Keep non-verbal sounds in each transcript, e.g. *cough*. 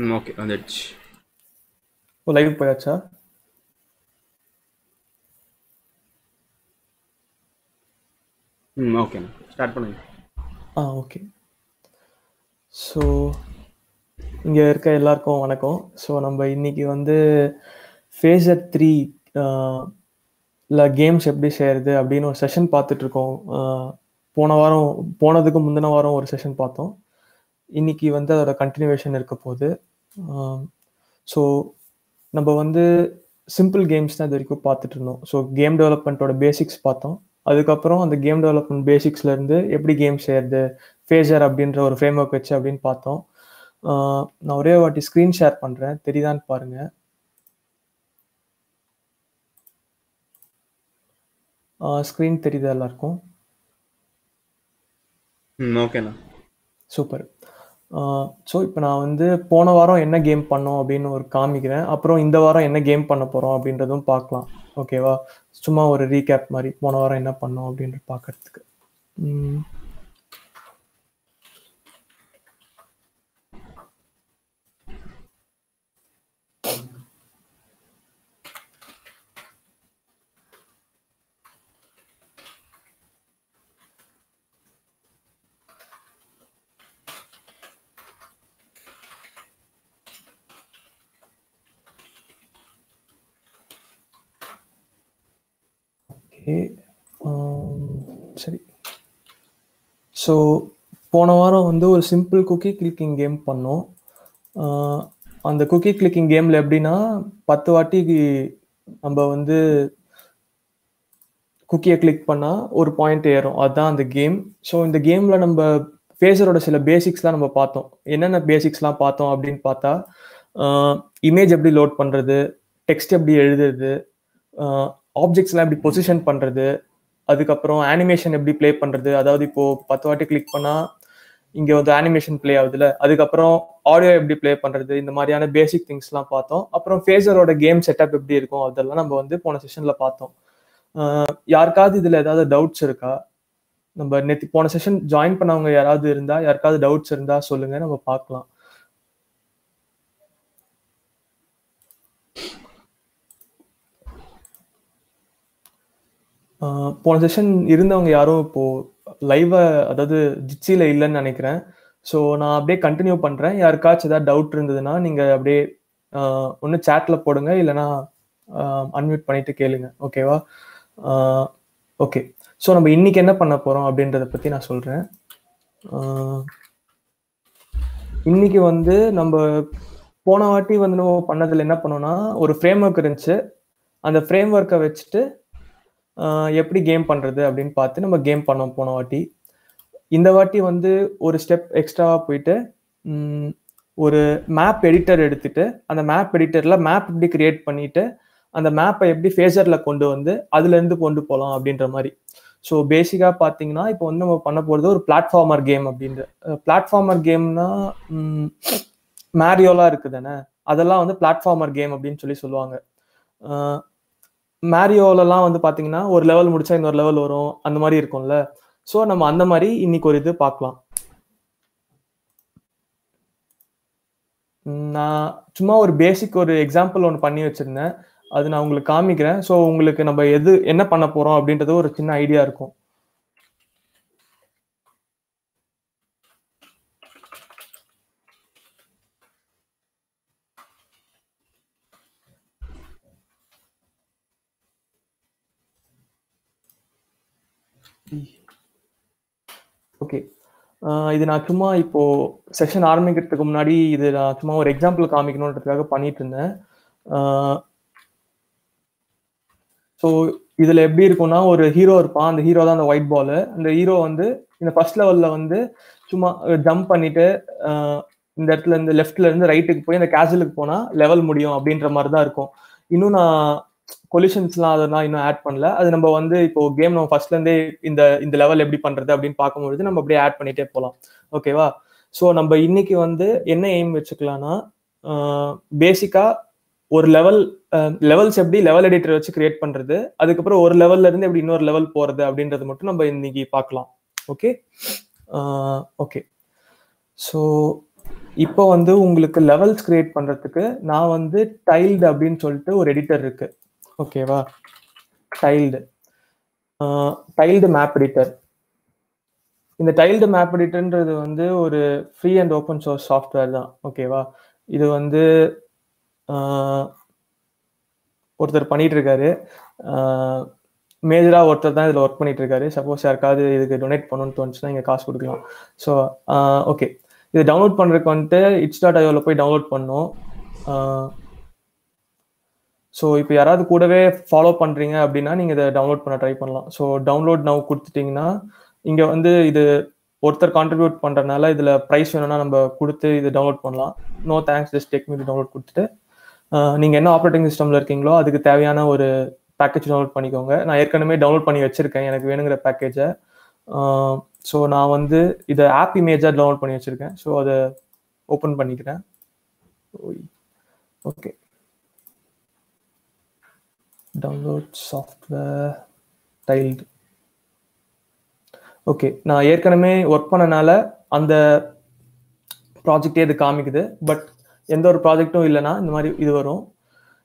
ம் ஓகே வந்துடுச்சு. ஓ லைவ் போயாச்சா? ம் ஓகேண்ணா ஸ்டார்ட் பண்ணுங்க. ஆ ஓகே. ஸோ இங்கே இருக்க எல்லாருக்கும் வணக்கம். ஸோ நம்ம இன்னைக்கு வந்து ஃபேஸர் த்ரீ இல்லை கேம்ஸ் எப்படி செய்கிறது அப்படின்னு ஒரு செஷன் பார்த்துட்ருக்கோம். போன வாரம் போனதுக்கு முந்தின வாரம் ஒரு செஷன் பார்த்தோம். இன்னைக்கு வந்து அதோட கண்டினியூவேஷன் இருக்க போகுது. ஸோ நம்ம வந்து சிம்பிள் கேம்ஸ் தான் இது வரைக்கும் பார்த்துட்டு இருந்தோம் ஸோ கேம் டெவலப்மெண்ட்டோட பேசிக்ஸ் பார்த்தோம். அதுக்கப்புறம் அந்த கேம் டெவலப்மெண்ட் பேசிக்ஸ்லேருந்து எப்படி கேம் செய்யறது ஃபேஸர் அப்படின்ற ஒரு ஃப்ரேம் ஒர்க் வச்சு அப்படின்னு பார்த்தோம். நான் ஒரே வாட்டி ஸ்க்ரீன் ஷேர் பண்ணுறேன் தெரியுதான்னு பாருங்க. ஸ்க்ரீன் தெரியுதா எல்லாருக்கும்? ஓகேண்ணா சூப்பர் ஸோ இப்போ நான் வந்து போன வாரம் என்ன கேம் பண்ணோம் அப்படின்னு ஒரு காமிக்கிறேன். அப்புறம் இந்த வாரம் என்ன கேம் பண்ண போகிறோம் அப்படின்றதும் பார்க்கலாம். ஓகேவா சும்மா ஒரு ரீகேப் மாதிரி. போன வாரம் என்ன பண்ணோம் அப்படின்றது பார்க்கறதுக்கு. ஓகே சரி. ஸோ போன வாரம் வந்து ஒரு சிம்பிள் குக்கி கிளிக்கிங் கேம் பண்ணோம். அந்த குக்கி கிளிக்கிங் கேமில் எப்படின்னா பத்து வாட்டி நம்ம வந்து குக்கியை கிளிக் பண்ணால் ஒரு பாயிண்ட் ஏறும். அதுதான் அந்த கேம் ஸோ இந்த கேமில் நம்ம ஃபேஸரோட சில பேசிக்ஸ்லாம் நம்ம பார்த்தோம். என்னென்ன பேசிக்ஸ்லாம் பார்த்தோம் அப்படின்னு பார்த்தா இமேஜ் எப்படி லோட் பண்ணுறது டெக்ஸ்ட் எப்படி எழுதுறது ஆப்ஜெக்ட்ஸ்லாம் எப்படி பொசிஷன் பண்ணுறது அதுக்கப்புறம் அனிமேஷன் எப்படி ப்ளே பண்ணுறது அதாவது இப்போ பத்து வாட்டி கிளிக் பண்ணால் இங்கே வந்து அனிமேஷன் ப்ளே ஆகுதுல அதுக்கப்புறம் ஆடியோ எப்படி ப்ளே பண்ணுறது இந்த மாதிரியான பேசிக் திங்ஸ்லாம் பார்த்தோம். அப்புறம் ஃபேஸரோட கேம் செட்டப் எப்படி இருக்கும் அதெல்லாம் நம்ம வந்து போன செஷனில் பார்த்தோம். யாருக்காவது இதில் ஏதாவது டவுட்ஸ் இருக்கா? நம்ம நேற்று போன செஷன் ஜாயின் பண்ணவங்க யாராவது இருந்தால் யாருக்காவது டவுட்ஸ் இருந்தால் சொல்லுங்கள் நம்ம பார்க்கலாம். போன செஷன் இருந்தவங்க யாரும் இப்போ லைவா அதாவது ஜிச்சியில் இல்லைன்னு நினைக்கிறேன். ஸோ நான் அப்படியே கண்டினியூ பண்ணுறேன் யாருக்காச்சும் ஏதாவது டவுட் இருந்ததுன்னா நீங்கள் அப்படியே ஒன்று சேட்டில் போடுங்க. இல்லைனா அன்மியூட் பண்ணிட்டு கேளுங்க. ஓகேவா ஓகே ஸோ நம்ம இன்னைக்கு என்ன பண்ண போகிறோம் அப்படின்றத பற்றி நான் சொல்கிறேன் இன்னைக்கு வந்து நம்ம போன வாட்டி வந்து நம்ம பண்ணதில் என்ன பண்ணோம்னா ஒரு ஃப்ரேம் ஒர்க் இருந்துச்சு. அந்த ஃப்ரேம் ஒர்க்கை வச்சுட்டு எப்படி கேம் பண்ணுறது அப்படின்னு பார்த்து நம்ம கேம் பண்ணோம் போன வாட்டி. இந்த வாட்டி வந்து ஒரு ஸ்டெப் எக்ஸ்ட்ராவாக போயிட்டு ஒரு மேப் எடிட்டர் எடுத்துட்டு அந்த மேப் எடிட்டரில் மேப் எப்படி கிரியேட் பண்ணிட்டு அந்த மேப்பை எப்படி ஃபேஸரில் கொண்டு வந்து அதுலேருந்து கொண்டு போகலாம் அப்படின்ற மாதிரி. ஸோ பேசிக்காக பார்த்தீங்கன்னா இப்போ வந்து நம்ம பண்ண போகிறது ஒரு பிளாட்ஃபார்மர் கேம் அப்படின்ற பிளாட்ஃபார்மர் கேம்னா மேரியோலாம் இருக்குது தானே அதெல்லாம் வந்து பிளாட்ஃபார்மர் கேம் அப்படின்னு சொல்லி சொல்லுவாங்க. மேரியோலலாம் வந்து பார்த்தீங்கன்னா ஒரு லெவல் முடிச்சா இன்னொரு லெவல் வரும். அந்த மாதிரி இருக்கும்ல. ஸோ நம்ம அந்த மாதிரி இன்னைக்கு ஒரு இது பார்க்கலாம். நான் சும்மா ஒரு பேசிக் ஒரு எக்ஸாம்பிள் ஒன்று பண்ணி வச்சிருந்தேன். அது நான் உங்களுக்கு காமிக்கிறேன். ஸோ உங்களுக்கு நம்ம எது என்ன பண்ண போகிறோம் அப்படின்றது ஒரு சின்ன ஐடியா இருக்கும். ஓகே இது நான் சும்மா இப்போ செஷன் ஆரம்பிக்கிறதுக்கு முன்னாடி இது நான் சும்மா ஒரு எக்ஸாம்பிள் காமிக்கணுன்றதுக்காக பண்ணிட்டு இருந்தேன். ஸோ இதுல எப்படி இருக்கும்னா ஒரு ஹீரோ இருப்பான். அந்த ஹீரோ தான் அந்த ஒயிட் பாலு அந்த ஹீரோ வந்து இந்த ஃபர்ஸ்ட் லெவல்ல வந்து சும்மா ஜம்ப் பண்ணிட்டு இந்த இடத்துல இருந்து லெஃப்ட்ல இருந்து ரைட்டுக்கு போய் அந்த கேசலுக்கு போனால் லெவல் முடியும் அப்படின்ற மாதிரி தான் இருக்கும். இன்னும் நான் கொலிஷன்ஸ்லாம் அதெல்லாம் இன்னும் ஆட் பண்ணல. அது நம்ம வந்து இப்போ கேம் நம்ம ஃபர்ஸ்ட்லேருந்தே இந்த இந்த லெவல் எப்படி பண்றது அப்படின்னு பார்க்கும்பொழுது நம்ம அப்படியே ஆட் பண்ணிட்டே போகலாம் ஓகேவா ஸோ நம்ம இன்னைக்கு வந்து என்ன எய்ம் வச்சுக்கலாம்னா பேசிக்கா ஒரு லெவல் லெவல்ஸ் எப்படி லெவல் எடிட்டர் வச்சு கிரியேட் பண்றது அதுக்கப்புறம் ஒரு லெவல்ல இருந்து எப்படி இன்னொரு லெவல் போறது அப்படின்றது மட்டும் நம்ம இன்னைக்கு பார்க்கலாம். ஓகே ஓகே ஸோ இப்போ வந்து உங்களுக்கு லெவல்ஸ் கிரியேட் பண்றதுக்கு நான் வந்து டைல்டு அப்படின்னு சொல்லிட்டு ஒரு எடிட்டர் இருக்கு. ஓகேவா? டைல்டு டைல்டு மேப் எடிட்டர் இந்த டைல்டு மேப் எடிட்டர்ன்றது வந்து ஒரு free and open source software தான். ஓகேவா? இது வந்து ஒருத்தர் பண்ணிட்டு இருக்காரு மேஜராக ஒருத்தர் தான் இதில் ஒர்க் பண்ணிட்டு இருக்காரு சப்போஸ் யாருக்காவது இதுக்கு டொனேட் பண்ணணும்னு தோணுச்சுன்னா இங்க காசு கொடுக்கலாம். ஸோ ஓகே இது டவுன்லோட் பண்ணுறதுக்கு வந்துட்டு இட்ஸ் டாட் ஐயோவில் போய் டவுன்லோட் பண்ணோம். ஸோ இப்போ யாராவது கூடவே ஃபாலோ பண்ணுறீங்க அப்படின்னா நீங்கள் இதை டவுன்லோட் பண்ண ட்ரை பண்ணலாம். ஸோ டவுன்லோட் நவ் கொடுத்துட்டீங்கன்னா இங்கே வந்து இது ஒருத்தர் கான்ட்ரிபியூட் பண்ணுறனால இதில் ப்ரைஸ் வேணும்னா நம்ம கொடுத்து இது டவுன்லோட் பண்ணலாம். No thanks just take me download கொடுத்துட்டு நீங்கள் என்ன ஆப்ரேட்டிங் சிஸ்டமில் இருக்கீங்களோ அதுக்கு தேவையான ஒரு பேக்கேஜ் டவுன்லோட் பண்ணிக்கோங்க. நான் ஏற்கனவே டவுன்லோட் பண்ணி வச்சுருக்கேன் எனக்கு வேணுங்கிற பேக்கேஜை ஸோ நான் வந்து இதை ஆப் இமேஜாக டவுன்லோட் பண்ணி வச்சுருக்கேன். ஸோ அதை ஓப்பன் பண்ணிக்கிறேன். Okay download software tiled okay நான் ஏற்கனவே ஒர்க் பண்ணனால அந்த ப்ராஜெக்டே இது காமிக்குது. பட் எந்த ஒரு ப்ராஜெக்ட்டும் இல்லைன்னா இந்த மாதிரி இது வரும்.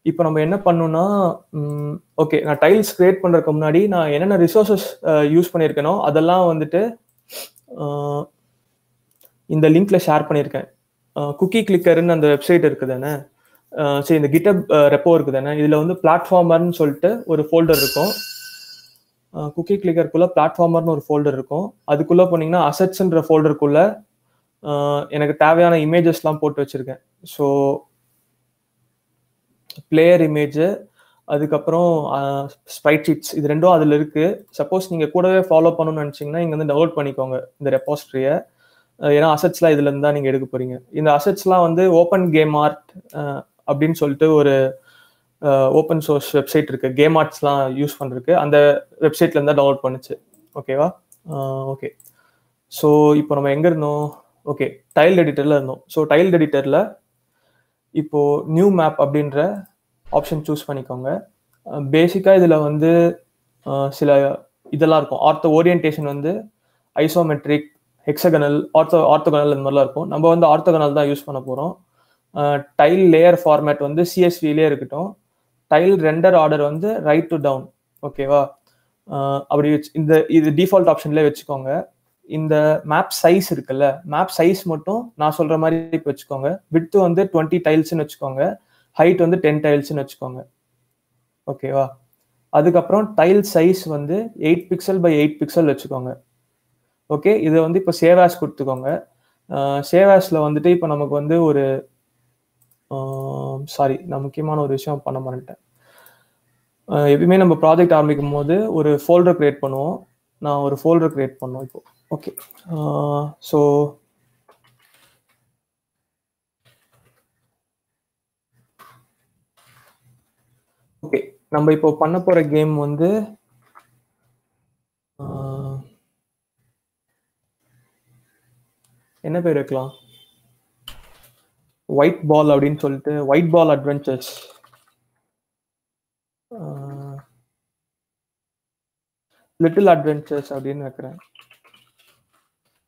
இப்போ நம்ம என்ன பண்ணணும்னா ஓகே நான் டைல்ஸ் கிரியேட் பண்ணுறதுக்கு முன்னாடி நான் என்னென்ன ரிசோர்ஸஸ் யூஸ் பண்ணியிருக்கேனோ அதெல்லாம் வந்துட்டு இந்த லிங்க்ல ஷேர் பண்ணியிருக்கேன். குக்கி கிளிக்கர்னு அந்த வெப்சைட் இருக்குது தானே சரி இந்த கிட்டப் ரெப்போ இருக்குது தானே இதில் வந்து பிளாட்ஃபார்மர்னு சொல்லிட்டு ஒரு ஃபோல்டர் இருக்கும். குக்கி கிளிக்கருக்குள்ளே பிளாட்ஃபார்மர்னு ஒரு ஃபோல்டர் இருக்கும். அதுக்குள்ளே போனீங்கன்னா அசட்ஸ்ன்ற ஃபோல்டருக்குள்ள எனக்கு தேவையான இமேஜஸ்லாம் போட்டு வச்சுருக்கேன். ஸோ பிளேயர் இமேஜு அதுக்கப்புறம் ஸ்ப்ரைட் ஷீட்ஸ் இது ரெண்டும் அதில் இருக்குது சப்போஸ் நீங்கள் கூடவே ஃபாலோ பண்ணணும்னு நினச்சிங்கன்னா இங்கே வந்து டவுன்லோட் பண்ணிக்கோங்க இந்த ரெப்பாஸ்ட்ரியை ஏன்னா அசட்ஸ்லாம் இதுலேருந்து தான் நீங்கள் எடுக்க போகிறீங்க இந்த அசட்ஸ்லாம் வந்து ஓப்பன் கேம் ஆர்ட் அப்படின்னு சொல்லிட்டு ஒரு ஓப்பன் சோர்ஸ் வெப்சைட் இருக்கு. கேம் ஆர்ட்ஸ்லாம் யூஸ் பண்ணிருக்கு அந்த வெப்சைட்ல இருந்தா டவுன்லோட் பண்ணுச்சு. ஓகேவா ஓகே ஸோ இப்போ நம்ம எங்க இருந்தோம்? ஓகே டைல் எடிட்டர்ல இருந்தோம். ஸோ டைல் எடிட்டர்ல இப்போ நியூ மேப் அப்படின்ற ஆப்ஷன் சூஸ் பண்ணிக்கோங்க. பேசிக்காக இதில் வந்து சில இதெல்லாம் இருக்கும். ஆர்த்தோ ஓரியன்டேஷன் வந்து ஐசோமெட்ரிக் ஹெக்ஸகனல் ஆர்த்தோ ஆர்த்தோகனல் இந்த மாதிரிலாம் இருக்கும். நம்ம வந்து ஆர்த்தோகனல் தான் யூஸ் பண்ண போகிறோம் டைல் லேயர் ஃபார்மேட் வந்து சிஎஸ்விலே இருக்கட்டும். டைல் ரெண்டர் ஆர்டர் வந்து ரைட் டு டவுன் ஓகேவா அப்படி வச்சு இந்த இது டிஃபால்ட் ஆப்ஷன்லேயே வச்சுக்கோங்க. இந்த மேப் சைஸ் இருக்குல்ல மேப் சைஸ் மட்டும் நான் சொல்ற மாதிரி இப்போ வச்சுக்கோங்க. வித்து வந்து டுவெண்ட்டி டைல்ஸ்னு வச்சுக்கோங்க. ஹைட் வந்து டென் டைல்ஸ்னு வச்சுக்கோங்க. ஓகேவா அதுக்கப்புறம் டைல் சைஸ் வந்து eight pixel by eight pixel வச்சுக்கோங்க. ஓகே இதை வந்து இப்போ சேவாஸ் கொடுத்துக்கோங்க. சேவாஸில் வந்துட்டு இப்போ நமக்கு வந்து ஒரு சாரி நான் முக்கியமான ஒரு விஷயம் பண்ண மாட்டேன் எப்பயுமே நம்ம ப்ராஜெக்ட் ஆரம்பிக்கும் போது ஒரு ஃபோல்டர் கிரியேட் பண்ணுவோம். நான் ஒரு ஃபோல்டர் கிரியேட் பண்ணோம் இப்போ. ஓகே ஸோ ஓகே நம்ம இப்போ பண்ண போற கேம் வந்து என்ன பேர் வைக்கலாம்? ஒயிட் பால் அப்படின்னு சொல்லிட்டு white ball adventures little adventures அப்படின்னு வைக்கிறேன்.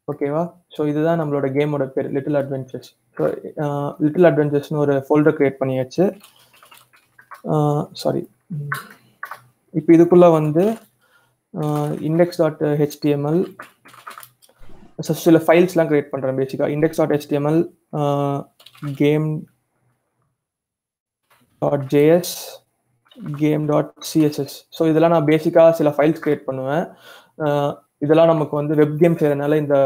ஓகேவா ஸோ இதுதான் நம்மளோட கேமோட பேர் லிட்டில் அட்வென்ச்சர்ஸ் ஸோ லிட்டில் அட்வென்ச்சர்ஸ்னு ஒரு ஃபோல்டர் கிரியேட் பண்ணியாச்சு. சாரி இப்போ இதுக்குள்ள வந்து இண்டெக்ஸ் டாட் ஹெச்டிஎம்எல் சில ஃபைல்ஸ்லாம் கிரியேட் பண்ணுறேன் பேசிக்காக index dot HTML game dot JS game dot CSS so இதெல்லாம் நான் பேசிக்காக சில ஃபைல்ஸ் கிரியேட் பண்ணுவேன். இதெல்லாம் நமக்கு வந்து வெப் கேம் செய்கிறதுனால இந்த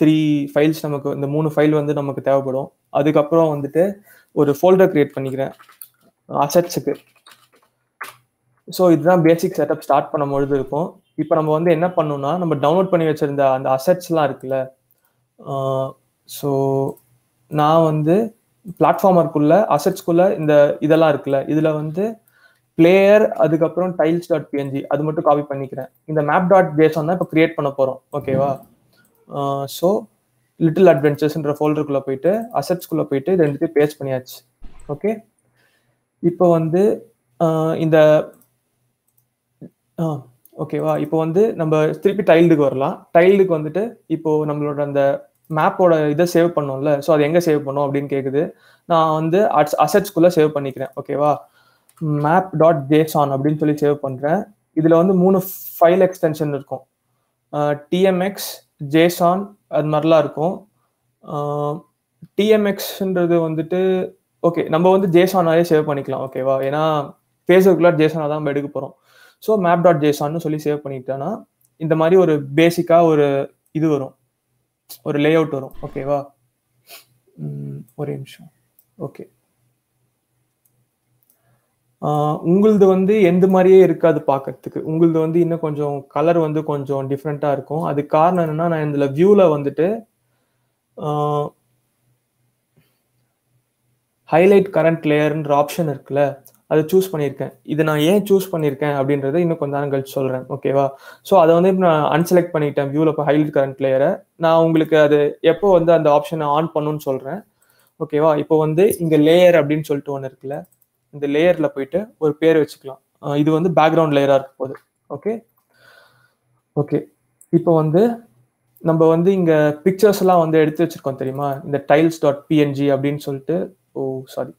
த்ரீ ஃபைல்ஸ் நமக்கு இந்த மூணு ஃபைல் வந்து நமக்கு தேவைப்படும். அதுக்கப்புறம் வந்துட்டு ஒரு ஃபோல்டர் கிரியேட் பண்ணிக்கிறேன். அசட்ஸுக்கு ஸோ இதுதான் பேசிக் செட்டப் ஸ்டார்ட் பண்ணும்பொழுது இருக்கும். இப்போ நம்ம வந்து என்ன பண்ணோம்னா நம்ம டவுன்லோட் பண்ணி வச்சிருந்த அந்த அசட்ஸ்லாம் இருக்குல்ல ஸோ நான் வந்து பிளாட்ஃபார்மருக்குள்ள அசட்ஸ்குள்ள இந்த இதெல்லாம் இருக்குல்ல இதுல வந்து பிளேயர் அதுக்கப்புறம் டைல்ஸ் டாட் பிஎன்ஜி அது மட்டும் காப்பி பண்ணிக்கிறேன். இந்த மேப் டாட் ஜேசன் தான் இப்போ கிரியேட் பண்ண போறோம் ஓகேவா ஸோ லிட்டில் அட்வென்ச்சர்ஸ்ன்ற ஃபோல்டருக்குள்ள போயிட்டு அசட்ஸ்குள்ள போயிட்டு இது ரெண்டுத்தையும் பேஸ்ட் பண்ணியாச்சு ஓகே இப்போ வந்து இந்த ஆ ஓகேவா இப்போ வந்து நம்ம திருப்பி டைல்டுக்கு வரலாம். டைல்டுக்கு வந்துட்டு இப்போ நம்மளோட அந்த மேப்போட இதை சேவ் பண்ணோம்ல. ஸோ அது எங்கே சேவ் பண்ணோம் அப்படின்னு கேட்குது நான் வந்து அசட்ஸ்குள்ளே சேவ் பண்ணிக்கிறேன். ஓகேவா மேப் டாட் ஜேசான் அப்படின்னு சொல்லி சேவ் பண்ணுறேன் இதில் வந்து மூணு ஃபைல் எக்ஸ்டென்ஷன் இருக்கும். டிஎம்எக்ஸ் ஜேசான் அது மாதிரிலாம் இருக்கும். டிஎம்எக்ஸ்ன்றது வந்துட்டு ஓகே நம்ம வந்து ஜேசானாவே சேவ் பண்ணிக்கலாம். ஓகேவா ஏன்னா ஃபேஸ்புக்கில் ஜேசானா தான் நம்ம எடுக்க போகிறோம் ஸோ மேப் டாட் ஜேசான்னு சொல்லி சேவ் பண்ணிட்டேன்னா இந்த மாதிரி ஒரு பேசிக்காக ஒரு இது வரும். ஒரு லே அவுட் வரும் ஓகேவா ஒரே நிமிஷம். ஓகே உங்களது வந்து எந்த மாதிரியே இருக்காது பார்க்கறதுக்கு உங்களது வந்து இன்னும் கொஞ்சம் கலர் வந்து கொஞ்சம் டிஃப்ரெண்ட்டாக இருக்கும். அது காரணம் என்னன்னா நான் இதில் வியூவில் வந்துட்டு ஹைலைட் கரண்ட் லேயர்ன்ற ஆப்ஷன் இருக்குல்ல. அதை சூஸ் பண்ணியிருக்கேன். இதை நான் ஏன் சூஸ் பண்ணியிருக்கேன் அப்படின்றத இன்னும் கொஞ்ச நேரம் கழிச்சு சொல்கிறேன் ஓகேவா ஸோ அதை வந்து இப்போ நான் அன்செலக்ட் பண்ணிட்டேன் வியூவில் இப்போ ஹைலைட் கரண்ட் லேயரை நான் உங்களுக்கு அது எப்போ வந்து அந்த ஆப்ஷனை ஆன் பண்ணுன்னு சொல்கிறேன் ஓகேவா இப்போ வந்து இங்கே லேயர் அப்படின்னு சொல்லிட்டு ஒன்று இருக்குல்ல? இந்த லேயரில் போயிட்டு ஒரு பேர் வச்சுக்கலாம். இது வந்து பேக்ரவுண்ட் லேயராக இருக்க போகுது ஓகே ஓகே இப்போ வந்து நம்ம வந்து இங்கே பிக்சர்ஸ் எல்லாம் வந்து எடுத்து வச்சிருக்கோம் தெரியுமா? இந்த டைல்ஸ் டாட் பிஎன்ஜி அப்படின்னு சொல்லிட்டு. Oh sorry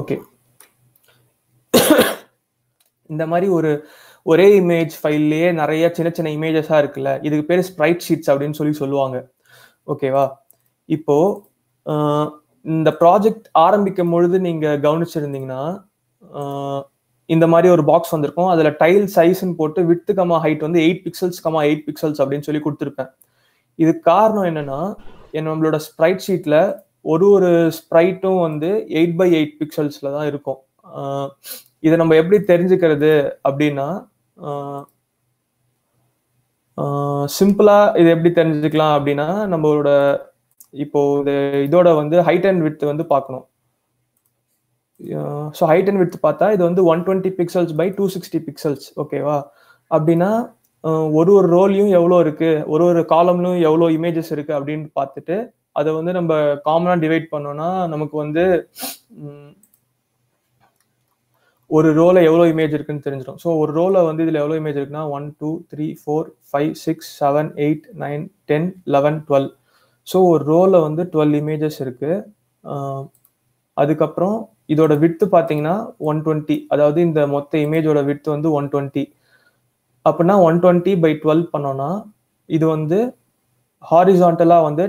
okay. இந்த மாதிரி ஒரு ஒரே இமேஜ் ஃபைல்லையே நிறைய சின்ன சின்ன இமேஜஸாக இருக்குல்ல இதுக்கு பேர் ஸ்ப்ரைட் ஷீட்ஸ் அப்படின்னு சொல்லி சொல்லுவாங்க. ஓகேவா இப்போ இந்த ப்ராஜெக்ட் ஆரம்பிக்கும் பொழுது நீங்கள் கவனிச்சிருந்தீங்கன்னா இந்த மாதிரி ஒரு பாக்ஸ் வந்திருக்கும். அதில் டைல் சைஸ்ன்னு போட்டு வித்து கமா ஹைட் வந்து eight pixels comma eight pixels அப்படின்னு சொல்லி கொடுத்துருப்பேன். இது காரணம் என்னன்னா நம்மளோட ஸ்ப்ரைட் ஷீட்ல ஒரு ஒரு ஸ்ப்ரைட்டும் வந்து எயிட் பை எயிட் பிக்சல்ஸில் தான் இருக்கும். இதை நம்ம எப்படி தெரிஞ்சுக்கிறது அப்படின்னா சிம்பிளா இது எப்படி தெரிஞ்சுக்கலாம் அப்படின்னா நம்மளோட இப்போ இந்த இதோட வந்து ஹைட் அண்ட் வித் வந்து பார்க்கணும். ஸோ ஹைட் அண்ட் வித் பார்த்தா இது வந்து one twenty pixels by two sixty pixels ஓகேவா அப்படின்னா ஒரு ஒரு ரோலையும் எவ்வளோ இருக்கு? ஒரு ஒரு காலம்லையும் எவ்வளோ இமேஜஸ் இருக்கு அப்படின்னு பார்த்துட்டு அதை வந்து நம்ம காமனாக டிவைட் பண்ணோம்னா நமக்கு வந்து ஒரு ரோல எவ்வளோ இமேஜ் இருக்குன்னு தெரிஞ்சிடும். ஸோ ஒரு ரோல வந்து இதில் எவ்வளோ இமேஜ் இருக்குன்னா one two three four five six seven eight nine ten eleven twelve so ஒரு ரோல வந்து டுவெல் இமேஜஸ் இருக்கு. அதுக்கப்புறம் இதோட வித்து பார்த்தீங்கன்னா ஒன் டுவெண்ட்டி அதாவது இந்த மொத்த இமேஜோட வித்து வந்து ஒன் டுவெண்ட்டி அப்படின்னா ஒன் டுவெண்ட்டி பை டுவெல் பண்ணோன்னா இது வந்து ஹாரிசான்டலாக வந்து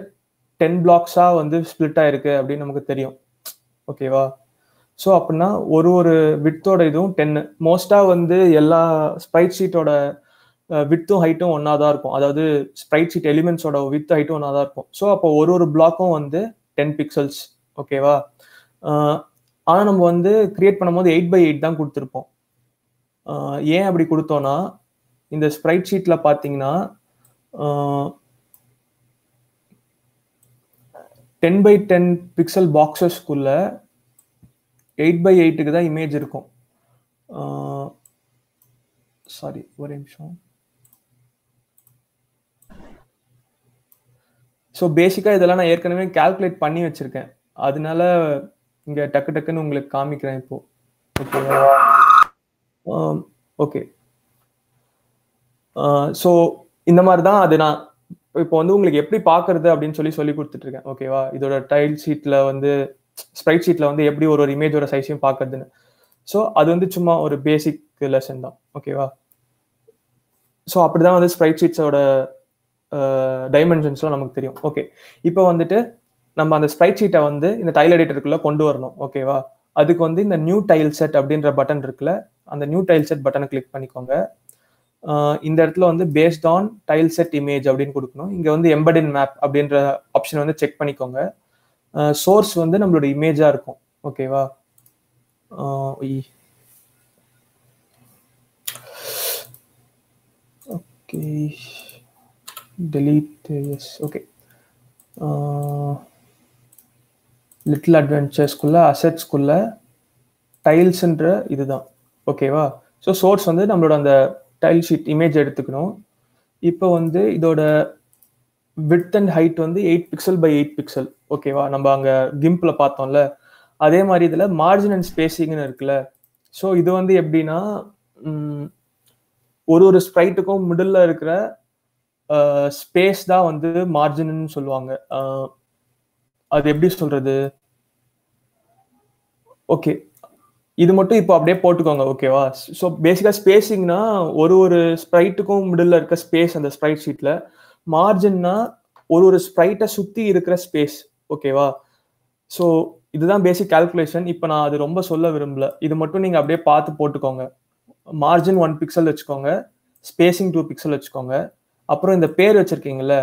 டென் பிளாக்ஸாக வந்து ஸ்பிளிட் ஆயிருக்கு அப்படின்னு நமக்கு தெரியும். ஓகேவா ஸோ அப்படின்னா ஒரு ஒரு வித்தோட இதுவும் டென்னு மோஸ்ட்டாக வந்து எல்லா ஸ்ப்ரைட் ஷீட்டோட வித்தும் ஹைட்டும் ஒன்றா தான் இருக்கும். அதாவது ஸ்ப்ரைட் ஷீட் எலிமெண்ட்ஸோட வித் ஹைட்டும் ஒன்றா தான் இருக்கும். ஸோ அப்போ ஒரு ஒரு பிளாக்கும் வந்து டென் பிக்சல்ஸ் ஓகேவா ஆனால் நம்ம வந்து கிரியேட் பண்ணும்போது எயிட் பை எயிட் தான் கொடுத்துருப்போம். ஏன் அப்படி கொடுத்தோன்னா இந்த ஸ்ப்ரைட் ஷீட்டில் பார்த்தீங்கன்னா டென் பை டென் பிக்சல் பாக்ஸஸ்க்குள்ள எயிட் பை எயிட்டுக்கு தான் இமேஜ் இருக்கும். சாரி ஒரு நிமிஷம். ஸோ பேசிக்காக இதெல்லாம் நான் ஏற்கனவே கால்குலேட் பண்ணி வச்சுருக்கேன். அதனால இங்கே டக்கு டக்குன்னு உங்களுக்கு காமிக்கிறேன் இப்போது ஓகேவா ஓகே ஸோ இந்த மாதிரி தான் அது நான் இப்போ வந்து உங்களுக்கு எப்படி பார்க்கறது அப்படின்னு சொல்லி சொல்லி கொடுத்துட்ருக்கேன். ஓகேவா இதோட டைல் ஷீட்டில் வந்து ஸ்ப்ரைட் ஷீட்டில் வந்து எப்படி ஒரு ஒரு இமேஜோட சைஸையும் பார்க்கறதுன்னு. ஸோ அது வந்து சும்மா ஒரு பேசிக் லெசன் தான். ஓகேவா ஸோ அப்படி தான் வந்து ஸ்ப்ரைட் ஷீட்ஸோட டைமென்ஷன்ஸ்லாம் நமக்கு தெரியும். ஓகே இப்போ வந்துட்டு நம்ம அந்த ஸ்ப்ரைட் ஷீட்டை வந்து இந்த டைல் எடிட்டருக்குள்ளே கொண்டு வரணும். ஓகேவா அதுக்கு வந்து இந்த நியூ டைல் செட் அப்படின்ற பட்டன் இருக்குல்ல அந்த நியூ டைல் செட் பட்டனை கிளிக் பண்ணிக்கோங்க. இந்த இடத்துல வந்து based on tile set image அப்படின்னு கொடுக்கணும். இங்கே வந்து எம்படின் மேப் அப்படின்ற ஆப்ஷன் வந்து செக் பண்ணிக்கோங்க. சோர்ஸ் வந்து நம்மளோட இமேஜாக இருக்கும். ஓகேவா okay delete yes okay little அட்வென்ச்சர்ஸ்குள்ள அசெட்ஸ்குள்ள டைல்ஸ்ன்ற இதுதான். ஓகேவா ஸோ சோர்ஸ் வந்து நம்மளோட அந்த டைல் ஷீட் இமேஜ் எடுத்துக்கணும். இப்போ வந்து இதோட வித் அண்ட் ஹைட் வந்து eight pixel by eight pixel ஓகேவா நம்ம அங்கே கிம்பில் பார்த்தோம்ல. அதே மாதிரி இதில் மார்ஜின் அண்ட் ஸ்பேசிங்னு இருக்குல்ல. ஸோ இது வந்து எப்படின்னா ஒரு ஒரு ஸ்ப்ரைட்டுக்கும் மிடில் இருக்கிற ஸ்பேஸ் தான் வந்து மார்ஜின்னு சொல்லுவாங்க. அது எப்படி சொல்றது? ஓகே இது மட்டும் இப்போ அப்படியே போட்டுக்கோங்க ஓகேவா? ஸோ பேசிக்காக ஸ்பேசிங்னா ஒரு ஒரு ஸ்ப்ரைட்டுக்கும் மிடில் இருக்க ஸ்பேஸ் அந்த ஸ்ப்ரைட் ஷீட்டில் மார்ஜின்னா ஒரு ஒரு ஸ்ப்ரைட்டை சுற்றி இருக்கிற ஸ்பேஸ் ஓகேவா? ஸோ இதுதான் பேசிக் கால்குலேஷன் இப்போ நான் அது ரொம்ப சொல்ல விரும்பல. இது மட்டும் நீங்கள் அப்படியே பார்த்து போட்டுக்கோங்க. மார்ஜின் ஒன் பிக்சல் வச்சுக்கோங்க. ஸ்பேசிங் டூ பிக்சல் வச்சுக்கோங்க. அப்புறம் இந்த பேர் வச்சிருக்கீங்கல்ல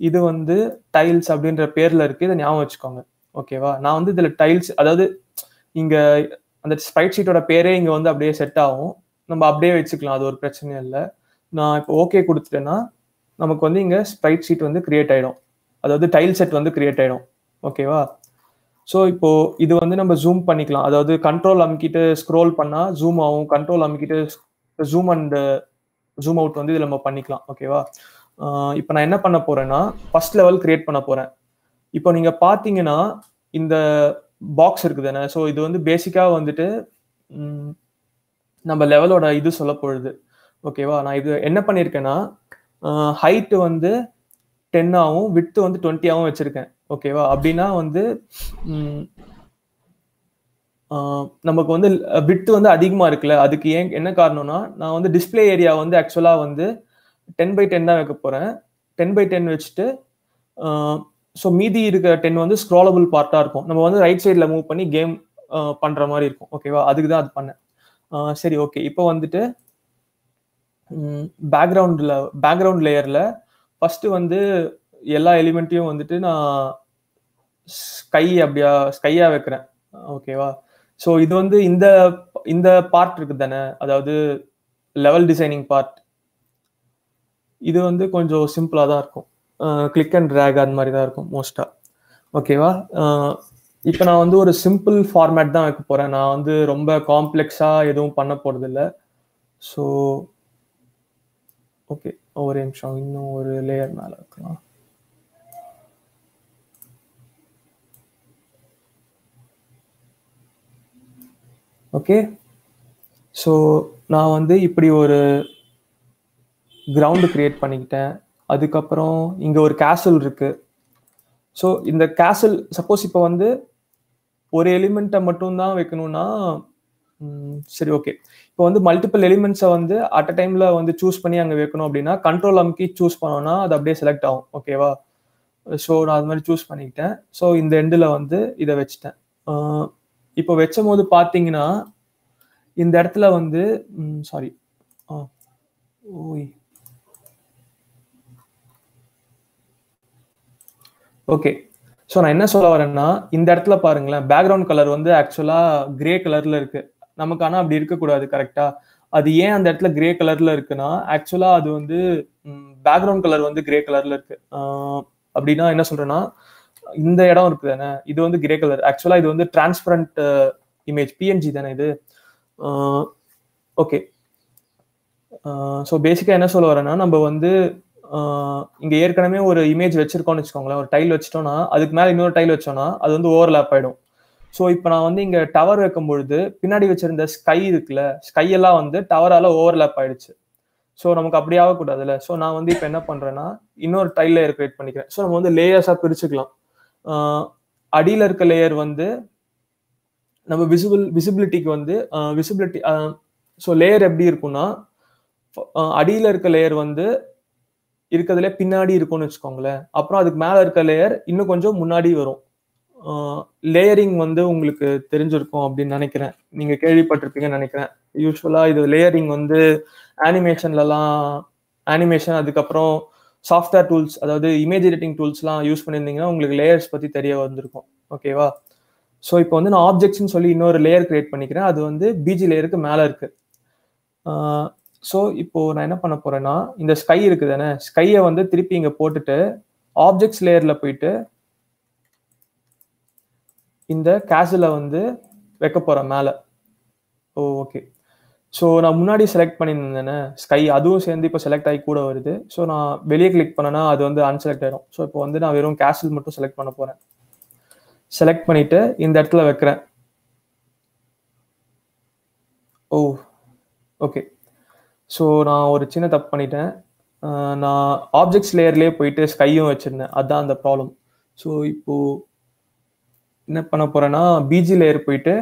இது வந்து டைல்ஸ் அப்படின்ற பேரில் இருக்குது இதை ஞாபகம் வச்சுக்கோங்க. ஓகேவா? நான் வந்து இதில் டைல்ஸ் அதாவது இங்கே அந்த ஸ்ப்ரைட் ஷீட்டோட பேரே இங்கே வந்து அப்படியே செட் ஆகும். நம்ம அப்படியே வச்சுக்கலாம் அது ஒரு பிரச்சனையும் இல்லை. நான் இப்போ ஓகே கொடுத்துட்டேன்னா நமக்கு வந்து இங்கே ஸ்ப்ரைட் ஷீட் வந்து கிரியேட் ஆகிடும் அதாவது டைல் செட் வந்து கிரியேட் ஆகிடும் ஓகேவா ஸோ இப்போ இது வந்து நம்ம ஜூம் பண்ணிக்கலாம். அதாவது கண்ட்ரோல் அமுக்கிட்டு ஸ்க்ரோல் பண்ணால் ஜூம் ஆகும். கண்ட்ரோல் அமுக்கிட்டு ஜூம் அண்ட் ஜூம் அவுட் வந்து இதில் நம்ம பண்ணிக்கலாம். ஓகேவா இப்போ நான் என்ன பண்ண போறேன்னா ஃபர்ஸ்ட் லெவல் கிரியேட் பண்ண போறேன். இப்போ நீங்க பார்த்தீங்கன்னா இந்த பாக்ஸ் இருக்குது தானே ஸோ இது வந்து பேசிக்காக வந்துட்டு நம்ம லெவலோட இது சொல்ல ஓகேவா நான் இது என்ன பண்ணியிருக்கேன்னா ஹைட்டு வந்து டென்னாகவும் வித்து வந்து டுவெண்ட்டியாகவும் வச்சுருக்கேன். ஓகேவா அப்படின்னா வந்து நமக்கு வந்து விட்டு வந்து அதிகமாக இருக்குல்ல? அதுக்கு ஏன் என்ன காரணம்னா நான் வந்து டிஸ்ப்ளே ஏரியா வந்து ஆக்சுவலாக வந்து டென் பை டென் தான் வைக்க போகிறேன் டென் பை டென் வச்சுட்டு ஸோ மீதி இருக்க டென் வந்து ஸ்க்ராலபிள் பார்ட்டாக இருக்கும். நம்ம வந்து ரைட் சைடில் மூவ் பண்ணி கேம் பண்ணுற மாதிரி இருக்கும். ஓகேவா அதுக்கு தான் அது பண்ணேன். சரி ஓகே இப்போ வந்துட்டு பேக்ரவுண்டில் பேக்ரவுண்ட் லேயரில் ஃபஸ்ட்டு வந்து எல்லா எலிமெண்ட்டையும் வந்துட்டு நான் ஸ்கை அப்படியா ஸ்கையாக வைக்கிறேன். ஓகேவா ஸோ இது வந்து இந்த இந்த பார்ட் இருக்குது தானே? அதாவது லெவல் டிசைனிங் பார்ட் இது வந்து கொஞ்சம் சிம்பிளாக தான் இருக்கும். கிளிக் அண்ட் ட்ராக் அந்த மாதிரி தான் இருக்கும் மோஸ்ட்டாக ஓகேவா இப்போ நான் வந்து ஒரு சிம்பிள் ஃபார்மேட் தான் வைக்க போகிறேன் நான் வந்து ரொம்ப காம்ப்ளெக்ஸாக எதுவும் பண்ண போகிறதில்ல ஸோ ஓகே ஒரு நிமிஷம். இன்னும் ஒரு லேயர் மேலே இருக்கலாம் ஓகே ஸோ நான் வந்து இப்படி ஒரு கிரவுண்டு கிரியேட் பண்ணிக்கிட்டேன். அதுக்கப்புறம் இங்கே ஒரு கேசல் இருக்கு. ஸோ இந்த கேசல் சப்போஸ் இப்போ வந்து ஒரு எலிமெண்ட்டை மட்டும்தான் வைக்கணும்னா சரி ஓகே இப்போ வந்து மல்டிபிள் எலிமெண்ட்ஸை வந்து அட் அ டைம்ல வந்து சூஸ் பண்ணி அங்கே வைக்கணும் அப்படின்னா கண்ட்ரோல் அமுக்கி சூஸ் பண்ணோம்னா அது அப்படியே செலக்ட் ஆகும். ஓகேவா ஸோ நான் அது மாதிரி சூஸ் பண்ணிக்கிட்டேன். ஸோ இந்த எண்டில் வந்து இதை வச்சுட்டேன். இப்போ வச்சும் போது பார்த்தீங்கன்னா இந்த இடத்துல வந்து சாரி ஓய். ஓகே ஸோ நான் என்ன சொல்ல வரேன்னா இந்த இடத்துல பாருங்களேன். பேக்ரவுண்ட் கலர் வந்து ஆக்சுவலாக கிரே கலரில் இருக்கு. நமக்கு ஆனால் அப்படி இருக்கக்கூடாது கரெக்டாக அது ஏன் அந்த இடத்துல கிரே கலரில் இருக்குன்னா ஆக்சுவலாக அது வந்து பேக்ரவுண்ட் கலர் வந்து கிரே கலரில் இருக்கு. அப்படின்னா என்ன சொல்கிறேன்னா இந்த இடம் இருக்கு தானே. இது வந்து கிரே கலர் ஆக்சுவலாக இது வந்து டிரான்ஸ்பரண்ட் இமேஜ் பிஎன்ஜி தானே இது. ஓகே ஸோ பேசிக்காக என்ன சொல்ல வரேன்னா நம்ம வந்து இங்க ஏற்கனவே ஒரு இமேஜ் வச்சிருக்கோம்னு வச்சுக்கோங்களேன். ஒரு டைல் வச்சிட்டோம்னா அதுக்கு மேல இன்னொரு டைல் வச்சோம்னா அது வந்து ஓவர்லேப் ஆயிடும். ஸோ இப்போ நான் வந்து இங்க டவர் வைக்கும் பொழுது பின்னாடி வச்சிருந்த ஸ்கை இருக்குல்ல ஸ்கை எல்லாம் வந்து டவரால ஓவர்லேப் ஆயிடுச்சு. ஸோ நமக்கு அப்படி ஆகக்கூடாதுல்ல. ஸோ நான் வந்து இப்போ என்ன பண்றேன்னா இன்னொரு டைல் லேயர் கிரியேட் பண்ணிக்கிறேன். ஸோ நம்ம வந்து லேயர்ஸாக பிரிச்சுக்கலாம். அடியில் இருக்க லேயர் வந்து நம்ம விசிபிள் விசிபிலிட்டிக்கு வந்து விசிபிலிட்டி ஸோ லேயர் எப்படி இருக்கும்னா அடியில் இருக்க லேயர் வந்து இருக்கிறதுல பின்னாடி இருக்கும்னு வச்சுக்கோங்களேன். அப்புறம் அதுக்கு மேல இருக்க லேயர் இன்னும் கொஞ்சம் முன்னாடி வரும். லேயரிங் வந்து உங்களுக்கு தெரிஞ்சிருக்கும் அப்படின்னு நினைக்கிறேன். நீங்க கேள்விப்பட்டிருப்பீங்கன்னு நினைக்கிறேன். யூஸ்வலா இது லேயரிங் வந்து அனிமேஷன்லலாம் அனிமேஷன் அதுக்கப்புறம் சாஃப்ட்வேர் டூல்ஸ் அதாவது இமேஜ் எடிட்டிங் டூல்ஸ்லாம் யூஸ் பண்ணியிருந்தீங்கன்னா உங்களுக்கு லேயர்ஸ் பத்தி தெரிய வந்திருக்கும். ஓகேவா ஸோ இப்போ வந்து நான் ஆப்ஜெக்ட்ஸ்னு சொல்லி இன்னொரு லேயர் கிரியேட் பண்ணிக்கிறேன். அது வந்து பிஜி லேயருக்கு மேலே இருக்குது ஸோ இப்போ நான் என்ன பண்ண போறேன்னா இந்த ஸ்கை இருக்குது தானே ஸ்கையை வந்து திருப்பி இங்க போட்டுட்டு ஆப்ஜெக்ட்ஸ் லேயர்ல போயிட்டு இந்த கேஸில் வந்து வைக்க போறேன் மேலே. ஓ ஓகே ஸோ நான் முன்னாடி செலக்ட் பண்ணியிருந்தேனே ஸ்கை அதுவும் சேர்ந்து இப்போ செலக்ட் ஆகி கூட வருது. ஸோ நான் வெளியே கிளிக் பண்ணனா அது வந்து அன்செலக்ட் ஆயிடும் ஸோ இப்போ வந்து நான் வெறும் கேஷில் மட்டும் செலக்ட் பண்ண போறேன். செலக்ட் பண்ணிட்டு இந்த இடத்துல வைக்கிறேன். ஓ ஓகே ஸோ நான் ஒரு சின்ன தப்பு பண்ணிட்டேன். நான் ஆப்ஜெக்ட்ஸ் லேயர்லேயே போயிட்டு ஸ்கையும் வச்சுருந்தேன். அதுதான் அந்த ப்ராப்ளம் ஸோ இப்போ என்ன பண்ண போறேன்னா பிஜி லேயர் போயிட்டு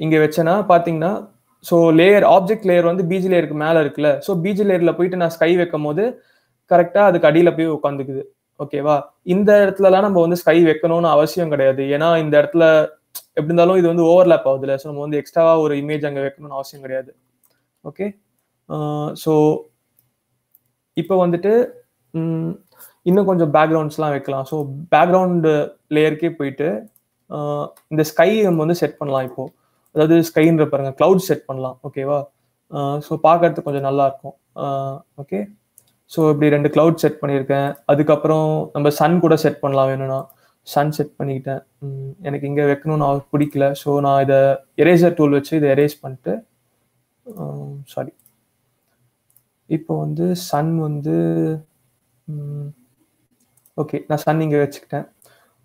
இங்க வச்சேன்னா பாத்தீங்கன்னா ஸோ லேயர் ஆப்ஜெக்ட் லேயர் வந்து பிஜி லேயருக்கு மேல இருக்குல்ல. ஸோ பிஜி லேயர்ல போயிட்டு நான் ஸ்கை வைக்கும் போது கரெக்டா அதுக்கு அடியில போய் உட்காந்துக்குது ஓகேவா இந்த இடத்துலலாம் நம்ம வந்து ஸ்கை வைக்கணும்னு அவசியம் கிடையாது. ஏன்னா இந்த இடத்துல எப்படி இருந்தாலும் இது வந்து ஓவர்லேப் ஆகுதுல. ஸோ நம்ம வந்து எக்ஸ்ட்ராவாக ஒரு இமேஜ் அங்கே வைக்கணும்னு அவசியம் கிடையாது. ஓகே ஸோ uh, இப்போ வந்துட்டு இன்னும் கொஞ்சம் பேக்ரவுண்ட்ஸ்லாம் வைக்கலாம். ஸோ பேக்ரவுண்டு லேயருக்கே போயிட்டு uh, இந்த ஸ்கை நம்ம வந்து செட் பண்ணலாம் இப்போ. அதாவது ஸ்கைன்ற பாருங்க க்ளவுட் செட் பண்ணலாம். ஓகேவா ஸோ uh, பார்க்கறதுக்கு கொஞ்சம் நல்லா இருக்கும். ஓகே ஸோ இப்படி ரெண்டு க்ளவுட் செட் பண்ணியிருக்கேன். அதுக்கப்புறம் நம்ம சன் கூட செட் பண்ணலாம் வேணும்னா. சன் செட் பண்ணிக்கிட்டேன் எனக்கு இங்கே வைக்கணும்னு அவருக்கு பிடிக்கல. ஸோ நான் இதை எரேசர் டூல் வச்சு இதை எரேஸ் பண்ணிட்டு சாரி இப்போ வந்து சன் வந்து ஓகே நான் சன் இங்கே வச்சுக்கிட்டேன்.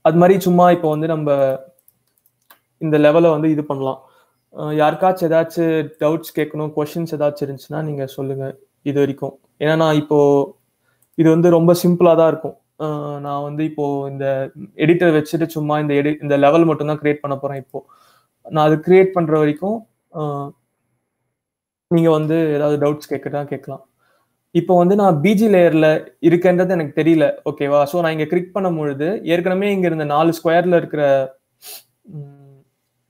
அது மாதிரி சும்மா இப்போ வந்து நம்ம இந்த லெவலை வந்து இது பண்ணலாம். யாருக்காச்சும் ஏதாச்சும் டவுட்ஸ் கேட்கணும் கொஷின்ஸ் ஏதாச்சும் இருந்துச்சுன்னா நீங்கள் சொல்லுங்கள் இது வரைக்கும். ஏன்னா நான் இப்போது இது வந்து ரொம்ப சிம்பிளாக தான் இருக்கும். நான் வந்து இப்போ இந்த எடிட்டர் வச்சுட்டு சும்மா இந்த எடி இந்த லெவல் மட்டும் தான் கிரியேட் பண்ண போகிறேன் இப்போ. நான் அது கிரியேட் பண்ணுற வரைக்கும் நீங்க வந்து ஏதாவது டவுட்ஸ் கேட்கட்டா கேட்கலாம். இப்போ வந்து நான் பிஜி லேயர்ல இருக்கேன்றது எனக்கு தெரியல ஓகேவா ஸோ நான் இங்க கிளிக் பண்ணும் பொழுது ஏற்கனவே இங்க இருந்த நாலு ஸ்கொயர்ல இருக்கிற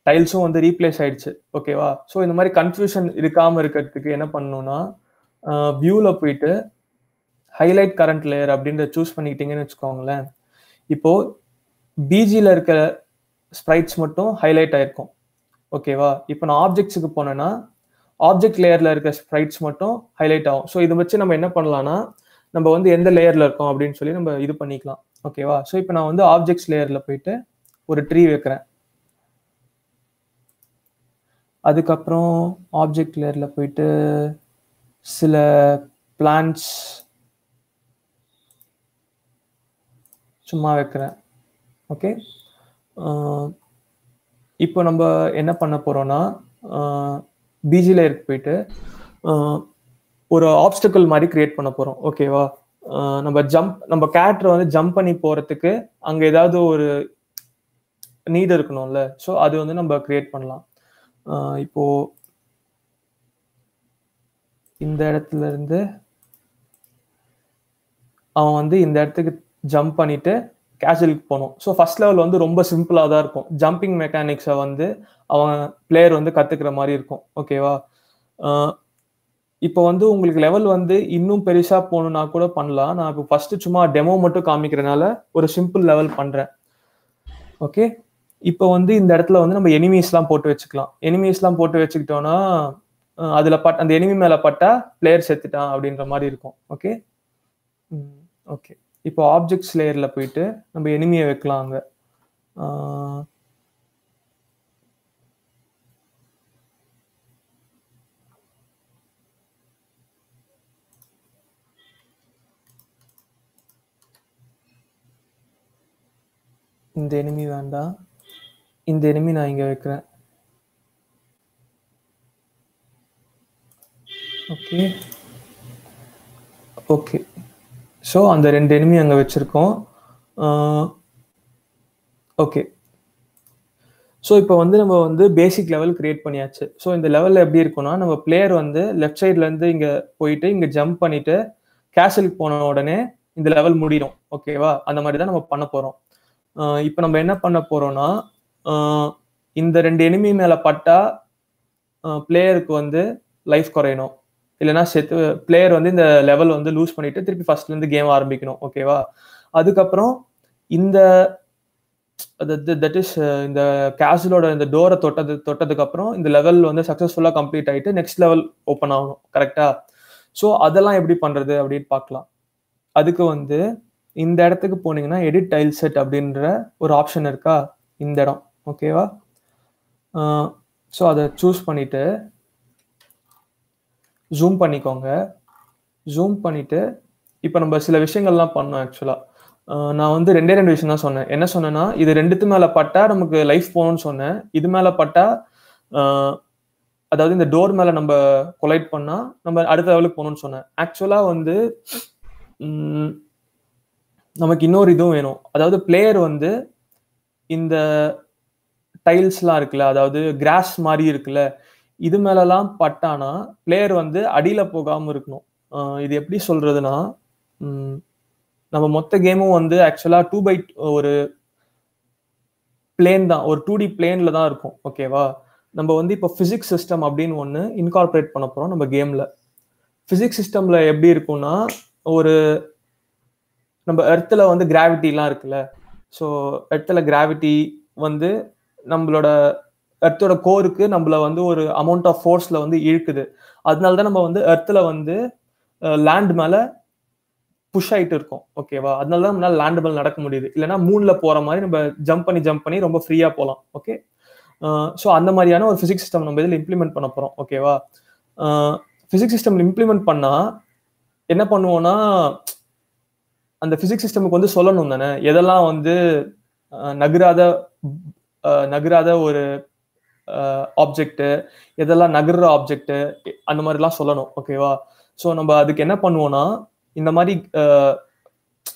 டைல்ஸும் வந்து ரீப்ளேஸ் ஆயிடுச்சு ஓகேவா ஸோ இந்த மாதிரி கன்ஃபியூஷன் இருக்காம இருக்கிறதுக்கு என்ன பண்ணணும்னா வியூல போயிட்டு ஹைலைட் கரண்ட் லேயர் அப்படின்ற சூஸ் பண்ணிக்கிட்டீங்கன்னு வச்சுக்கோங்களேன். இப்போ பிஜியில் இருக்கிற ஸ்ப்ரைட்ஸ் மட்டும் ஹைலைட் ஆயிருக்கும். ஓகேவா இப்போ நான் ஆப்ஜெக்ட்ஸுக்கு போனேன்னா ஆப்ஜெக்ட் லேயரில் இருக்கிற ஸ்ப்ரைட்ஸ் மட்டும் ஹைலைட் ஆகும். ஸோ இதை வச்சு நம்ம என்ன பண்ணலாம்னா நம்ம வந்து எந்த லேயரில் இருக்கோம் அப்படின்னு சொல்லி நம்ம இது பண்ணிக்கலாம். ஓகேவா ஸோ இப்போ நான் வந்து ஆப்ஜெக்ட்ஸ் லேயரில் போயிட்டு ஒரு ட்ரீ வைக்கிறேன். அதுக்கப்புறம் ஆப்ஜெக்ட் லேயரில் போயிட்டு சில பிளான்ஸ் சும்மா வைக்கிறேன். ஓகே இப்போ நம்ம என்ன பண்ண போறோம்னா பிஜி லேயருக்கு போயிட்டு ஒரு ஆப்ஸ்டக்கிள் மாதிரி கிரியேட் பண்ண போகிறோம் ஓகேவா நம்ம ஜம்ப் நம்ம கேரக்டர் வந்து ஜம்ப் பண்ணி போகிறதுக்கு அங்கே ஏதாவது ஒரு நீட் இருக்கணும்ல. ஸோ அது வந்து நம்ம கிரியேட் பண்ணலாம். இப்போ இந்த இடத்துல இருந்து அவன் வந்து இந்த இடத்துக்கு ஜம்ப் பண்ணிட்டு கேஷுவலுக்கு போனோம். ஸோ ஃபர்ஸ்ட் லெவல் வந்து ரொம்ப சிம்பிளாக தான் இருக்கும். ஜம்பிங் மெக்கானிக்ஸை வந்து அவன் பிளேயர் வந்து கற்றுக்கிற மாதிரி இருக்கும். ஓகேவா இப்போ வந்து உங்களுக்கு லெவல் வந்து இன்னும் பெருசாக போகணுன்னா கூட பண்ணலாம். நான் இப்போ ஃபர்ஸ்ட் சும்மா டெமோ மட்டும் காமிக்கிறனால ஒரு சிம்பிள் லெவல் பண்ணுறேன் ஓகே இப்போ வந்து இந்த இடத்துல வந்து நம்ம எனிமீஸ்லாம் போட்டு வச்சுக்கலாம். எனிமீஸ்லாம் போட்டு வச்சுக்கிட்டோன்னா அதில் பட் அந்த எனிமி மேலே பட்டா பிளேயர் செத்துட்டான் அப்படின்ற மாதிரி இருக்கும். ஓகே ஓகே இப்போ ஆப்ஜெக்ட்ஸ் லேயரில் போயிட்டு நம்ம எனிமியை வைக்கலாம் அங்கே. இந்த எனிமி வேண்டாம் இந்த எனிமி நான் இங்கே வைக்கிறேன். ஓகே ஓகே ஸோ அந்த ரெண்டு எனிமி அங்கே வச்சுருக்கோம். ஓகே ஸோ இப்போ வந்து நம்ம வந்து பேசிக் லெவல் கிரியேட் பண்ணியாச்சு. ஸோ இந்த லெவலில் எப்படி இருக்கும்னா நம்ம பிளேயர் வந்து லெஃப்ட் சைட்லேருந்து இங்கே போயிட்டு இங்கே ஜம்ப் பண்ணிவிட்டு கேசலுக்கு போன உடனே இந்த லெவல் முடியும். ஓகேவா அந்த மாதிரி தான் நம்ம பண்ண போகிறோம் இப்போ நம்ம என்ன பண்ண போகிறோம்னா இந்த ரெண்டு எனிமி மேலே பட்டா பிளேயருக்கு வந்து லைஃப் குறையணும். இல்லைன்னா செத்து பிளேயர் வந்து இந்த லெவல் வந்து லூஸ் பண்ணிட்டு திருப்பி ஃபர்ஸ்ட்ல இருந்து கேம் ஆரம்பிக்கணும் ஓகேவா அதுக்கப்புறம் இந்த தட் இஸ் இந்த கேசலோட இந்த டோரை தொட்டது தொட்டதுக்கு அப்புறம் இந்த லெவல் வந்து சக்ஸஸ்ஃபுல்லாக கம்ப்ளீட் ஆகிட்டு நெக்ஸ்ட் லெவல் ஓப்பன் ஆகணும் கரெக்டா ஸோ அதெல்லாம் எப்படி பண்றது அப்படின்னு பார்க்கலாம். அதுக்கு வந்து இந்த இடத்துக்கு போனீங்கன்னா எடிட் டைல் செட் அப்படின்ற ஒரு ஆப்ஷன் இருக்கா? இந்த இடம் ஓகேவா ஸோ அதை சூஸ் பண்ணிட்டு ஜூம் பண்ணிக்கோங்க. ஜூம் பண்ணிட்டு இப்போ நம்ம சில விஷயங்கள்லாம் பண்ணோம் ஆக்சுவலாக நான் வந்து ரெண்டே ரெண்டு விஷயம் தான் சொன்னேன். என்ன சொன்னேன்னா இது ரெண்டுத்து மேலே பட்டா நமக்கு லைஃப் போகணும்னு சொன்னேன். இது மேலே பட்டா அதாவது இந்த டோர் மேலே நம்ம கொலைட் பண்ணால் நம்ம அடுத்த லெவலுக்கு போகணும்னு சொன்னேன். ஆக்சுவலாக வந்து நமக்கு இன்னொரு இதுவும் வேணும். அதாவது பிளேயர் வந்து இந்த டைல்ஸ்லாம் இருக்குல்ல அதாவது கிராஸ் மாதிரி இருக்குல்ல இது மேலலாம் பட்டானா பிளேயர் வந்து அடியில போகாம இருக்கணும். இது எப்படி சொல்றதுன்னா நம்ம மொத்த கேமும் வந்து ஆக்சுவலா டூ பை ஒரு பிளேன் தான். ஒரு டூ டி பிளேன்ல தான் இருக்கும் ஓகேவா நம்ம வந்து இப்போ ஃபிசிக்ஸ் சிஸ்டம் அப்படின்னு ஒன்று இன்கார்பரேட் பண்ண போகிறோம் நம்ம கேமில் ஃபிசிக்ஸ் சிஸ்டமில் எப்படி இருக்கும்னா ஒரு நம்ம எர்த்தில் வந்து கிராவிட்டிலாம் இருக்குல்ல. ஸோ எர்த்தில் கிராவிட்டி வந்து நம்மளோட எர்த்தோட கோருக்கு நம்மள வந்து ஒரு அமௌண்ட் ஆஃப் ஃபோர்ஸ்ல வந்து இழுக்குது. அதனால தான் நம்ம வந்து எர்த்தில் வந்து லேண்ட் மேலே புஷ் ஆயிட்டு இருக்கோம். ஓகேவா அதனால தான் நம்மளால லேண்ட் மேலே நடக்க முடியுது. இல்லைன்னா மூணில் போகிற மாதிரி நம்ம ஜம்ப் பண்ணி ஜம்ப் பண்ணி ரொம்ப ஃப்ரீயாக போகலாம் ஓகே ஸோ அந்த மாதிரியான ஒரு ஃபிசிக்ஸ் சிஸ்டம் நம்ம இதில் இம்ப்ளிமெண்ட் பண்ண போகிறோம் ஓகேவா ஃபிசிக்ஸ் சிஸ்டம் இம்ப்ளிமெண்ட் பண்ணால் என்ன பண்ணுவோம்னா அந்த ஃபிசிக்ஸ் சிஸ்டமுக்கு வந்து சொல்லணும் தானே? எதெல்லாம் வந்து நகராத நகராத ஒரு ஆப்ஜெக்ட் எதெல்லாம் நகர்ற ஆப்ஜெக்ட் அந்த மாதிரிலாம் சொல்லணும் ஓகேவா ஸோ நம்ம அதுக்கு என்ன பண்ணுவோம்னா இந்த மாதிரி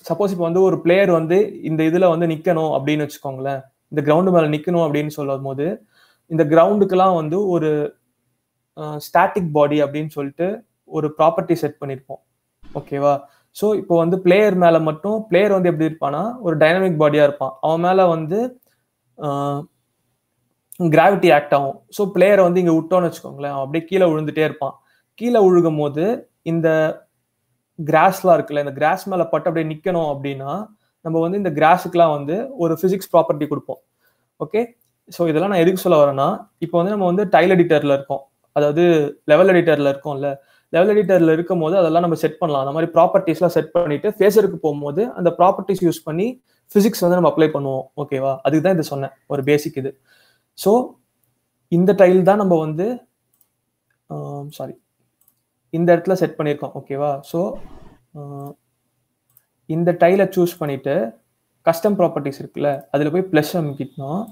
சப்போஸ் இப்போ வந்து ஒரு பிளேயர் வந்து இந்த இதில் வந்து நிற்கணும் அப்படின்னு வச்சுக்கோங்களேன். இந்த கிரவுண்டு மேலே நிற்கணும் அப்படின்னு சொல்லும் போது இந்த கிரவுண்டுக்கெல்லாம் வந்து ஒரு ஸ்டாட்டிக் பாடி அப்படின்னு சொல்லிட்டு ஒரு ப்ராப்பர்ட்டி செட் பண்ணியிருப்போம் ஓகேவா ஸோ இப்போ வந்து பிளேயர் மேலே மட்டும் பிளேயர் வந்து எப்படி இருப்பானா ஒரு டைனமிக் பாடியாக இருப்பான். அவன் மேலே வந்து கிராவிட்டி ஆக்ட் ஆகும். ஸோ பிளேயரை வந்து இங்கே விட்டோன்னு வச்சுக்கோங்களேன் அப்படியே கீழே விழுந்துட்டே இருப்பான். கீழே விழுகும் போது இந்த கிராஸ்லாம் இருக்குல்ல இந்த கிராஸ் மேலே பட்டு அப்படியே நிற்கணும் அப்படின்னா நம்ம வந்து இந்த கிராஸுக்கெலாம் வந்து ஒரு ஃபிசிக்ஸ் ப்ராப்பர்ட்டி கொடுப்போம். ஓகே ஸோ இதெல்லாம் நான் எதுக்கு சொல்ல வரேன்னா இப்போ வந்து நம்ம வந்து டைல் எடிட்டரில் இருக்கோம். அதாவது லெவல் எடிட்டரில் இருக்கோம்ல. லெவல் எடிட்டரில் இருக்கும் போது அதெல்லாம் நம்ம செட் பண்ணலாம். அந்த மாதிரி ப்ராப்பர்ட்டிஸ்லாம் செட் பண்ணிட்டு ஃபேஸருக்கு போகும்போது அந்த ப்ராப்பர்ட்டிஸ் யூஸ் பண்ணி ஃபிசிக்ஸ் வந்து நம்ம அப்ளை பண்ணுவோம். ஓகேவா அதுக்கு தான் இது சொன்னேன். ஒரு பேசிக் இது. ஸோ இந்த டைல் தான் நம்ம வந்து um, சாரி இந்த இடத்துல செட் பண்ணியிருக்கோம் ஓகேவா ஸோ um, இந்த டைலை சூஸ் பண்ணிவிட்டு கஸ்டம் ப்ராப்பர்ட்டிஸ் இருக்குல்ல அதில் போய் ப்ளஸ் அமைக்கிட்டோம்.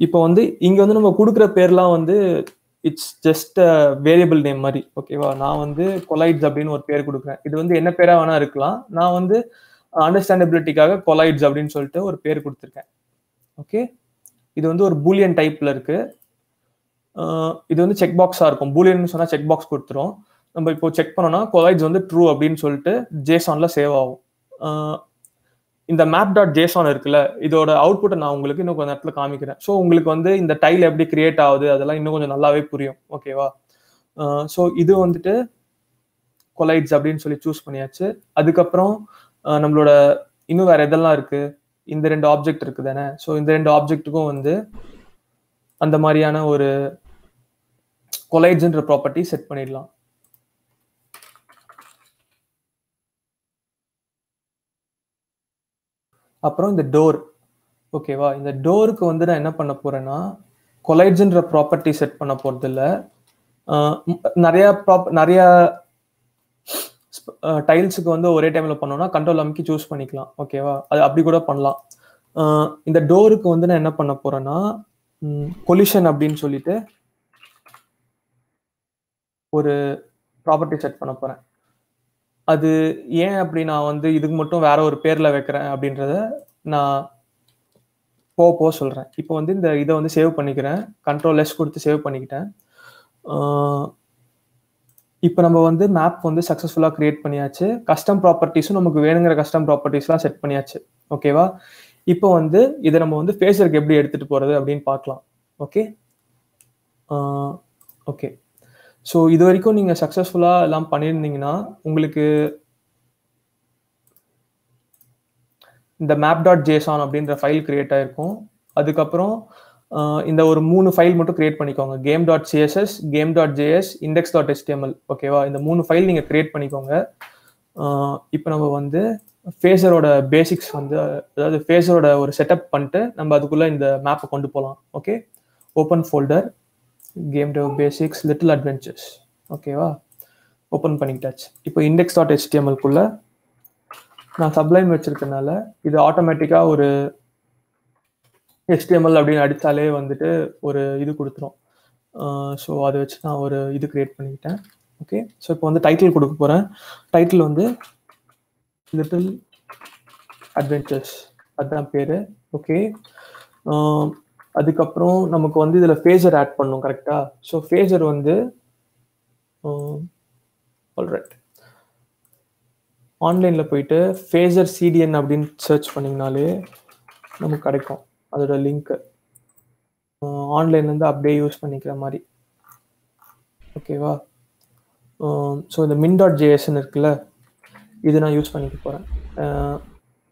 இப்போ வந்து இங்கே வந்து நம்ம கொடுக்குற பேர்லாம் வந்து இட்ஸ் ஜஸ்ட் வேரியபிள் நேம் மாதிரி ஓகேவா நான் வந்து கொலைட்ஸ் அப்படின்னு ஒரு பேர் கொடுக்குறேன். இது வந்து என்ன பேராக வேணா இருக்கலாம். நான் வந்து அண்டர்ஸ்டாண்டபிலிட்டிக்காக கொலைட்ஸ் அப்படின்னு சொல்லிட்டு ஒரு பேர் கொடுத்துருக்கேன் ஓகே இது வந்து ஒரு பூலியன் டைப்ல இருக்கு. இது வந்து செக் பாக்ஸா இருக்கும். பூலியன் சொன்னா செக் பாக்ஸ் கொடுத்துரும். நம்ம இப்போ செக் பண்ணோம்னா கொலைட்ஸ் வந்து ட்ரூ அப்படின்னு சொல்லிட்டு ஜேசான்ல சேவ் ஆகும். இந்த மேப் டாட் ஜேசான் இருக்குல்ல இதோட அவுட்புட்டை நான் உங்களுக்கு இன்னும் கொஞ்சம் நேரத்தில் காமிக்கிறேன். ஸோ உங்களுக்கு வந்து இந்த டைல் எப்படி கிரியேட் ஆகுது அதெல்லாம் இன்னும் கொஞ்சம் நல்லாவே புரியும். ஓகேவா ஸோ இது வந்துட்டு கொலைட்ஸ் அப்படின்னு சொல்லி சூஸ் பண்ணியாச்சு. அதுக்கப்புறம் நம்மளோட இன்னும் வேற எதெல்லாம் இருக்குது இந்த ரெண்டு ஆப்ஜெக்ட் இருக்கு தானே ஸோ இந்த ரெண்டு ஆப்ஜெக்ட்டுக்கும் வந்து அந்த மாதிரியான ஒரு கொலைட்ஸ்ன்ற ப்ராப்பர்ட்டி செட் பண்ணிடலாம். அப்புறம் இந்த டோர் ஓகேவா இந்த டோருக்கு வந்து நான் என்ன பண்ண போறேன்னா கொலைட்ஸ்ன்ற ப்ராப்பர்ட்டி செட் பண்ண போறது இல்லை ஆஹ் நிறைய ப்ராப் நிறைய டைல்ஸுக்கு வந்து ஒரே டைமில் பண்ணோம்னா கண்ட்ரோல் அமைக்கி சூஸ் பண்ணிக்கலாம். ஓகேவா அது அப்படி கூட பண்ணலாம். இந்த டோருக்கு வந்து நான் என்ன பண்ண போகிறேன்னா கொலிஷன் அப்படின்னு சொல்லிட்டு ஒரு ப்ராப்பர்ட்டி செட் பண்ண போகிறேன் அது ஏன் அப்படி நான் வந்து இதுக்கு மட்டும் வேற ஒரு பேரில் வைக்கிறேன் அப்படின்றத நான் போக போக சொல்கிறேன் இப்போ வந்து இந்த இதை வந்து சேவ் பண்ணிக்கிறேன். கண்ட்ரோல் லெஸ் கொடுத்து சேவ் பண்ணிக்கிட்டேன். இப்போ நம்ம வந்து மேப் வந்து சக்ஸஸ்ஃபுல்லாக கிரியேட் பண்ணியாச்சு. கஸ்டம் ப்ராப்பர்ட்டிஸும் நமக்கு வேணுங்கிற கஸ்டம் ப்ராப்பர்ட்டிஸ்லாம் செட் பண்ணியாச்சு. ஓகேவா இப்போ வந்து இதை நம்ம வந்து ஃபேஸருக்கு எப்படி எடுத்துகிட்டு போகிறது அப்படின்னு பார்க்கலாம். ஓகே ஓகே ஸோ இது வரைக்கும் நீங்கள் சக்ஸஸ்ஃபுல்லாக எல்லாம் பண்ணியிருந்தீங்கன்னா உங்களுக்கு இந்த மேப் டாட் ஜேசான் அப்படின்ற ஃபைல் கிரியேட் ஆகிருக்கும் அதுக்கப்புறம் இந்த ஒரு மூணு ஃபைல் மட்டும் கிரியேட் பண்ணிக்கோங்க. Game dot CSS game dot JS index dot HTML ஓகேவா இந்த மூணு ஃபைல் நீங்கள் கிரியேட் பண்ணிக்கோங்க. இப்போ நம்ம வந்து ஃபேஸரோட பேசிக்ஸ் வந்து அதாவது ஃபேஸரோட ஒரு செட்டப் பண்ணிட்டு நம்ம அதுக்குள்ளே இந்த மேப்பை கொண்டு போகலாம் okay open folder game dev basics little adventures ஓகேவா ஓப்பன் பண்ணிக்கிட்டாச்சு. இப்போ இண்டெக்ஸ் டாட் ஹெச்டிஎம்எல்குள்ளே நான் சப்ளைன் வச்சுருக்கனால இது ஆட்டோமேட்டிக்காக ஒரு ஹெச்டிஎம்எல் அப்படின்னு அடித்தாலே வந்துட்டு ஒரு இது கொடுத்துரும். ஸோ அதை வச்சு நான் ஒரு இது கிரியேட் பண்ணிக்கிட்டேன். ஓகே ஸோ இப்போ வந்து டைட்டில் கொடுக்க போகிறேன் டைட்டில் வந்து லிட்டில் அட்வென்ச்சர்ஸ் அதுதான் பேர். ஓகே அதுக்கப்புறம் நமக்கு வந்து இதில் ஃபேஸர் ஆட் பண்ணும் கரெக்டாக ஸோ ஃபேஸர் வந்து ஆல்ரைட் ஆன்லைனில் போயிட்டு ஃபேஸர் சிடிஎன் அப்படின்னு சர்ச் பண்ணிங்கனாலே நமக்கு கிடைக்கும். அதோட லிங்க்கு ஆன்லைன்லேருந்து அப்படியே யூஸ் பண்ணிக்கிற மாதிரி. ஓகேவா ஸோ இந்த மின் டாட் ஜேஎஸ்ன்னு இருக்குல்ல இது நான் யூஸ் பண்ணிக்க போகிறேன்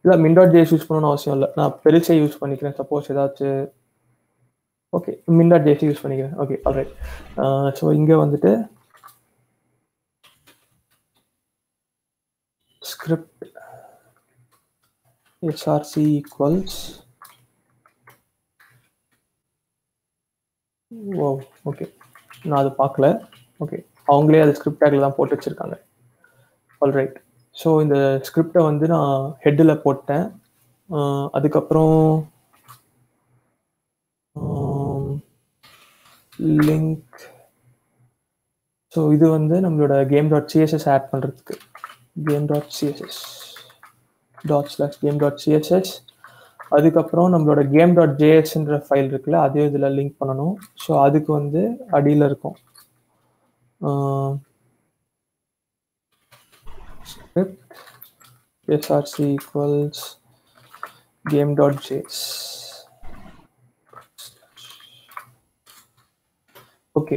இல்லை மின் டாட் ஜேஎஸ் யூஸ் பண்ணணும்னு அவசியம் இல்லை. நான் பெருசே யூஸ் பண்ணிக்கிறேன். சப்போஸ் ஏதாச்சும் okay min dot JS use பண்ணிக்கிறேன் ஓகே ஆல்ரைட் ஸோ இங்கே வந்துட்டு script SRC equals oh okay நான் அதை பார்க்கல. ஓகே அவங்களே அது ஸ்கிரிப்ட் டேக்ல தான் போட்டு வச்சுருக்காங்க. ஆல்ரைட் ஸோ இந்த ஸ்கிரிப்டை வந்து நான் ஹெட்டில் போட்டேன். அதுக்கப்புறம் லிங்க் ஸோ இது வந்து நம்மளோட கேம் டாட் சிஎஸ்எஸ் ஆட் பண்ணுறதுக்கு game dot CSS dot slash game dot CSS அதுக்கப்புறம் நம்மளோட கேம் டாட் ஜேஎஸ்ன்ற ஃபைல் இருக்குல்ல அதையும் இதில் லிங்க் பண்ணணும். ஸோ அதுக்கு வந்து அடியில் இருக்கும். SRC equals game dot JS okay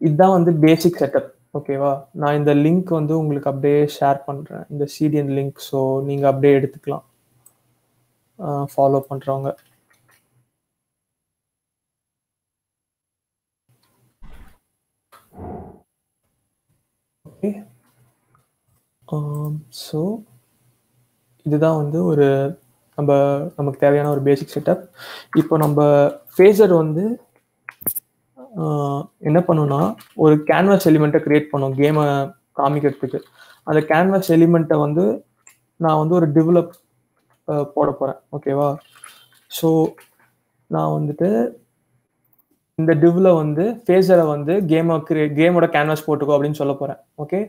இதுதான் வந்து பேசிக் செட்டப் ஓகேவா நான் இந்த லிங்க் வந்து உங்களுக்கு அப்படியே ஷேர் பண்ணுறேன் இந்த சிடிஎன் லிங்க் ஸோ நீங்கள் அப்படியே எடுத்துக்கலாம். ஃபாலோ பண்ணுறவங்க ஓகே ஸோ இதுதான் வந்து ஒரு நம்ம நமக்கு தேவையான ஒரு பேசிக் செட்டப் இப்போ நம்ம ஃபேஸர் வந்து என்ன பண்ணுன்னா ஒரு கேன்வாஸ் எலிமெண்ட்டை கிரியேட் பண்ணோம் கேமை காமிக்கிறதுக்கு. அந்த கேன்வாஸ் எலிமெண்ட்டை வந்து நான் வந்து ஒரு டெவலப் போட போகிறேன் ஓகேவா ஸோ நான் வந்துட்டு இந்த டிவ்ல வந்து ஃபேஸரை வந்து கேமை கிரியே கேமோட கேன்வாஸ் போட்டுக்கோ அப்படின்னு சொல்ல போகிறேன் ஓகே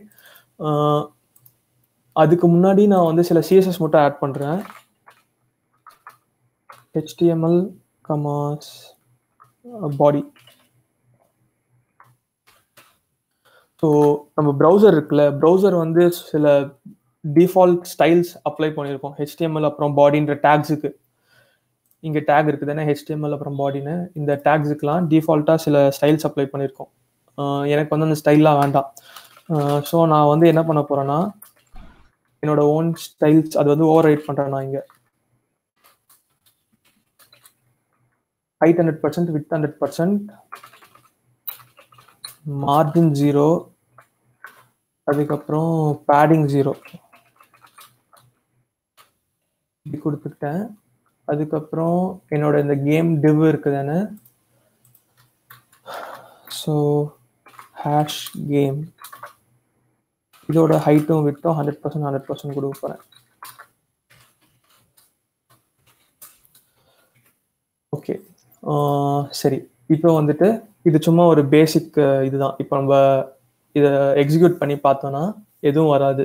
அதுக்கு முன்னாடி நான் வந்து சில சிஎஸ்எஸ் மட்டும் ஆட் பண்ணுறேன் ஹெச்டிஎம்எல் கமாஸ் பாடி ஸோ நம்ம ப்ரௌசர் இருக்குல்ல ப்ரௌசர் வந்து சில டிஃபால்ட் ஸ்டைல்ஸ் அப்ளை பண்ணியிருக்கோம். ஹெச்டிஎம்எல் அப்புறம் பாடின்ற டேக்ஸுக்கு இங்கே டேக் இருக்குது தானே ஹெச்டிஎம்எல் அப்புறம் பாடின்னு இந்த டேக்ஸுக்கெலாம் டிஃபால்ட்டாக சில ஸ்டைல்ஸ் அப்ளை பண்ணியிருக்கோம். எனக்கு வந்து அந்த ஸ்டைல்லாம் வேண்டாம். ஸோ நான் வந்து என்ன பண்ண போகிறேன்னா என்னோட ஓன் ஸ்டைல்ஸ் அது வந்து ஓவர் ரைட் பண்ணுறேன் நான் இங்கே. Height hundred percent width hundred percent margin zero அதுக்கப்புறம் பேடிங் ஜீரோ இப்படி கொடுத்துக்கிட்டேன் அதுக்கப்புறம் என்னோட இந்த கேம் டிவ் இருக்குதானே? ஸோ ஹேஷ் கேம் இதோட ஹைட்டும் விட்டும் ஹண்ட்ரட் பர்சன்ட் ஹண்ட்ரட் பர்சன்ட் கொடுக்க போகிறேன் ஓகே சரி. இப்போ வந்துட்டு இது சும்மா ஒரு பேசிக் இதுதான். இப்போ நம்ம இதை எக்ஸிக்யூட் பண்ணி பார்த்தோன்னா எதுவும் வராது.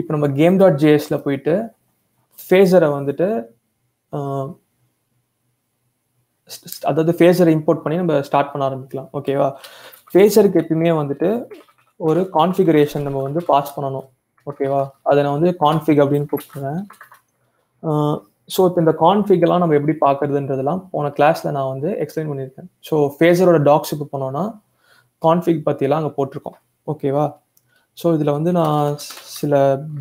இப்போ நம்ம கேம் டாட் ஜேஎஸில் போயிட்டு ஃபேஸரை வந்துட்டு அதாவது ஃபேஸரை இம்போர்ட் பண்ணி நம்ம ஸ்டார்ட் பண்ண ஆரம்பிக்கலாம். ஓகேவா ஃபேஸருக்கு எப்பயுமே வந்துட்டு ஒரு கான்ஃபிகரேஷன் நம்ம வந்து பாஸ் பண்ணணும். ஓகேவா அதை நான் வந்து கான்ஃபிக் அப்படின்னு கூப்பிடுறேன் ஸோ இப்போ இந்த கான்ஃபிகெல்லாம் நம்ம எப்படி பார்க்கறதுன்றதெல்லாம் போன கிளாஸில் நான் வந்து எக்ஸ்பிளைன் பண்ணியிருக்கேன். ஸோ ஃபேஸரோட டாக்ஸ் இப்போ போனோன்னா கான்ஃபிக் பற்றியெல்லாம் அங்கே போட்டிருக்கோம். ஓகேவா ஸோ இதில் வந்து நான் சில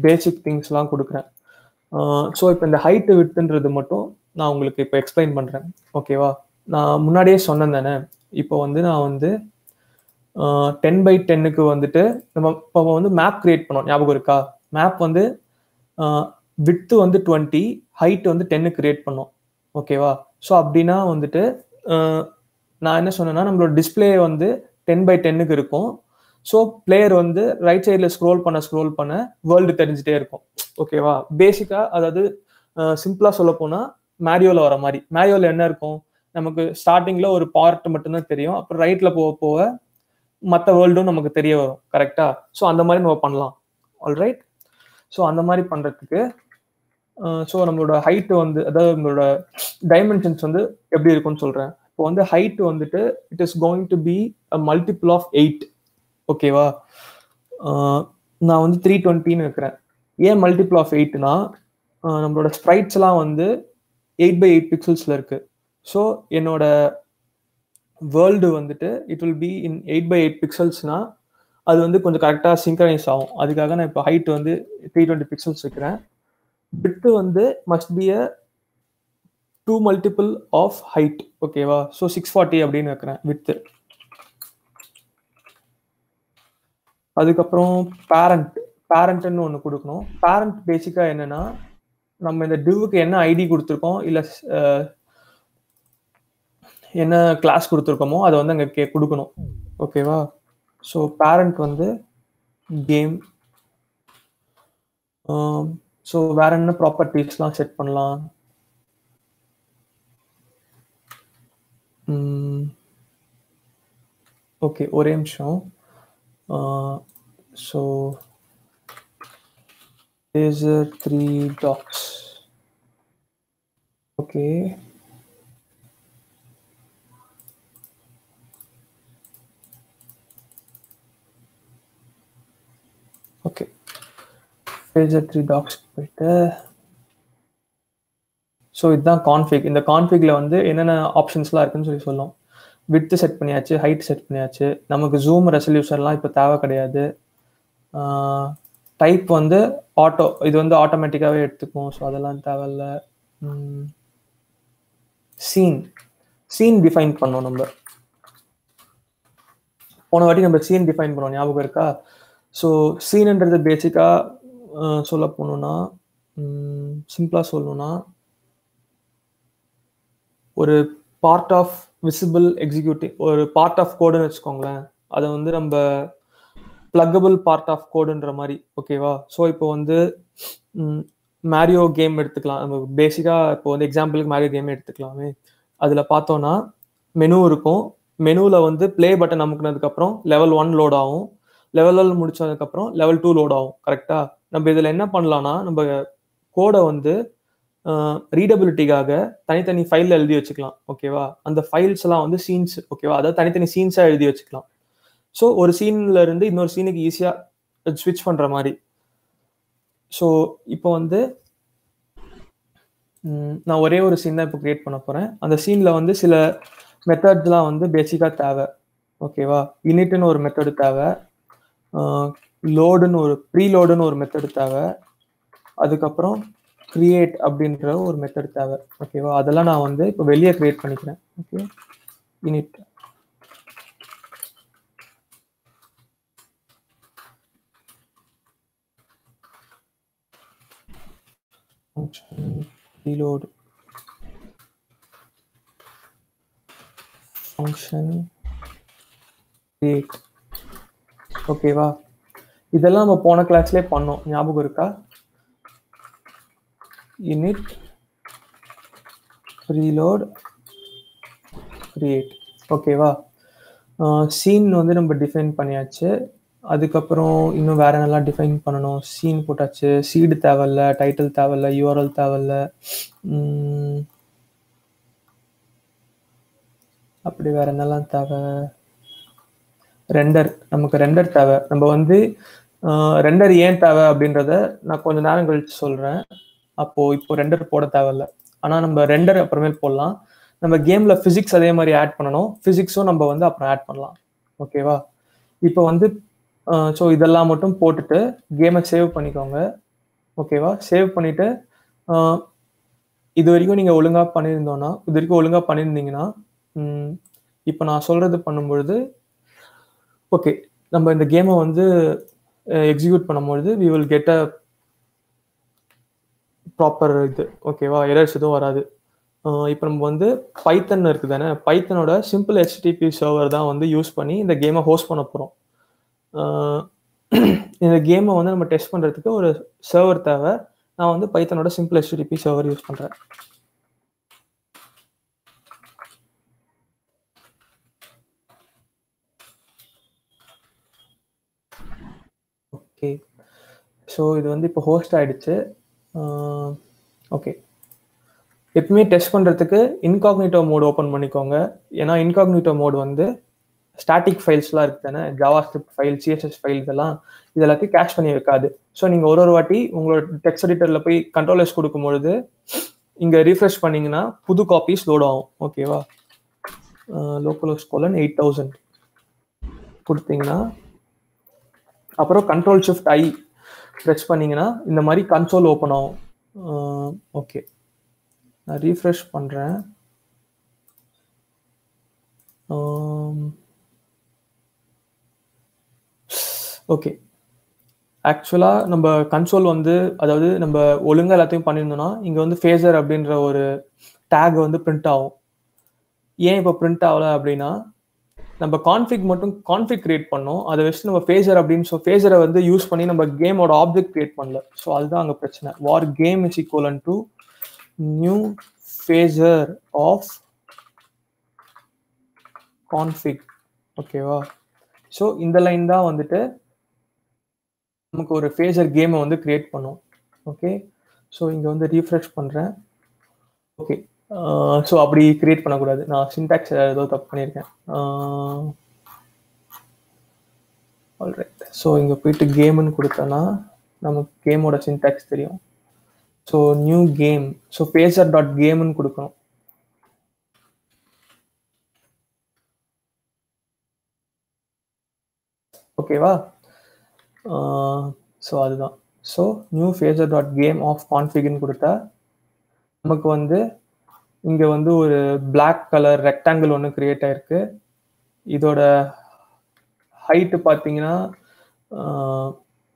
பேசிக் திங்ஸ்லாம் கொடுக்குறேன். ஸோ இப்போ இந்த ஹைட்டு விட்டுன்றது மட்டும் நான் உங்களுக்கு இப்போ எக்ஸ்பிளைன் பண்ணுறேன் ஓகேவா நான் முன்னாடியே சொன்னேன் தானே? இப்போ வந்து நான் வந்து டென் பை டென்னுக்கு வந்துட்டு நம்ம இப்போ வந்து மேப் கிரியேட் பண்ணோம். ஞாபகம் இருக்கா? மேப் வந்து வித்து வந்து டுவெண்ட்டி ஹைட் வந்து டென்னு கிரியேட் பண்ணோம். ஓகேவா ஸோ அப்படின்னா வந்துட்டு நான் என்ன சொன்னேன்னா நம்மளோட டிஸ்பிளே வந்து டென் பை டென்னுக்கு இருக்கும். ஸோ பிளேயர் வந்து ரைட் சைடில் ஸ்க்ரோல் பண்ண ஸ்க்ரோல் பண்ண வேர்ல்டு தெரிஞ்சுட்டே இருக்கும். ஓகேவா பேசிக்காக அதாவது சிம்பிளாக சொல்ல போனால் மேரியோவில் வர மாதிரி. மேரியோவில் என்ன இருக்கும்? நமக்கு ஸ்டார்டிங்கில் ஒரு பார்ட் மட்டும்தான் தெரியும். அப்புறம் ரைட்டில் போக போக மற்ற வேர்ல்டும் நமக்கு தெரிய வரும். கரெக்டாக ஸோ அந்த மாதிரி நம்ம பண்ணலாம். ஆல்ரைட் ஸோ அந்த மாதிரி பண்ணுறதுக்கு ஸோ நம்மளோட ஹைட்டு வந்து அதாவது நம்மளோட டைமென்ஷன்ஸ் வந்து எப்படி இருக்கும்னு சொல்கிறேன் இப்போ வந்து ஹைட் வந்துட்டு it is going to be a multiple of eight ஓகேவா நான் வந்து த்ரீ டுவெண்ட்டின்னு இருக்கிறேன் ஏன் மல்டிபிள் ஆஃப் எயிட்னா நம்மளோட ஸ்ப்ரைட்ஸ்லாம் வந்து எயிட் பை எயிட் பிக்சல்ஸில் இருக்குது ஸோ என்னோட வேர்ல்டு வந்துட்டு it will be in eight by eight பிக்சல்ஸ்னால் அது வந்து கொஞ்சம் கரெக்டாக சிங்க்ரனைஸ் ஆகும். அதுக்காக நான் இப்போ ஹைட் வந்து த்ரீ டுவெண்ட்டி பிக்சல்ஸ் வைக்கிறேன். பிட்டு வந்து must be a two multiple of height ஓகேவா ஸோ சிக்ஸ் ஃபார்ட்டி அப்படின்னு வைக்கிறேன் வித்து அதுக்கப்புறம் பேரண்ட் பேரண்ட்னு ஒன்று கொடுக்கணும். பேரண்ட் பேசிக்காக என்னன்னா நம்ம இந்த டிவுக்கு என்ன ஐடி கொடுத்துருக்கோம் இல்லை என்ன கிளாஸ் கொடுத்துருக்கோமோ அதை வந்து அங்கே கே கொடுக்கணும். ஓகேவா ஸோ பேரண்ட் வந்து கேம் ஸோ um, வேற என்ன ப்ராப்பர்ட்டிஸ்லாம் செட் பண்ணலாம்? ஓகே ஒரே நிமிஷம். So laser three docs okay. Okay Phaser three docs போயிட்டு ஸோ இதுதான் கான்ஃபிக் இந்த கான்ஃபிக்ல வந்து என்னென்ன ஆப்ஷன்ஸ்லாம் இருக்குன்னு சொல்லி சொல்லலாம் வித்து செட் பண்ணியாச்சு ஹைட் செட் பண்ணியாச்சு. நமக்கு ஜூம் ரெசல்யூஷன்லாம் இப்போ தேவை கிடையாது. டைப் வந்து ஆட்டோ இது வந்து ஆட்டோமேட்டிக்காகவே எடுத்துக்கும் ஸோ அதெல்லாம் தேவையில்ல சீன் சீன் டிஃபைன் பண்ணோம் நம்ம. போன வாட்டி நம்ம சீன் டிஃபைன் பண்ணோம். ஞாபகம் இருக்கா? ஸோ சீன்ன்றது பேசிக்காக சொல்ல போகணுன்னா சிம்பிளாக சொல்லணும்னா ஒரு பார்ட் ஆஃப் விசிபிள் எக்ஸிக்யூட்டிவ் ஒரு பார்ட் ஆஃப் கோடுன்னு வச்சுக்கோங்களேன். அதை வந்து நம்ம பிளக்கபிள் பார்ட் ஆஃப் கோடுன்ற மாதிரி ஓகேவா ஸோ இப்போ வந்து மேரியோ கேம் எடுத்துக்கலாம். நம்ம பேசிக்காக இப்போ வந்து எக்ஸாம்பிளுக்கு மேரியோ கேம் எடுத்துக்கலாமே. அதில் பார்த்தோன்னா மெனு இருக்கும். மெனுவில் வந்து ப்ளே பட்டன் அமுக்குனதுக்கப்புறம் லெவல் ஒன் லோட் ஆகும். லெவல் ஒன் முடிச்சதுக்கப்புறம் லெவல் டூ லோட் ஆகும். கரெக்டாக நம்ம இதில் என்ன பண்ணலாம்னா நம்ம கோடை வந்து ரீடபிலிட்டிக்காக தனித்தனி ஃபைலில் எழுதி வச்சுக்கலாம் ஓகேவா அந்த ஃபைல்ஸ் எல்லாம் வந்து சீன்ஸ் ஓகேவா அதாவது தனித்தனி சீன்ஸாக எழுதி வச்சுக்கலாம். ஸோ ஒரு சீன்ல இருந்து இன்னொரு சீனுக்கு ஈஸியாக ஸ்விட்ச் பண்ணுற மாதிரி. ஸோ இப்போ வந்து நான் ஒரே ஒரு சீன் தான் இப்போ கிரியேட் பண்ண போகிறேன் அந்த சீனில் வந்து சில மெத்தட்ஸ்லாம் வந்து பேசிக்காக தேவை ஓகேவா இனிட்டுன்னு ஒரு மெத்தடு தேவை லோடுன்னு ஒரு ப்ரீலோடுன்னு ஒரு மெத்தடு தேவை. அதுக்கப்புறம் கிரியேட் அப்படின்ற ஒரு மெத்தட் தேவை. ஓகேவா அதெல்லாம் நான் வந்து இப்போ வெளியே கிரியேட் பண்ணிக்கிறேன். Okay init function reload. Function. Create. ஓகேவா இதெல்லாம் நம்ம போன கிளாஸ்லேயே பண்ணோம். ஞாபகம் இருக்கா? Init preload create. ஓகேவா சீன் வந்து நம்ம டிஃபைன் பண்ணியாச்சு. அதுக்கப்புறம் இன்னும் வேற நல்லா டிஃபைன் பண்ணணும்? சீன் போட்டாச்சு. சீடு தேவையில்ல டைட்டில் தேவையில்ல யூஆர்எல் தேவையில்ல. அப்படி வேற என்னெல்லாம் தேவை? ரெண்டர் நமக்கு ரெண்டர் தேவை. நம்ம வந்து ரெண்டர் ஏன் தேவை அப்படின்றத நான் கொஞ்ச நேரம் கழிச்சு சொல்றேன். அப்போ இப்போ ரெண்டர் போட தேவையில்ல. ஆனா நம்ம ரெண்டர் அப்புறமேல் போடலாம். நம்ம கேம்ல பிசிக்ஸ் அதே மாதிரி ஆட் பண்ணணும். பிசிக்ஸும் நம்ம வந்து அப்புறம் ஆட் பண்ணலாம். ஓகேவா இப்போ வந்து ஸோ இதெல்லாம் மட்டும் போட்டுட்டு கேமை சேவ் பண்ணிக்கோங்க. ஓகேவா சேவ் பண்ணிட்டு இது வரைக்கும் நீங்கள் ஒழுங்காக பண்ணியிருந்தோன்னா இது வரைக்கும் ஒழுங்காக பண்ணியிருந்தீங்கன்னா இப்போ நான் சொல்றது பண்ணும்பொழுது ஓகே நம்ம இந்த கேமை வந்து எக்ஸிக்யூட் பண்ணும்பொழுது we will get a proper இது. ஓகேவா எரர்ஸ் எதுவும் வராது. இப்போ நம்ம வந்து பைத்தன் இருக்குது தானே? பைத்தனோட சிம்பிள் ஹெச்டிபி சர்வர் தான் வந்து யூஸ் பண்ணி இந்த கேமை ஹோஸ்ட் பண்ண போகிறோம் இந்த கேமை வந்து நம்ம டெஸ்ட் பண்ணுறதுக்கு ஒரு சர்வர் தேவை. நான் வந்து பைத்தனோட சிம்பிள் ஹெச்டிபி சர்வர் யூஸ் பண்ணுறேன் ஓகே ஸோ இது வந்து இப்போ ஹோஸ்ட் ஆகிடுச்சு ஓகே எப்பவுமே டெஸ்ட் பண்ணுறதுக்கு இன்காக்னிட்டோ மோட் ஓப்பன் பண்ணிக்கோங்க. ஏன்னா இன்காக்னிட்டோ மோட் வந்து ஸ்டாட்டிக் ஃபைல்ஸ்லாம் இருக்குது தானே? JavaScript file CSS file இதெல்லாம் இது எல்லாத்தையும் கேஷ் பண்ணி வைக்காது. ஸோ நீங்கள் ஒரு ஒரு வாட்டி உங்களோட டெக்ஸ்ட் எடிட்டரில் போய் கண்ட்ரோலர்ஸ் கொடுக்கும்பொழுது இங்கே ரீஃப்ரெஷ் பண்ணிங்கன்னா புது காப்பீஸ் லோட் ஆகும். ஓகேவா லோக்கல் ஸ்கோலன் எயிட் தௌசண்ட் கொடுத்தீங்கன்னா அப்புறம் கண்ட்ரோல் ஷிஃப்ட் ஐ ப்ரெஸ் பண்ணீங்கன்னா இந்த மாதிரி கன்சோல் ஓப்பன் ஆகும். ஓகே நான் ரீஃப்ரெஷ் பண்ணுறேன் ஓகே ஆக்சுவலாக நம்ம கன்சோல் வந்து அதாவது நம்ம ஒழுங்காக எல்லாத்தையும் பண்ணியிருந்தோம்னா இங்கே வந்து ஃபேஸர் அப்படின்ற ஒரு டேக் வந்து பிரிண்ட் ஆகும். ஏன் இப்போ பிரிண்ட் ஆகலை அப்படின்னா நம்ம கான்ஃபிக் மட்டும் கான்ஃபிக் கிரியேட் பண்ணோம். அதை வச்சு நம்ம ஃபேஸர் அப்படின்னு ஸோ ஃபேஸரை வந்து யூஸ் பண்ணி நம்ம கேமோட ஆப்ஜெக்ட் கிரியேட் பண்ணல. ஸோ அதுதான் அங்கே பிரச்சனை. Var game is equal to new Phaser of config ஓகேவா ஸோ இந்த லைன் தான் வந்துட்டு நமக்கு ஒரு ஃபேஸர் கேமை வந்து கிரியேட் பண்ணும். ஓகே ஸோ இங்கே வந்து ரீஃப்ரெஷ் பண்ணுறேன் ஓகே ஸோ அப்படி கிரியேட் பண்ணக்கூடாது. நான் சின்டாக்ஸ் ஏதோ தப்பு பண்ணியிருக்கேன். ஆல்ரைட் ஸோ இங்கே போயிட்டு கேம்னு கொடுத்தோன்னா நமக்கு கேமோட சின்டாக்ஸ் தெரியும். So new game so Phaser dot கேம்னு கொடுக்கணும் ஓகேவா ஸோ அதுதான். So new Phaser dot game of கான்ஃபிக்னு கொடுத்தா நமக்கு வந்து இங்கே வந்து ஒரு பிளாக் கலர் ரெக்டாங்கிள் ஒன்று கிரியேட் ஆயிருக்கு. இதோட ஹைட்டு பார்த்தீங்கன்னா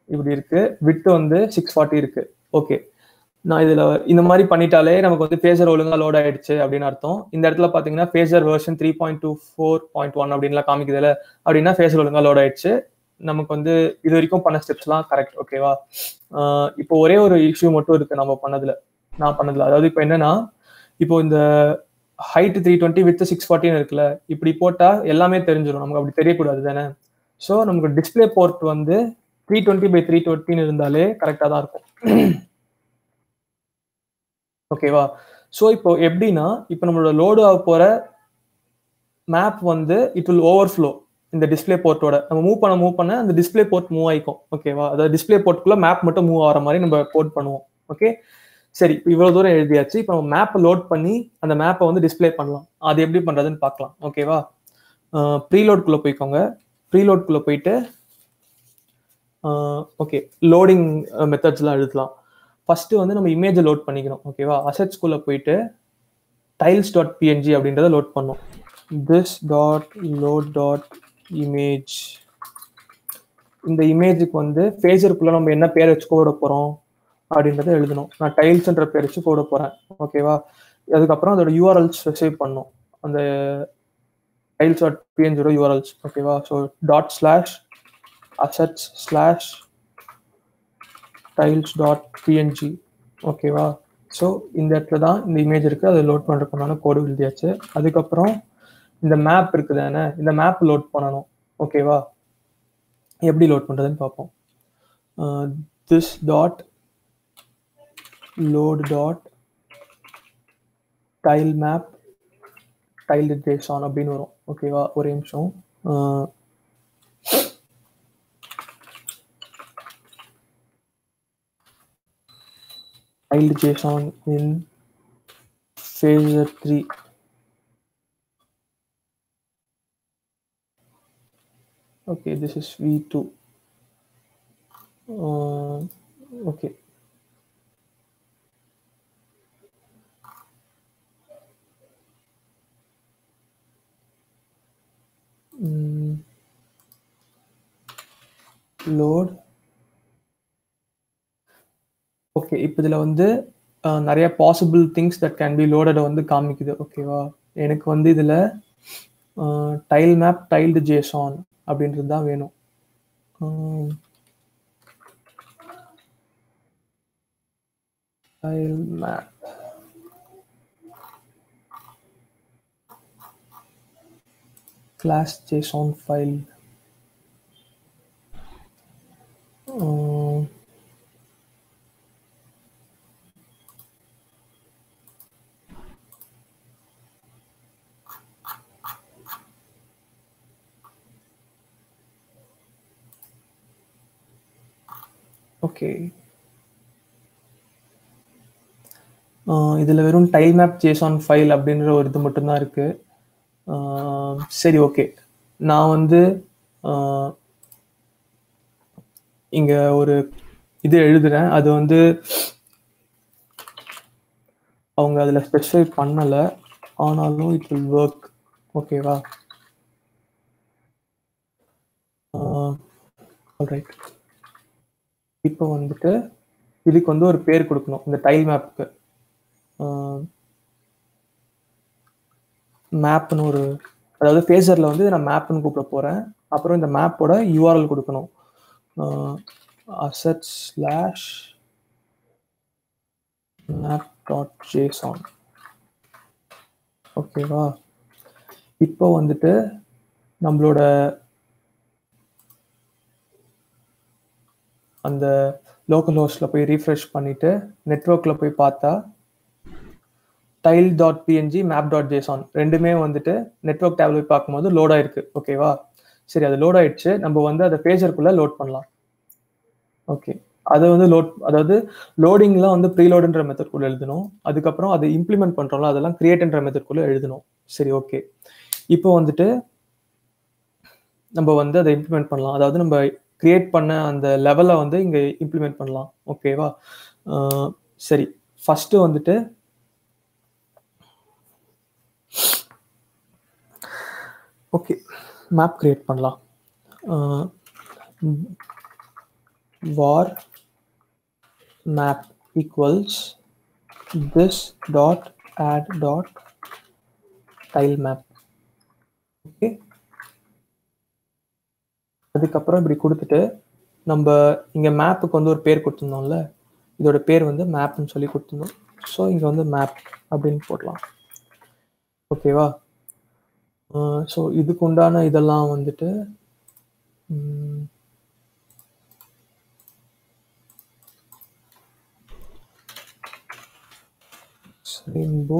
இப்படி இருக்கு. விட்டு வந்து சிக்ஸ் ஃபார்ட்டி இருக்கு. ஓகே நான் இதில் இந்த மாதிரி பண்ணிட்டாலே நமக்கு வந்து ஃபேஸர் ஒழுங்காக லோட் ஆயிடுச்சு அப்படின்னு அர்த்தம். இந்த இடத்துல பார்த்தீங்கன்னா Phaser version three point two four point one அப்படின்லாம் காமிக்குதுல. அப்படின்னா பேசர் ஒழுங்காக லோட் ஆயிடுச்சு. நமக்கு வந்து இது வரைக்கும் பண்ண ஸ்டெப்ஸ்லாம் கரெக்ட் ஓகேவா இப்போ ஒரே ஒரு இஷ்யூ மட்டும் இருக்கு நம்ம பண்ணதுல. நான் பண்ணதுல. அதாவது இப்போ என்னன்னா இப்போ இந்த height three twenty with six ஃபார்ட்டின்னு இருக்குல்ல இப்படி போட்டால் எல்லாமே தெரிஞ்சிடும் நமக்கு அப்படி தெரியக்கூடாது தானே? ஸோ நமக்கு டிஸ்பிளே போர்ட் வந்து த்ரீ டுவெண்ட்டி பை த்ரீ டுவெண்ட்டின்னு இருந்தாலே கரெக்டாக தான் இருக்கும். ஓகேவா ஸோ இப்போ எப்படின்னா இப்போ நம்மளோட லோடு ஆக போகிற மேப் வந்து இட் வில் ஓவர்ஃப்ளோ இந்த டிஸ்பிளே போர்ட்டோட நம்ம மூவ் பண்ண மூவ் பண்ண அந்த டிஸ்பிளே போர்ட் மூவ் ஆயிக்கும். ஓகேவா அதாவது டிஸ்பிளே போர்ட்டுக்குள்ள மேப் மட்டும் மூவ் ஆகிற மாதிரி நம்ம போர்ட் பண்ணுவோம். ஓகே சரி இப்போ இவ்வளோ தூரம் எழுதியாச்சு. இப்போ நம்ம மேப்பை லோட் பண்ணி அந்த மேப்பை வந்து டிஸ்பிளே பண்ணலாம். அது எப்படி பண்ணுறதுன்னு பார்க்கலாம். ஓகேவா ப்ரீலோட்குள்ளே போய்க்கோங்க. ப்ரீலோட்குள்ளே போயிட்டு ஓகே லோடிங் மெத்தட்ஸ்லாம் எழுதலாம். ஃபஸ்ட்டு வந்து நம்ம இமேஜை லோட் பண்ணிக்கணும். ஓகேவா அசட்ஸ்குள்ளே போயிட்டு டைல்ஸ் டாட் பிஎன்ஜி அப்படின்றத லோட் பண்ணோம். This dot load dot image இந்த இமேஜுக்கு வந்து ஃபேஸருக்குள்ளே நம்ம என்ன பேர் வச்சு போட போகிறோம் அப்படின்றத எழுதணும். நான் டைல்ஸ்ன்ற பேர் வச்சு போட போகிறேன் ஓகேவா அதுக்கப்புறம் அதோட யூஆர்எல்ஸ் ஸ்பெசிஃபை பண்ணும். அந்த டைல்ஸ் டாட் பிஎன்ஜியோட யூஆர்எல்ஸ் ஓகேவா so dot slash assets slash tiles dot PNG ஓகேவா ஸோ இந்த இடத்துல தான் இந்த இமேஜ் இருக்குது அதை லோட் பண்ணுறதுக்குனால கோடு எழுதியாச்சு. அதுக்கப்புறம் இந்த மேப் இருக்குது தானே? இந்த மேப் லோட் பண்ணணும். ஓகேவா எப்படி லோட் பண்ணுறதுன்னு பார்ப்போம். Uh, this dot Load dot tile map tile JSON அப்படின்னு வரும் ஓகேவா ஒரே நிமிஷம் tiled JSON in phasor 3. Okay, this is V2. Uh, okay. Mm. Load. Okay இப்போ இதில் வந்து நிறைய possible things that can be லோடடை வந்து காமிக்குது. ஓகேவா எனக்கு வந்து இதில் டைல் மேப் டைல்டு ஜேசான் அப்படின்றது தான் வேணும். Tile map class JSON file. Hmm. Uh, okay. இதில் வெறும் டைல் மேப் ஜேசான் ஃபைல் அப்படின்ற ஒரு இது மட்டும்தான் இருக்குது சரி ஓகே நான் வந்து இங்கே ஒரு இது எழுதுறேன். அது வந்து அவங்க அதில் ஸ்பெசிஃபை பண்ணலை. ஆனாலும் இட் வில் ஒர்க் ஓகேவா ரைட் இப்போ வந்துட்டு இதுக்கு வந்து ஒரு பேர் கொடுக்கணும். இந்த டைல் மேப்புக்கு மேப்னு ஒரு அதாவது ஃபேஸரில் வந்து நான் மேப்னு கூப்பிட போகிறேன் அப்புறம் இந்த மேப்போட யூஆர்எல் கொடுக்கணும். Asset slash map dot JSON ஓகேவா இப்போ வந்துட்டு நம்மளோட அந்த லோக்கல் ஹோஸ்டில் போய் ரீஃப்ரெஷ் பண்ணிட்டு நெட்ஒர்க்கில் போய் பார்த்தா tile dot PNG map dot JSON ரெண்டுமே வந்துட்டு நெட்ஒர்க் டேப்லெட் பார்க்கும்போது லோட் ஆயிருக்கு. ஓகேவா சரி அது லோட் ஆயிடுச்சு. நம்ம வந்து அதை பேஜருக்குள்ள லோட் பண்ணலாம். ஓகே அதை வந்து லோட் அதாவது லோடிங்லாம் வந்து ப்ரீலோடுன்ற மெத்தட்குள்ள எழுதணும். அதுக்கப்புறம் அதை இம்ப்ளிமெண்ட் பண்ணுறோம்ல அதெல்லாம் கிரியேட்ன்ற மெத்தட்குள்ள எழுதணும். சரி ஓகே இப்போ வந்துட்டு நம்ம வந்து அதை இம்ப்ளிமெண்ட் பண்ணலாம். அதாவது நம்ம கிரியேட் பண்ண அந்த லெவலை வந்து இங்கே இம்ப்ளிமெண்ட் பண்ணலாம். ஓகேவா சரி. ஃபஸ்ட்டு வந்துட்டு ஓகே மேப் கிரியேட் பண்ணலாம். Var map equals this dot add dot tile map okay அதுக்கப்புறம் இப்படி கொடுத்துட்டு நம்ம இங்கே மேப்புக்கு வந்து ஒரு பேர் கொடுத்துருந்தோம்ல இதோட பேர் வந்து மேப்னு சொல்லி கொடுத்துருந்தோம். ஸோ இங்கே வந்து மேப் அப்படின்னு போடலாம். ஓகேவா ஸோ இதுக்கு உண்டான இதெல்லாம் வந்துட்டு ரெயின்போ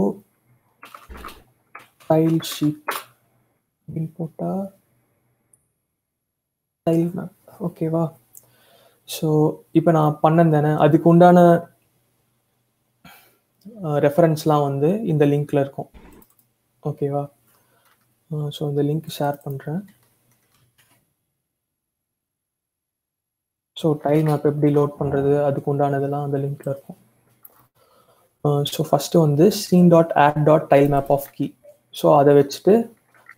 டைல் ஷீட் அப்படின்னு போட்டா டைல் மேப் ஓகேவா ஸோ இப்போ நான் பண்ணேன் தானே அதுக்கு உண்டான ரெஃபரன்ஸ்லாம் வந்து இந்த லிங்க்ல இருக்கும். ஓகேவா ஸோ இந்த லிங்க் ஷேர் பண்ணுறேன் ஸோ டைல் மேப் எப்படி லோட் பண்ணுறது அதுக்கு உண்டானதெல்லாம் அந்த லிங்க்ல இருக்கும். ஸோ ஃபஸ்ட்டு வந்து scene dot add dot tile map of key so அதை வச்சுட்டு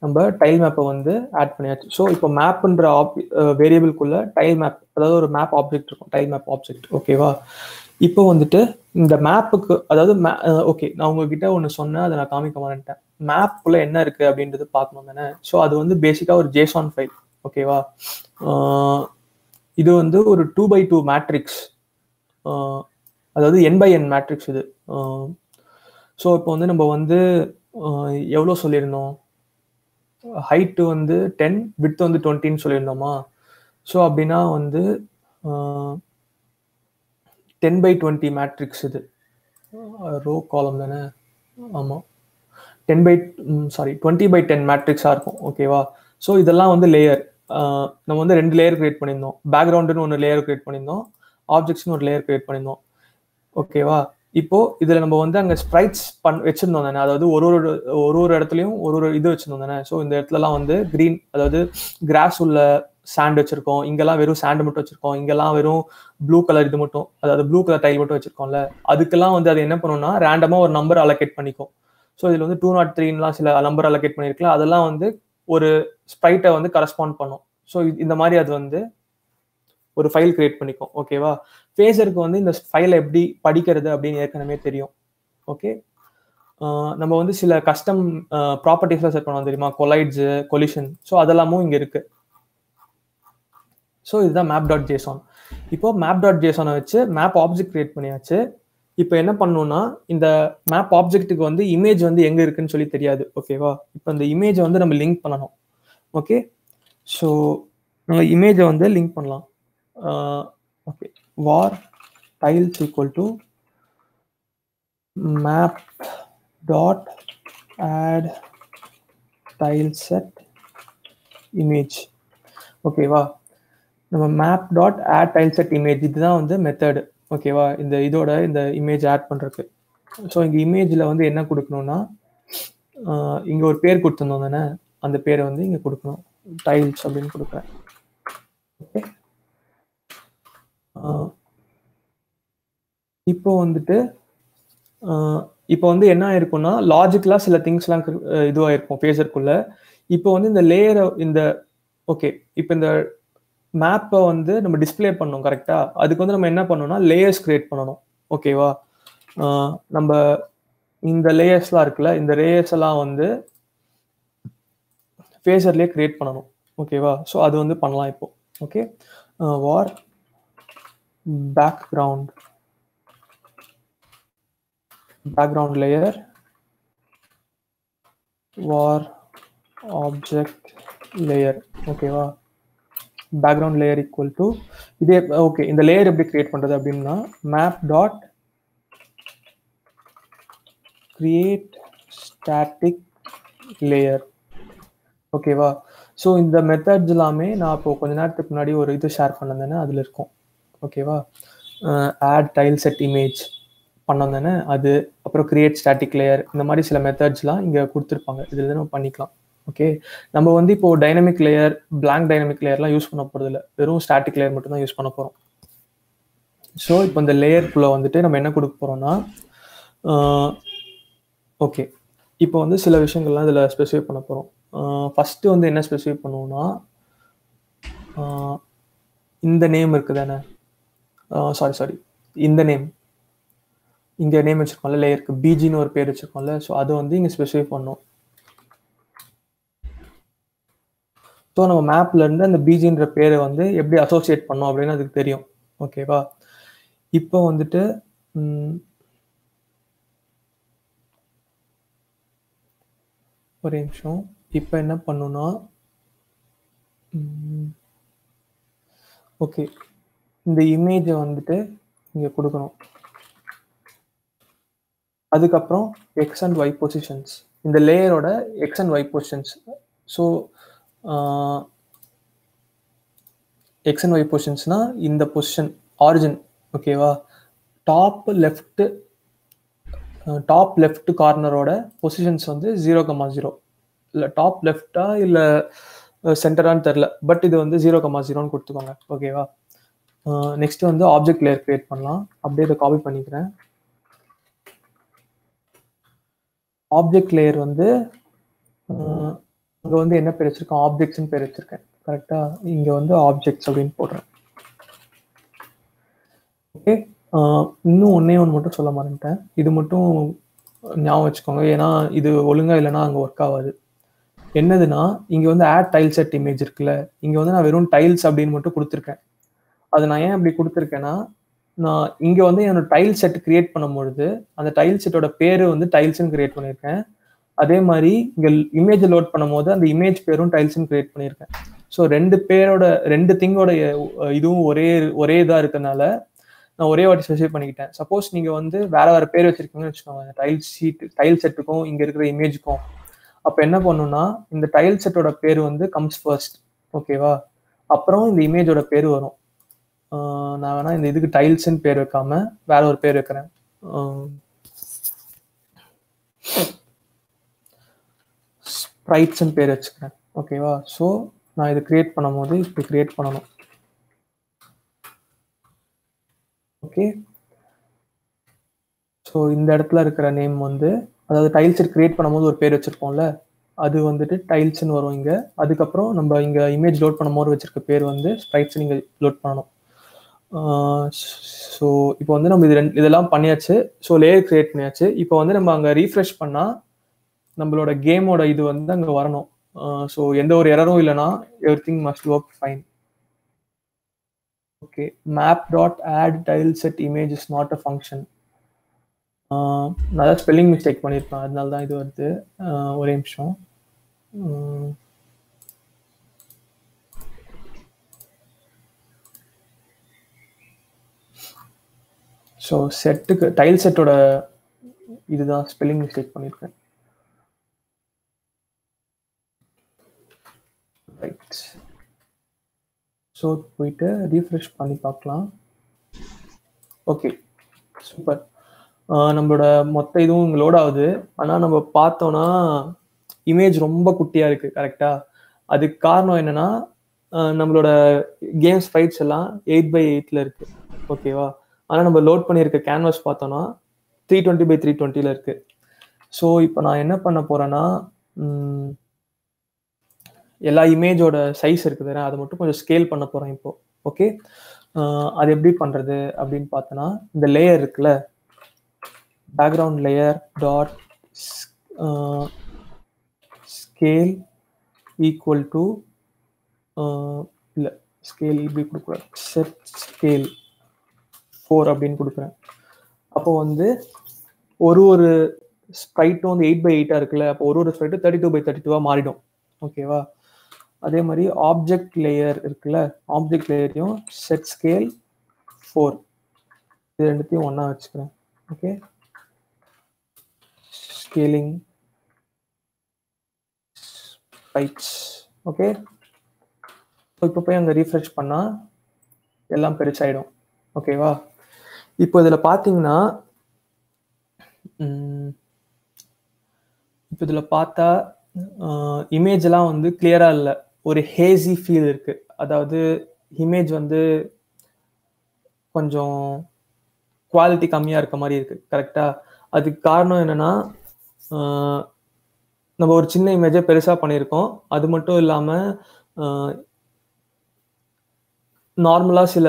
நம்ம டைல் மேப்பை வந்து ஆட் பண்ணியாச்சு. ஸோ இப்போ மேப்புன்ற ஆப் வேரியபிள்குள்ளே டைல் மேப் அதாவது ஒரு மேப் ஆப்ஜெக்ட் இருக்கும் டைல் மேப் ஆப்ஜெக்ட் ஓகேவா இப்போ வந்துட்டு இந்த மேப்புக்கு அதாவது மே ஓகே நான் உங்ககிட்ட ஒன்று சொன்னேன் அதை நான் காமிக்க மாட்டேன் மேப்புக்குள்ள என்ன இருக்கு அப்படின்றது பார்க்கணும் தானே? ஸோ அது வந்து பேசிக்காக ஒரு ஜேசான் ஃபைல் ஓகேவா இது வந்து ஒரு டூ பை டூ மேட்ரிக்ஸ் அதாவது என் பை என் மேட்ரிக்ஸ் இது. ஸோ இப்போ வந்து நம்ம வந்து எவ்வளோ சொல்லியிருந்தோம்? ஹைட்டு வந்து டென் வித் வந்து டுவெண்ட்டின்னு சொல்லியிருந்தோமா? ஸோ அப்படின்னா வந்து டென் பை டுவெண்ட்டி மேட்ரிக்ஸ் இது. ரோ காலம் தானே? ஆமாம் ten by sorry twenty by ten மேட்ரிக்ஸாக இருக்கும் ஓகேவா ஸோ இதெல்லாம் வந்து லேயர் நம்ம வந்து ரெண்டு லேயர் கிரியேட் பண்ணியிருந்தோம். பேக்ரவுண்டுன்னு ஒன்று லேயர் கிரியேட் பண்ணியிருந்தோம். ஆப்ஜெக்ட்ஸ்னு ஒரு லேயர் கிரியேட் பண்ணியிருந்தோம். ஓகேவா இப்போ இதுல நம்ம வந்து அங்க ஸ்ப்ரைட்ஸ் பண் வச்சிருந்தோம் தானே? அதாவது ஒரு ஒரு ஒரு ஒரு இடத்துலயும் ஒரு ஒரு இது வச்சிருந்தோம் தானே? ஸோ இந்த இடத்துலலாம் வந்து கிரீன் அதாவது கிராஸ் உள்ள சாண்ட் வச்சிருக்கோம். இங்கெல்லாம் வெறும் சாண்ட் மட்டும் வச்சிருக்கோம். இங்கெல்லாம் வெறும் ப்ளூ கலர் இது மட்டும் அதாவது ப்ளூ கலர் டைல் மட்டும் வச்சிருக்கோம்ல. அதுக்கெல்லாம் வந்து அது என்ன பண்ணும்னா ரேண்டமா ஒரு நம்பர் அலோகேட் பண்ணிக்கும். ஸோ இதில் வந்து டூ நாட் த்ரீன்லாம் சில நம்பர் அலோகேட் பண்ணியிருக்கலாம் அதெல்லாம் வந்து ஒரு ஸ்ப்ரைட்டை வந்து கரஸ்பாண்ட் பண்ணும். ஸோ இந்த மாதிரி அது வந்து ஒரு ஃபைல் கிரியேட் பண்ணிக்கும் ஓகேவா ஃபேஸருக்கு வந்து இந்த ஃபைலை எப்படி படிக்கிறது அப்படின்னு ஏற்கனவே தெரியும் ஓகே நம்ம வந்து சில கஸ்டம் ப்ராப்பர்ட்டிஸ்லாம் செட் பண்ணுவோம் தெரியுமா? கொலைட்ஸு கொலிஷன் ஸோ அதெல்லாமும் இங்கே இருக்கு. ஸோ இதுதான் மேப் டாட் ஜேசான் இப்போ மேப் டாட் ஜேசானை வச்சு மேப் ஆப்ஜெக்ட் கிரியேட் பண்ணியாச்சு. இப்போ என்ன பண்ணணும்னா இந்த மேப் ஆப்ஜெக்ட்டுக்கு வந்து இமேஜ் வந்து எங்க இருக்குன்னு சொல்லி தெரியாது ஓகேவா இப்போ இந்த இமேஜை வந்து நம்ம லிங்க் பண்ணணும் ஓகே ஸோ நம்ம இமேஜை வந்து லிங்க் பண்ணலாம். Okay var tiles equal to map dot add tile set image ஓகேவா நம்ம map dot add tile set image இதுதான் வந்து மெத்தடு ஓகேவா? இந்த இதோட இந்த இமேஜ் ஆட் பண்ணுறதுக்கு ஸோ இங்கே இமேஜில் வந்து என்ன கொடுக்கணும்னா இங்கே ஒரு பேர் கொடுத்துருந்தோம் தானே? அந்த பேரை வந்து இங்கே கொடுக்கணும். டைல்ஸ் அப்படின்னு கொடுக்குறேன். ஓகே இப்போ வந்துட்டு இப்போ வந்து என்ன ஆயிருக்கும்னா லாஜிக்கலாக சில திங்ஸ்லாம் இதுவாக இருக்கும் ஃபேஸருக்குள்ள இப்போ வந்து இந்த லேயரை இந்த ஓகே இப்போ இந்த மேப்பை வந்து நம்ம டிஸ்பிளே பண்ணோம் கரெக்டாக அதுக்கு வந்து நம்ம என்ன பண்ணோம்னா லேயர்ஸ் கிரியேட் பண்ணணும். ஓகேவா நம்ம இந்த லேயர்ஸ்லாம் இருக்குல்ல இந்த லேயர்ஸ் எல்லாம் வந்து ஃபேஸர்லேயே கிரியேட் பண்ணணும். ஓகேவா ஸோ அது வந்து பண்ணலாம் இப்போ. Okay var background background layer var object layer ஓகேவா பேக்ரவுண்ட் லேயர் ஈக்குவல் டு இதே ஓகே இந்த லேயர் எப்படி கிரியேட் பண்றது அப்படின்னா map dot create static layer ஓகேவா ஸோ இந்த மெத்தட்ஸ் எல்லாமே நான் இப்போ கொஞ்ச நேரத்துக்கு முன்னாடி ஒரு இது ஷேர் பண்ணதானே அதில் இருக்கும். ஓகேவா ஆட் டைல் செட் இமேஜ் பண்ணோம் தானே அது அப்புறம் கிரியேட் ஸ்டாட்டிக் லேயர் இந்த மாதிரி சில மெத்தட்ஸ்லாம் இங்கே கொடுத்துருப்பாங்க. இதில் நம்ம பண்ணிக்கலாம். ஓகே நம்ம வந்து இப்போ டைனமிக் லேயர் பிளாங்க் டைனமிக் லேயர்லாம் யூஸ் பண்ண போகிறது இல்லை வெறும் ஸ்டாட்டிக் லேயர் மட்டும் தான் யூஸ் பண்ண போகிறோம் ஸோ இப்போ இந்த லேயருக்குள்ளே வந்துட்டு நம்ம என்ன கொடுக்க போகிறோம்னா ஓகே இப்போ வந்து சில விஷயங்கள்லாம் இதில் ஸ்பெசிஃபை பண்ண போகிறோம் ஃபஸ்ட்டு வந்து என்ன ஸ்பெசிஃபை பண்ணுவோம்னா இந்த நேம் இருக்குது தானே சாரி சாரி இந்த நேம் இங்கே நேம் வச்சுருக்கோம்ல லேயருக்கு பிஜின்னு ஒரு பேர் வச்சுருக்கோம்ல. ஸோ அதை வந்து இங்கே ஸ்பெசிஃபை பண்ணோம் ஸோ நம்ம மேப்ல இருந்து அந்த பிஜின்ற பேரை வந்து எப்படி அசோசியேட் பண்ணோம் அப்படின்னு அதுக்கு தெரியும். ஓகேவா இப்போ வந்துட்டு ஒரு நிமிஷம். இப்போ என்ன பண்ணுன்னா ஓகே இந்த இமேஜை வந்துட்டு இங்கே கொடுக்கணும். அதுக்கப்புறம் எக்ஸ் அண்ட் ஒய் பொசிஷன்ஸ் இந்த லேயரோட X and Y positions so X and Y பொசிஷன்ஸ்னால் இந்த பொசிஷன் ஆரிஜின் ஓகேவா டாப் லெஃப்ட்டு டாப் லெஃப்ட் கார்னரோட பொசிஷன்ஸ் வந்து ஜீரோ கமா ஜீரோ இல்லை டாப் லெஃப்டா இல்லை சென்டரான்னு தெரில பட் இது வந்து ஜீரோ கமா ஜீரோன்னு கொடுத்துக்கோங்க ஓகேவா நெக்ஸ்ட் வந்து ஆப்ஜெக்ட் லேயர் கிரியேட் பண்ணலாம். அப்படியே இதை காப்பி பண்ணிக்கிறேன். ஆப்ஜெக்ட் லேயர் வந்து இங்கே வந்து என்ன பேர் வச்சிருக்கேன்? ஆப்ஜெக்ட்ஸ்னு பேர் வச்சிருக்கேன். கரெக்டாக இங்கே வந்து ஆப்ஜெக்ட்ஸ் அப்படின்னு போடுறேன். ஓகே இன்னும் ஒன்றே ஒன்று மட்டும் சொல்ல மாட்டேன் இது மட்டும் ஞாபகம் வச்சுக்கோங்க. ஏன்னா இது ஒழுங்காக இல்லைன்னா அங்கே ஒர்க் ஆகாது. என்னதுன்னா இங்கே வந்து ஆட் டைல் செட் இமேஜ் இருக்குல்ல. இங்கே வந்து நான் வெறும் டைல்ஸ் அப்படின்னு மட்டும் கொடுத்துருக்கேன். அது நான் ஏன் அப்படி கொடுத்துருக்கேன்னா நான் இங்கே வந்து என்னோட டைல் செட் கிரியேட் பண்ணும்பொழுது அந்த டைல் செட்டோட பேர் வந்து டைல்ஸ்னு கிரியேட் பண்ணியிருக்கேன். அதே மாதிரி இங்க இமேஜ் லோட் பண்ணும்போது அந்த இமேஜ் பேரும் டைல்ஸும் கிரியேட் பண்ணியிருக்கேன். ஸோ ரெண்டு பேரோட ரெண்டு திங்கோட இதுவும் ஒரே ஒரே இதாக இருக்கனால நான் ஒரே வாட்டி ஸ்பெசிஃபை பண்ணிக்கிட்டேன். சப்போஸ் நீங்கள் வந்து வேற வேற பேர் வச்சிருக்கீங்கன்னு வச்சுக்கோங்க. டைல் ஷீட் டைல் செட்டுக்கும் இங்கே இருக்கிற இமேஜுக்கும் அப்போ என்ன பண்ணுன்னா இந்த டைல் செட்டோட பேர் வந்து கம்ஸ் ஃபர்ஸ்ட் ஓகேவா அப்புறம் இந்த இமேஜோட பேர் வரும். நான் வேணா இந்த இதுக்கு டைல்ஸ்ன்னு பேர் வைக்காம வேற ஒரு பேர் வைக்கிறேன். ஸ்ப்ரைட்ஸ்ன்னு பேர் வச்சுக்கிறேன். ஓகேவா ஸோ நான் இதை கிரியேட் பண்ணும் போது இப்படி கிரியேட் பண்ணணும். ஓகே ஸோ இந்த இடத்துல இருக்கிற நேம் வந்து அதாவது டைல்ஸ் கிரியேட் பண்ணும்போது ஒரு பேர் வச்சுருக்கோம்ல அது வந்துட்டு டைல்ஸ்னு வரும் இங்கே. அதுக்கப்புறம் நம்ம இங்கே இமேஜ் லோட் பண்ணும்போது வச்சுருக்க பேர் வந்து ஸ்ப்ரைட்ஸ் நீங்கள் லோட் பண்ணணும். ஸோ இப்போ வந்து நம்ம இது ரெண்டு இதெல்லாம் பண்ணியாச்சு. ஸோ லேயர் கிரியேட் பண்ணியாச்சு. இப்போ வந்து நம்ம அங்கே ரீஃப்ரெஷ் பண்ணால் நம்மளோட கேமோட இது வந்து அங்கே வரணும். ஸோ எந்த ஒரு எரரும் இல்லைன்னா everything must work fine okay map dot add tile set image is not a function நான் தான் ஸ்பெல்லிங் மிஸ்டேக் பண்ணியிருப்பேன் அதனால தான் இது வருது. ஒரே நிமிஷம். ஸோ செட்டுக்கு டைல் செட்டோட இதுதான் ஸ்பெல்லிங் மிஸ்டேக் பண்ணியிருக்கேன் ரைட் ஸோ போயிட்டு ரீஃப்ரெஷ் பண்ணி பார்க்கலாம். ஓகே சூப்பர் நம்மளோட மொத்த இதுவும் இங்கே லோட் ஆகுது. ஆனால் நம்ம பார்த்தோன்னா இமேஜ் ரொம்ப குட்டியாக இருக்குது கரெக்டாக அதுக்கு காரணம் என்னன்னா நம்மளோட கேம்ஸ் ஃபைட்ஸ் எல்லாம் எயிட் பை எயிட்டில் இருக்குது ஓகேவா ஆனால் நம்ம லோட் பண்ணியிருக்க கேன்வாஸ் பார்த்தோன்னா த்ரீ டுவெண்ட்டி பை த்ரீ டுவெண்ட்டியில் இருக்குது ஸோ இப்போ நான் என்ன பண்ண போகிறேன்னா எல்லா இமேஜோட சைஸ் இருக்குது அதை மட்டும் கொஞ்சம் ஸ்கேல் பண்ண போகிறேன் இப்போ. ஓகே அது எப்படி பண்ணுறது அப்படின்னு பார்த்தோன்னா இந்த லேயர் இருக்குல்ல? Background layer dot scale equal to இல்லை ஸ்கேல் இப்படி கொடுக்குறேன் செட் ஸ்கேல் ஃபோர் அப்படின்னு கொடுக்குறேன். அப்போ வந்து ஒரு ஒரு ஸ்ப்ரைட்டும் வந்து எயிட் பை எயிட்டாக இருக்குல்ல? அப்போ ஒரு ஒரு ஸ்ப்ரைட்டும் தேர்ட்டி டூ பை தேர்ட்டி டூவாக மாறிடும். ஓகேவா அதே மாதிரி ஆப்ஜெக்ட் லேயர் இருக்குல்ல ஆப்ஜெக்ட் லேயரையும் செட் ஸ்கேல் ஃபோர் இது ரெண்டுத்தையும் ஒன்றா வச்சுக்கிறேன். ஓகே ஸ்கேலிங் ஸ்ப்ரைட்ஸ் ஓகே இப்போ போய் அங்கே ரீஃப்ரெஷ் பண்ணால் எல்லாம் பெருசாயிடும். ஓகேவா இப்போ இதில் பார்த்தீங்கன்னா இப்போ இதில் பார்த்தா இமேஜ்லாம் வந்து கிளியராக இல்லை. ஒரு ஹேசி ஃபீல் இருக்கு. அதாவது இமேஜ் வந்து கொஞ்சம் குவாலிட்டி கம்மியாக இருக்க மாதிரி இருக்கு. கரெக்டா அதுக்கு காரணம் என்னன்னா நம்ம ஒரு சின்ன இமேஜை பெருசாக பண்ணியிருக்கோம். அது மட்டும் இல்லாமல் நார்மலாக சில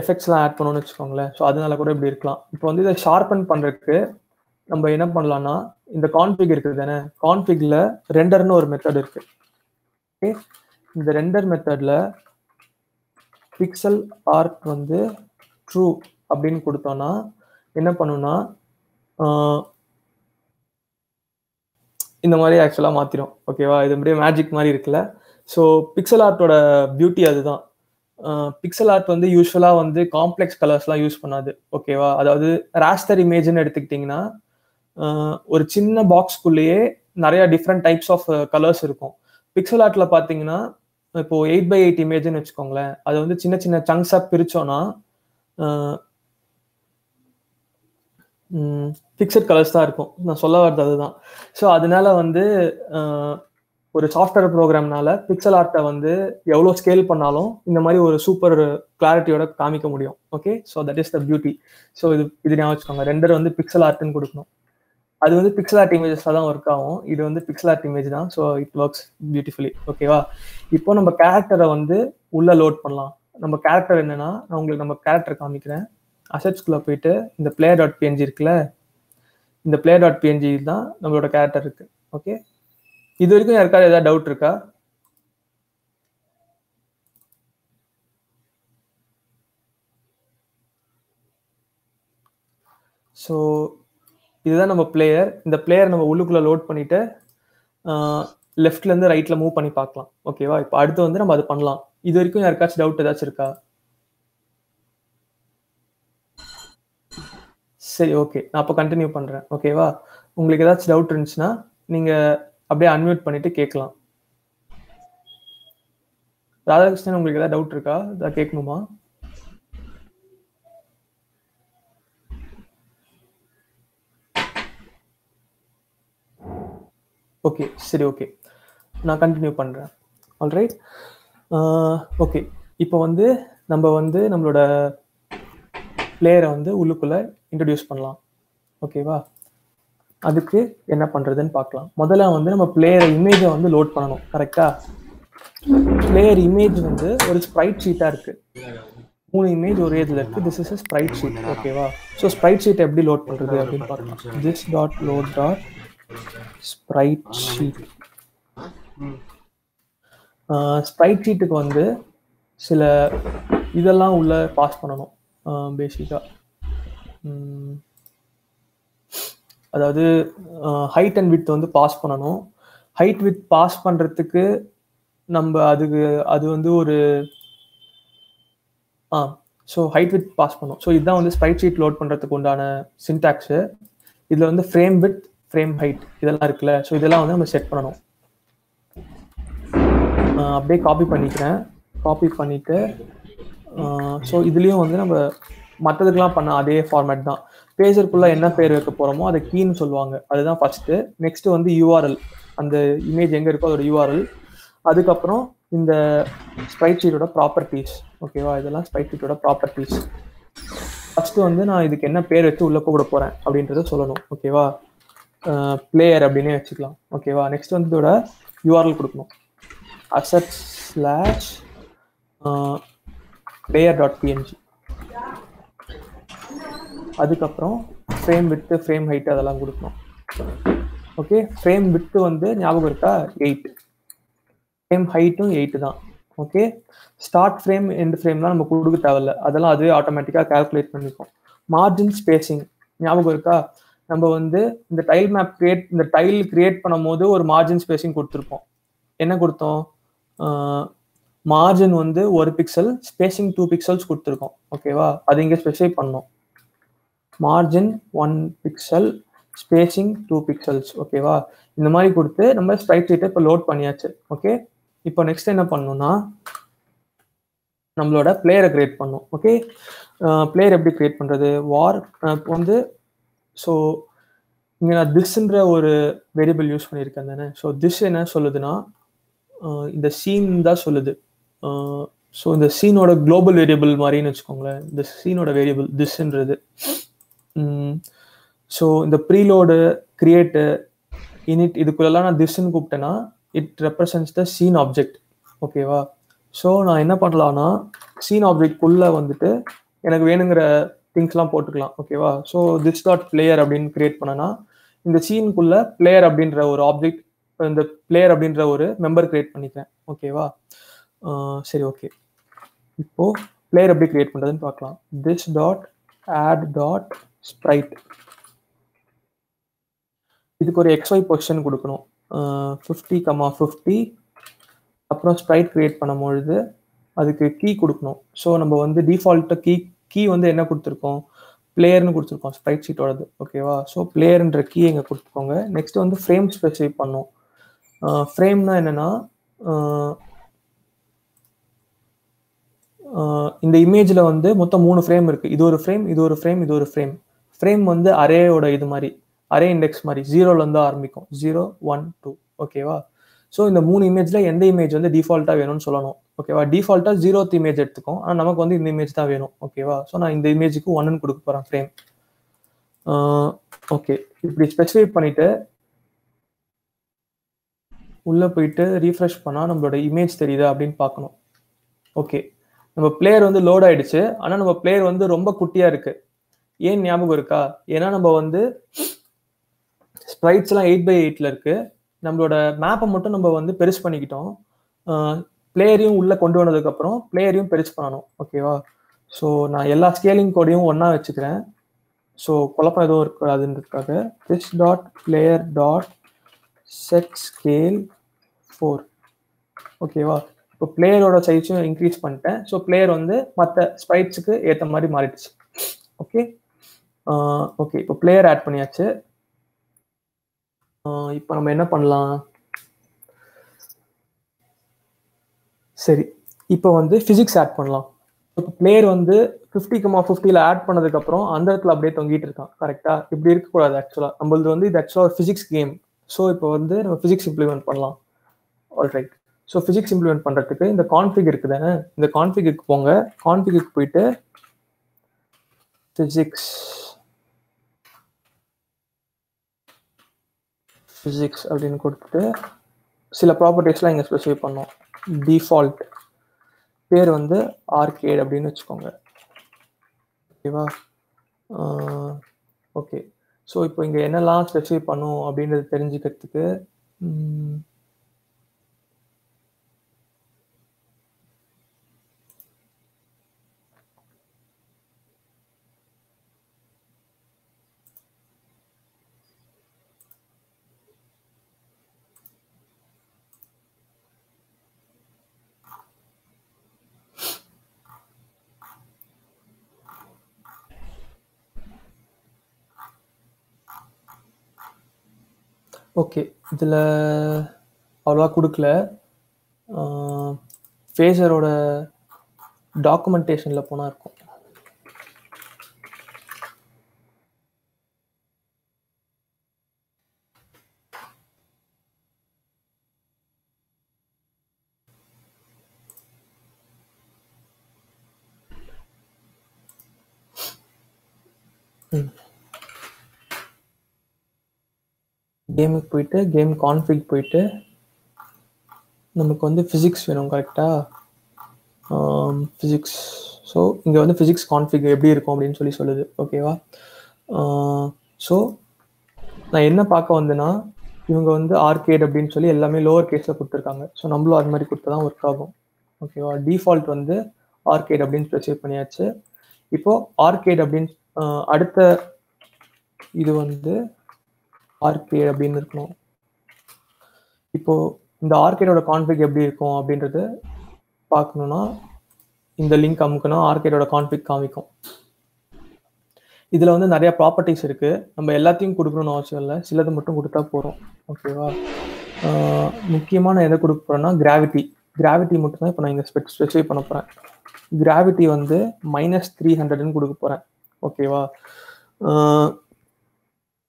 எஃபெக்ட்ஸ்லாம் ஆட் பண்ணணும்னு வச்சுக்கோங்களேன். ஸோ அதனால கூட இப்படி இருக்கலாம். இப்போ வந்து இதை ஷார்பன் பண்ணுறதுக்கு நம்ம என்ன பண்ணலாம்னா இந்த கான்ஃபிக் இருக்குது தானே? கான்ஃபிகில் ரெண்டர்னு ஒரு மெத்தட் இருக்குது ஓகே இந்த ரெண்டர் மெத்தட்ல பிக்சல் ஆர்ட் வந்து ட்ரூ அப்படின்னு கொடுத்தோம்னா என்ன பண்ணுன்னா இந்த மாதிரி ஆக்சுவலாக மாற்றிடும் ஓகேவா இது அப்படியே மேஜிக் மாதிரி இருக்குல்ல? ஸோ பிக்சல் ஆர்ட்டோட பியூட்டி அதுதான். பிக்சல் ஆர்ட் வந்து யூஸ்வலாக வந்து காம்ப்ளெக்ஸ் கலர்ஸ்லாம் யூஸ் பண்ணாது. ஓகேவா அதாவது ராஸ்டர் இமேஜ்னு எடுத்துக்கிட்டிங்கன்னா ஒரு சின்ன பாக்ஸ்குள்ளேயே நிறைய டிஃப்ரெண்ட் டைப்ஸ் ஆஃப் கலர்ஸ் இருக்கும். பிக்சல் ஆர்ட்ல பார்த்தீங்கன்னா இப்போ எயிட் பை எயிட் இமேஜ்னு வச்சுக்கோங்களேன் அது வந்து சின்ன சின்ன சங்க்ஸாக பிரிச்சோன்னா ஃபிக்ஸட் கலர்ஸ் தான் இருக்கும். நான் சொல்ல வர்றது அதுதான். ஸோ அதனால வந்து ஒரு சாஃப்ட்வேர் ப்ரோக்ராம்னால பிக்சல் ஆர்ட்டை வந்து எவ்வளோ ஸ்கேல் பண்ணாலும் இந்த மாதிரி ஒரு சூப்பர் கிளாரிட்டியோட காமிக்க முடியும். Okay so that is the beauty so இது இது ஞாபகம் வச்சுக்கோங்க. ரெண்டர் வந்து பிக்சல் ஆர்ட்னு கொடுக்கணும். அது வந்து பிக்சல் ஆர்ட் இமேஜஸ் தான் ஒர்க் ஆகும். இது வந்து பிக்சல் ஆர்ட் இமேஜ் தான். ஸோ இட் ஒர்க்ஸ் பியூட்டிஃபுல்லி ஓகேவா இப்போ நம்ம கேரக்டரை வந்து உள்ள லோட் பண்ணலாம். நம்ம கேரக்டர் என்னன்னா நான் உங்களுக்கு நம்ம கேரக்டர் காமிக்கிறேன். அசட்ஸ்குள்ளே போயிட்டு இந்த பிளே டாட் பிஎன்ஜி இருக்குல்ல? இந்த பிளே டாட் பிஎன்ஜி தான் நம்மளோட கேரக்டர் இருக்கு. ஓகே இது வரைக்கும் யாருக்காவது ஏதாவது டவுட் இருக்கா? ஸோ இதுதான் நம்ம பிளேயர் இந்த பிளேயர் நம்ம உள்ளுக்குள்ள லோட் பண்ணிட்டு லெஃப்ட்ல இருந்து ரைட்ல மூவ் பண்ணி பார்க்கலாம். ஓகேவா இப்போ அடுத்து வந்து நம்ம அது பண்ணலாம். இது வரைக்கும் யாருக்காச்சும் டவுட் ஏதாச்சும் இருக்கா? சரி ஓகே நான் அப்போ கண்டினியூ பண்றேன். ஓகேவா உங்களுக்கு ஏதாச்சும் டவுட் இருந்துச்சுன்னா நீங்க அப்படியே அன்மியூட் பண்ணிட்டு கேட்கலாம். ராதாகிருஷ்ணன் உங்களுக்கு ஏதாவது டவுட் இருக்கா? ஏதாவது கேட்கணுமா? ஓகே சரி ஓகே நான் கண்டினியூ பண்ணுறேன் ஆல்ரைட் ஓகே இப்போ வந்து நம்ம வந்து நம்மளோட பிளேயரை வந்து உள்ளுக்குள்ளே இன்ட்ரடியூஸ் பண்ணலாம். ஓகேவா அதுக்கு என்ன பண்ணுறதுன்னு பார்க்கலாம். முதல்ல வந்து நம்ம பிளேயர் இமேஜை வந்து லோட் பண்ணணும். கரெக்டா பிளேயர் இமேஜ் வந்து ஒரு ஸ்ப்ரைட் ஷீட்டாக இருக்குது மூணு இமேஜ் ஒரே இதில் இருக்குது திஸ் இஸ் ஸ்ப்ரைட் ஷீட் ஓகேவா ஸோ ஸ்ப்ரைட் ஷீட் எப்படி லோட் பண்ணுறது அப்படின்னு பார்க்கலாம். This dot load dot sprite sheet sprite ஷீட்டுக்கு வந்து சில இதெல்லாம் உள்ள பாஸ் பண்ணணும். பேசிக்காக அதாவது ஹைட் அண்ட் வித் வந்து பாஸ் பண்ணணும். ஹைட் வித் பாஸ் பண்ணுறதுக்கு நம்ம அதுக்கு அது வந்து ஒரு ஆ ஸோ ஹைட் வித் பாஸ் பண்ணும் ஸோ இதுதான் வந்து ஸ்ப்ரைட் ஷீட் லோட் பண்ணுறதுக்கு உண்டான சின்டாக்ஸு இதில் வந்து ஃப்ரேம் வித் ஃப்ரேம் ஹைட் இதெல்லாம் இருக்குல்ல. ஸோ இதெல்லாம் வந்து நம்ம செட் பண்ணணும். அப்படியே காப்பி பண்ணிக்கிறேன். காப்பி பண்ணிட்டு ஸோ இதுலேயும் வந்து நம்ம மற்றதுக்கெல்லாம் பண்ண அதே ஃபார்மேட் தான். பேஜருக்குள்ள என்ன பேர் வைக்க போகிறோமோ அதை கீன்னு சொல்லுவாங்க. அதுதான் ஃபஸ்ட்டு நெக்ஸ்ட் வந்து யூஆர்எல் அந்த இமேஜ் எங்கே இருக்கோ அதோட யூஆர்எல் அதுக்கப்புறம் இந்த ஸ்ப்ரைட் ஷீட்டோட ப்ராப்பர்ட்டிஸ் ஓகேவா இதெல்லாம் ஸ்ப்ரைட் ஷீட்டோட ப்ராப்பர்ட்டிஸ் ஃபஸ்ட்டு வந்து நான் இதுக்கு என்ன பேர் வச்சு உள்ளே போட போகிறேன் அப்படின்றத சொல்லணும். ஓகேவா பிளேயர் அப்படின்னே வச்சுக்கலாம். ஓகேவா நெக்ஸ்ட் வந்து இதோட யூஆர்எல் கொடுக்கணும். Asset slash player dot PNG அதுக்கப்புறம் ஃப்ரேம் வித்து ஃப்ரேம் ஹைட் அதெல்லாம் கொடுக்கணும். ஓகே ஃப்ரேம் வித்து வந்து ஞாபகம் இருக்கா? எயிட் ஃப்ரேம் ஹைட்டும் எயிட்டு தான். ஓகே ஸ்டார்ட் ஃப்ரேம் எண்ட் ஃப்ரேம்லாம் நம்ம கொடுக்க தேவையில்ல. அதெல்லாம் அதுவே ஆட்டோமேட்டிக்காக கால்குலேட் பண்ணிக்கும் மார்ஜின் ஸ்பேசிங் ஞாபகம் இருக்கா? நம்ம வந்து இந்த டைல் மேப் கிரியேட் இந்த டைல் கிரியேட் பண்ணும் போது ஒரு மார்ஜின் ஸ்பேசிங் கொடுத்துருப்போம். என்ன கொடுத்தோம்? மார்ஜின் வந்து ஒரு பிக்சல் ஸ்பேசிங் டூ பிக்சல்ஸ் கொடுத்துருக்கோம். ஓகேவா அது இங்கே ஸ்பெசிஃபை பண்ணோம். Margin one pixel spacing two pixels ஓகேவா இந்த மாதிரி கொடுத்து நம்ம ஸ்ட்ரைட் ஷீட்டை இப்போ லோட் பண்ணியாச்சு. ஓகே இப்போ நெக்ஸ்ட் என்ன பண்ணணும்னா நம்மளோட பிளேயரை கிரியேட் பண்ணும். ஓகே பிளேயர் எப்படி கிரியேட் பண்ணுறது வார் வந்து ஸோ இங்கே நான் திஸ்ன்ற ஒரு வேரியபிள் யூஸ் பண்ணியிருக்கேன் தானே? ஸோ திஸ் என்ன சொல்லுதுன்னா இந்த சீன் தான் சொல்லுது. ஸோ இந்த சீனோட குளோபல் வேரியபிள் மாதிரின்னு வச்சுக்கோங்களேன். இந்த சீனோட வேரியபிள் திஸ்ன்றது ஸோ இந்த ப்ரீலோடு கிரியேட்டு இனிட் இதுக்குள்ளெல்லாம் நான் திஸ்ன்னு கூப்பிட்டேன்னா it represents the scene object ஓகேவா ஸோ நான் என்ன பண்ணலான்னா சீன் ஆப்ஜெக்ட்குள்ளே வந்துட்டு எனக்கு வேணுங்கிற திங்ஸ்லாம் போட்டுக்கலாம் ஓகேவா ஸோ திஸ் டாட் பிளேயர் அப்படின்னு கிரியேட் பண்ணனா இந்த சீனுக்குள்ள பிளேயர் அப்படின்ற ஒரு ஆப்ஜெக்ட் இந்த பிளேயர் அப்படின்ற ஒரு மெம்பர் கிரியேட் பண்ணிக்கிறேன் ஓகேவா சரி ஓகே இப்போ பிளேயர் எப்படி கிரியேட் பண்ணுறதுன்னு பார்க்கலாம். This dot add dot sprite இதுக்கு ஒரு எக்ஸ்ஒய் பொசிஷன் கொடுக்கணும். ஃபிஃப்டி கமா ஃபிஃப்டி அப்புறம் ஸ்ப்ரைட் கிரியேட் பண்ணும்பொழுது அதுக்கு கீ கொடுக்கணும். ஸோ நம்ம வந்து டிஃபால்ட்டாக கீ கீ வந்து என்ன கொடுத்துருக்கோம்? பிளேயர்னு கொடுத்துருக்கோம் ஸ்ப்ரைட் ஷீட்டோடது ஓகேவா ஸோ பிளேயர்ன்ற கீ எங்கே கொடுத்துக்கோங்க. நெக்ஸ்ட் வந்து ஃப்ரேம் ஸ்பெசிஃபை பண்ணோம். ஃப்ரேம்னா என்னென்னா இந்த இமேஜில் வந்து மொத்தம் மூணு ஃப்ரேம் இருக்குது இது ஒரு ஃப்ரேம் இது ஒரு ஃப்ரேம் இது ஒரு ஃப்ரேம் ஃப்ரேம் வந்து அரேயோட இது மாதிரி அரே இண்டெக்ஸ் மாதிரி ஜீரோலேருந்து ஆரம்பிக்கும். ஜீரோ ஒன் டூ ஓகேவா ஸோ இந்த மூணு இமேஜில் எந்த இமேஜ் வந்து டிஃபால்ட்டாக வேணும்னு சொல்லணும். ஓகேவா? டிஃபால்ட்டாக ஜீரோத் இமேஜ் எடுத்துக்கும். ஆனால் நமக்கு வந்து இந்த இமேஜ் தான் வேணும். ஓகேவா? ஸோ நான் இந்த இமேஜுக்கு ஒன்னு கொடுக்க போகிறேன் ஃப்ரேம் ஓகே இப்படி ஸ்பெசிஃபை பண்ணிவிட்டு உள்ளே போயிட்டு ரீஃப்ரெஷ் பண்ணால் நம்மளோட இமேஜ் தெரியுதா அப்படின்னு பார்க்கணும். ஓகே நம்ம பிளேயர் வந்து லோட் ஆயிடுச்சு. ஆனால் நம்ம பிளேயர் வந்து ரொம்ப குட்டியாக இருக்குது ஏன் ஞாபகம் இருக்கா? ஏன்னா நம்ம வந்து ஸ்ப்ரைட்ஸ்லாம் எயிட் பை எயிட்டில் இருக்குது நம்மளோட மேப்பை மட்டும் நம்ம வந்து பெருசு பண்ணிக்கிட்டோம். பிளேயரையும் உள்ளே கொண்டு வந்ததுக்கப்புறம் பிளேயரையும் பெருசு பண்ணணும். ஓகேவா ஸோ நான் எல்லா ஸ்கேலிங் கோடையும் ஒன்றா வச்சுக்கிறேன். ஸோ குழப்பம் எதுவும் இருக்காதுன்றதுக்காக this dot player dot set scale four ஓகேவா இப்போ பிளேயரோட சைஸும் இன்க்ரீஸ் பண்ணிட்டேன். ஸோ பிளேயர் வந்து மற்ற ஸ்பைட்ஸுக்கு ஏற்ற மாதிரி மாறிடுச்சு. ஓகே ஓகே இப்போ பிளேயர் ஆட் பண்ணியாச்சு. இப்போ நம்ம என்ன பண்ணலாம்? சரி இப்போ வந்து ஃபிசிக்ஸ் ஆட் பண்ணலாம். இப்போ பிளேயர் வந்து ஃபிஃப்டி கமா ஃபிஃப்டியில் ஆட் பண்ணதுக்கப்புறம் அந்த இடத்துல அப்படியே தொங்கிட்டு இருக்கான். கரெக்டாக இப்படி இருக்கக்கூடாது ஆக்சுவலாக நம்மளது வந்து இது ஆக்சுவலாக ஒரு ஃபிசிக்ஸ் கேம் ஸோ இப்போ வந்து நம்ம ஃபிசிக்ஸ் இம்ப்ளிமெண்ட் பண்ணலாம். All right so physics implement பண்ணுறதுக்கு இந்த கான்ஃபிக் இருக்குது. தானே இந்த கான்ஃபிகுக்கு போங்க. கான்ஃபிகுக்கு போயிட்டு ஃபிசிக்ஸ் ஃபிசிக்ஸ் அப்படின்னு கொடுத்துட்டு சில ப்ராப்பர்ட்டிஸ்லாம் இங்கே ஸ்பெசிஃபை பண்ணோம். டிஃபால்ட் பேர் வந்து ஆர்கேட் அப்படின்னு வச்சுக்கோங்க. ஓகேவா ஓகே ஸோ இப்போ இங்கே என்னெல்லாம் ஸ்பெசிஃபை பண்ணும் அப்படின்றது தெரிஞ்சுக்கிறதுக்கு ஓகே இதில் அவ்வளோவா கொடுக்கல. ஃபேஸரோட டாக்குமெண்டேஷனில் போனால் இருக்கும். கேமுக்கு போயிட்டு கேம் கான்ஃபிக் போயிட்டு நமக்கு வந்து ஃபிசிக்ஸ் வேணும் கரெக்டாக ஃபிசிக்ஸ் ஸோ இங்கே வந்து ஃபிசிக்ஸ் கான்ஃபிக் எப்படி இருக்கும் அப்படின்னு சொல்லி சொல்லுது ஓகேவா ஸோ நான் என்ன பார்க்க வந்தேன்னா இவங்க வந்து ஆர்கேட் அப்படின்னு சொல்லி எல்லாமே லோவர் கேஸில் கொடுத்துருக்காங்க. ஸோ நம்மளும் அது மாதிரி கொடுத்தா தான் ஒர்க் ஆகும் ஓகேவா டிஃபால்ட் வந்து ஆர்கேட் அப்படின்னு ஸ்பெசிஃபை பண்ணியாச்சு. இப்போது ஆர்கேட் அப்படின்னு அடுத்த இது வந்து ஆர்கேட் அப்படின்னு இருக்கணும். இப்போ இந்த ஆர்கேடோட கான்ஃபிக் எப்படி இருக்கும் அப்படின்றது பார்க்கணும்னா இந்த லிங்க் அமுக்குனா ஆர்கேடோட கான்ஃபிக் காமிக்கும். இதில் வந்து நிறைய ப்ராப்பர்ட்டிஸ் இருக்கு. நம்ம எல்லாத்தையும் கொடுக்கணும்னு அவசியம் இல்லை. சிலது மட்டும் கொடுத்தா போகிறோம் ஓகேவா முக்கியமான எதை கொடுக்க போகிறேன்னா கிராவிட்டி கிராவிட்டி மட்டும் தான் இப்போ நான் இங்கே ஸ்பெசிஃபை பண்ண போகிறேன் கிராவிட்டி வந்து மைனஸ் த்ரீ ஹண்ட்ரட்னு கொடுக்க போகிறேன் ஓகேவா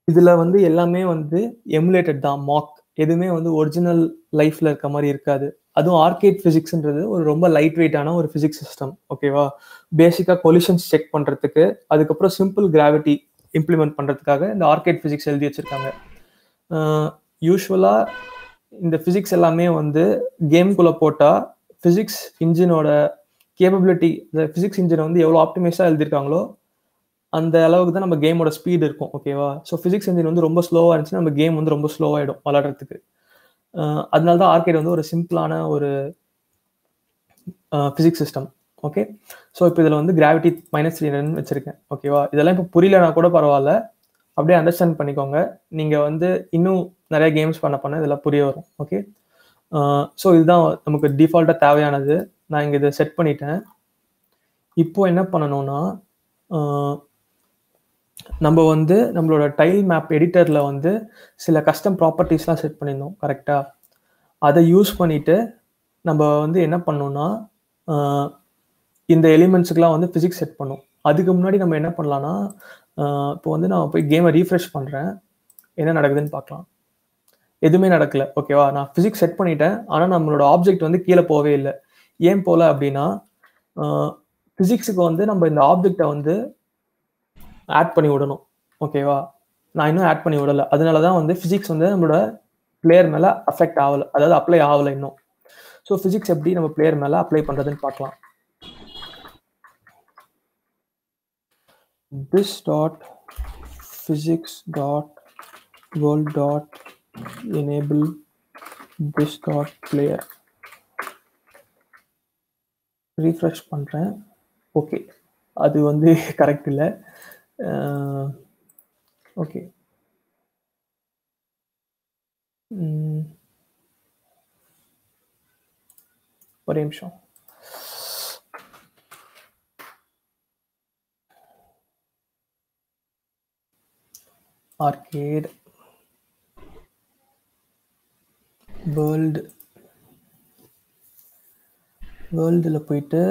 இதில் வந்து எல்லாமே வந்து எமுலேட்டட் தான் மாக் எதுவுமே வந்து ஒரிஜினல் லைஃப்ல இருக்க மாதிரி இருக்காது. அதுவும் ஆர்கேட் ஃபிசிக்ஸ்ன்றது ஒரு ரொம்ப லைட் வெயிட்டான ஒரு ஃபிசிக்ஸ் சிஸ்டம் ஓகேவா பேசிக்காக கொலிஷன்ஸ் செக் பண்ணுறதுக்கு அதுக்கப்புறம் சிம்பிள் கிராவிட்டி இம்ப்ளிமெண்ட் பண்ணுறதுக்காக இந்த ஆர்கேட் ஃபிசிக்ஸ் எழுதி வச்சிருக்காங்க. யூஸ்வலாக இந்த ஃபிசிக்ஸ் எல்லாமே வந்து கேம்குள்ளே போட்டால் ஃபிசிக்ஸ் இன்ஜினோட கேப்பபிலிட்டி இந்த ஃபிசிக்ஸ் இன்ஜினை வந்து எவ்வளோ ஆப்டிமைஸாக எழுதியிருக்காங்களோ அந்த அளவுக்கு தான் நம்ம கேமோட ஸ்பீடு இருக்கும் ஓகேவா ஸோ ஃபிசிக்ஸ் இன்ஜின் வந்து ரொம்ப ஸ்லோவாக இருந்துச்சுன்னா நம்ம கேம் வந்து ரொம்ப ஸ்லோவாகிடும் விளாடுறதுக்கு அதனால தான் ஆர்கேட் வந்து ஒரு சிம்பிளான ஒரு ஃபிசிக்ஸ் சிஸ்டம் ஓகே ஸோ இப்போ இதில் வந்து கிராவிட்டி மைனஸ் த்ரீ வச்சுருக்கேன் ஓகேவா இதெல்லாம் இப்போ புரியலனா கூட பரவாயில்ல. அப்படியே அண்டர்ஸ்டாண்ட் பண்ணிக்கோங்க. நீங்கள் வந்து இன்னும் நிறைய கேம்ஸ் பண்ண பண்ண இதெல்லாம் புரிய வரும் ஓகே ஸோ இதுதான் நமக்கு டிஃபால்ட்டாக தேவையானது. நான் இங்கே இதை செட் பண்ணிட்டேன். இப்போ என்ன பண்ணணும்னா நம்ம வந்து நம்மளோட டைல் மேப் எடிட்டரில் வந்து சில கஸ்டம் ப்ராப்பர்ட்டிஸ்லாம் செட் பண்ணியிருந்தோம் கரெக்டாக அதை யூஸ் பண்ணிவிட்டு நம்ம வந்து என்ன பண்ணோம்னா இந்த எலிமெண்ட்ஸுக்கெலாம் வந்து ஃபிசிக்ஸ் செட் பண்ணும். அதுக்கு முன்னாடி நம்ம என்ன பண்ணலான்னா இப்போ வந்து நான் போய் கேமை ரீஃப்ரெஷ் பண்ணுறேன் என்ன நடக்குதுன்னு பார்க்கலாம். எதுவுமே நடக்கல ஓகேவா நான் ஃபிசிக்ஸ் செட் பண்ணிட்டேன். ஆனால் நம்மளோட ஆப்ஜெக்ட் வந்து கீழே போகவே இல்லை. ஏன் போகல அப்படின்னா ஃபிசிக்ஸுக்கு வந்து நம்ம இந்த ஆப்ஜெக்டை வந்து ஆட் பண்ணி விடணும். ஓகேவா நான் இன்னும் ஆட் பண்ணி விடலை. அதனால தான் வந்து ஃபிசிக்ஸ் வந்து நம்மளோட பிளேயர் மேலே அஃபெக்ட் ஆகலை. அதாவது அப்ளை ஆகலை இன்னும். ஸோ ஃபிசிக்ஸ் எப்படி நம்ம பிளேயர் மேலே அப்ளை பண்ணுறதுன்னு பார்க்கலாம். This dot physics dot world dot enable this dot player. Refresh பண்ணுறேன் ஓகே அது வந்து கரெக்ட் இல்லை. ஓகே ஒரே நிமிஷம் arcade. வேர்ல்டு வேர்ல்டில் போயிட்டு